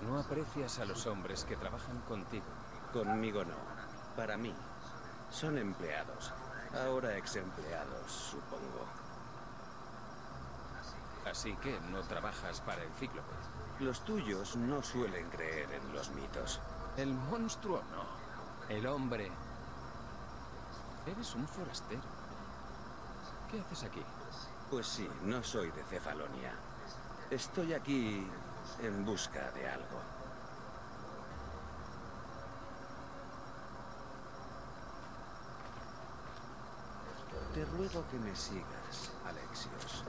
Speaker 9: No aprecias a los hombres que trabajan contigo.
Speaker 21: Conmigo no. Para mí. Son empleados. Ahora ex empleados, supongo.
Speaker 9: Así que no trabajas para el cíclope.
Speaker 21: Los tuyos no suelen creer en los mitos.
Speaker 9: El monstruo no. El hombre. Eres un forastero. ¿Qué haces aquí?
Speaker 21: Pues sí, no soy de Cefalonia. Estoy aquí en busca de algo. Te ruego que me sigas, Alexios.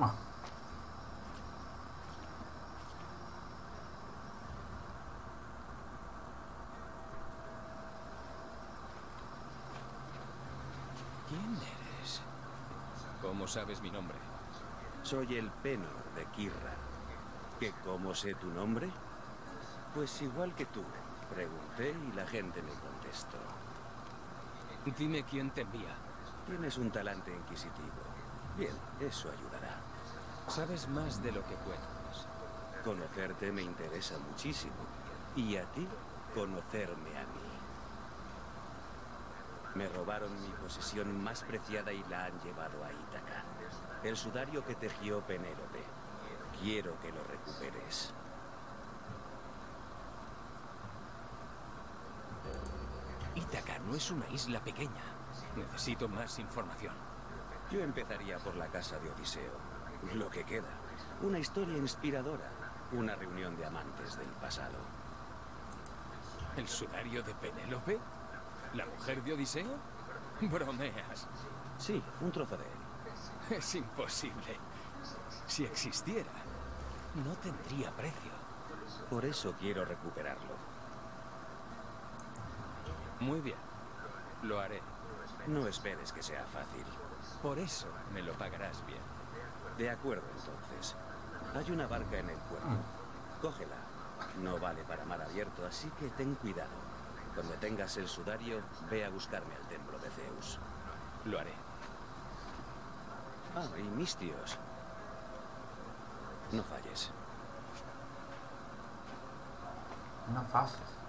Speaker 1: Ah.
Speaker 9: ¿Quién eres? ¿Cómo sabes mi nombre?
Speaker 21: Soy el Penor de Kirra. ¿Que cómo sé tu nombre? Pues igual que tú. Pregunté y la gente me contestó.
Speaker 9: Dime quién te envía.
Speaker 21: Tienes un talante inquisitivo. Bien, eso ayudará.
Speaker 9: Sabes más de lo que cuentas.
Speaker 21: Conocerte me interesa muchísimo. Y a ti, conocerme a mí. Me robaron mi posesión más preciada y la han llevado a Ítaca. El sudario que tejió Penélope. Quiero que lo recuperes.
Speaker 9: Ítaca no es una isla pequeña. Necesito más información.
Speaker 21: Yo empezaría por la casa de Odiseo. Lo que queda. Una historia inspiradora. Una reunión de amantes del pasado.
Speaker 9: ¿El sudario de Penélope? ¿La mujer de Odiseo? Bromeas.
Speaker 21: Sí, un trozo de él.
Speaker 9: Es imposible. Si existiera, no tendría precio.
Speaker 21: Por eso quiero recuperarlo.
Speaker 9: Muy bien. Lo haré.
Speaker 21: No esperes que sea fácil.
Speaker 9: Por eso me lo pagarás bien.
Speaker 21: De acuerdo, entonces. Hay una barca en el puerto. Cógela. No vale para mar abierto, así que ten cuidado. Cuando tengas el sudario, ve a buscarme al templo de Zeus.
Speaker 9: Lo haré.
Speaker 21: Ah, y mis tíos. No falles.
Speaker 1: No falles.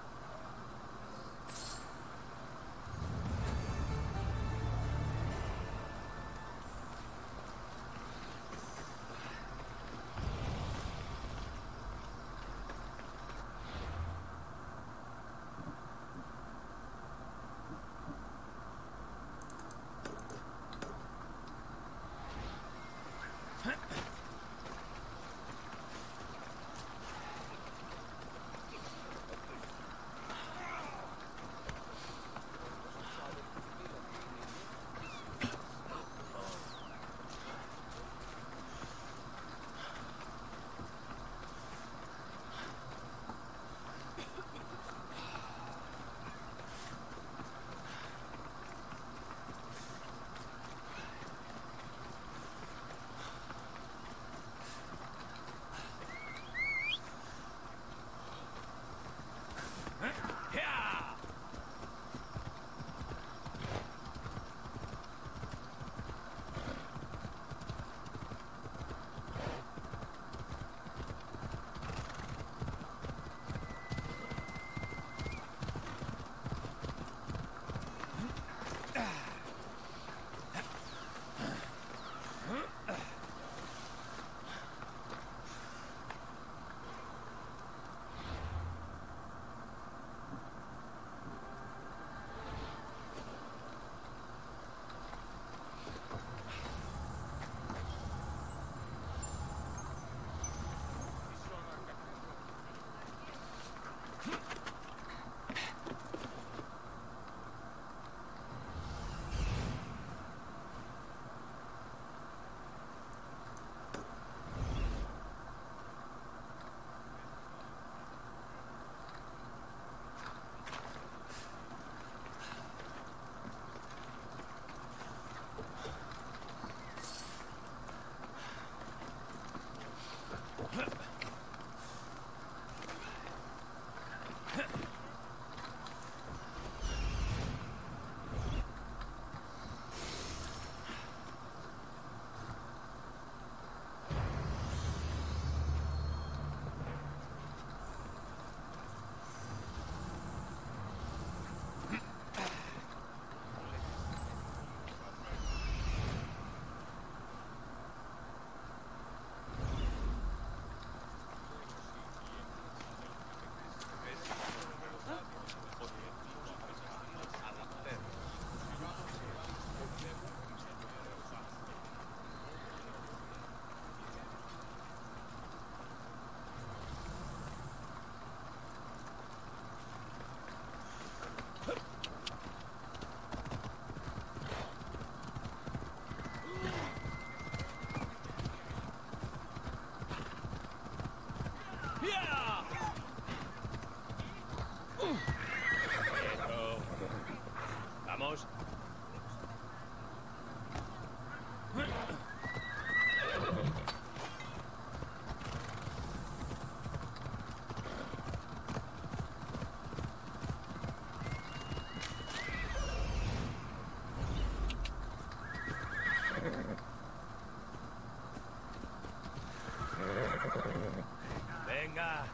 Speaker 10: Venga.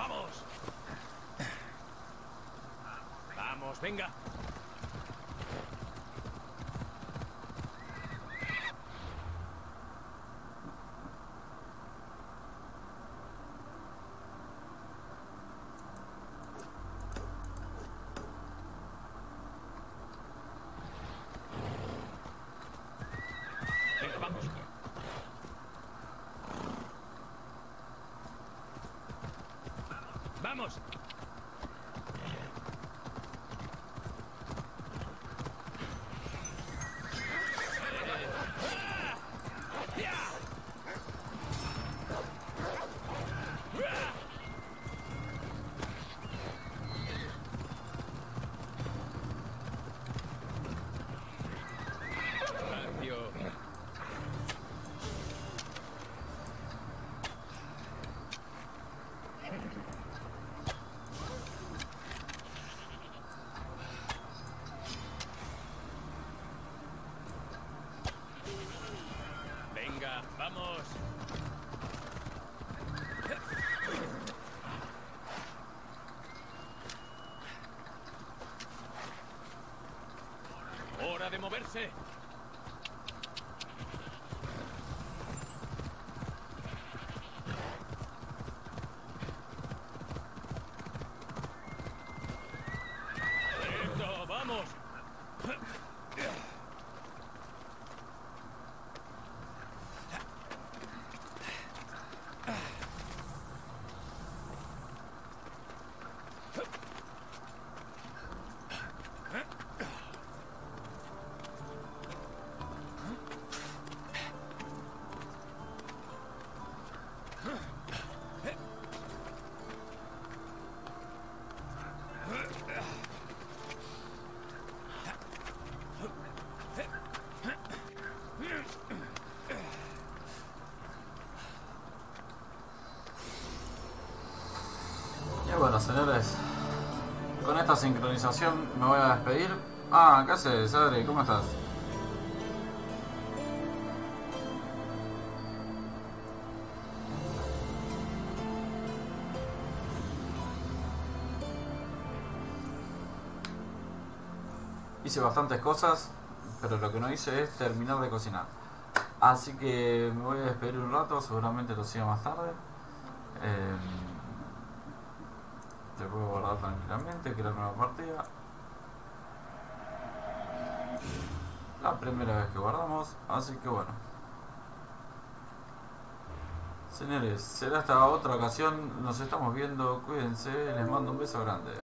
Speaker 9: ¡Vamos! ¡Vamos, venga! Venga, vamos. ¡Vamos! Vamos. Hora de moverse.
Speaker 1: Señores, con esta sincronización me voy a despedir. Ah, ¿qué haces, Adri? ¿Cómo estás? Hice bastantes cosas, pero lo que no hice es terminar de cocinar. Así que me voy a despedir un rato, seguramente lo siga más tarde. Eh, te puedo guardar tranquilamente, crear nueva partida. La primera vez que guardamos, así que bueno. Señores, será hasta otra ocasión, nos estamos viendo, cuídense, les mando un beso grande.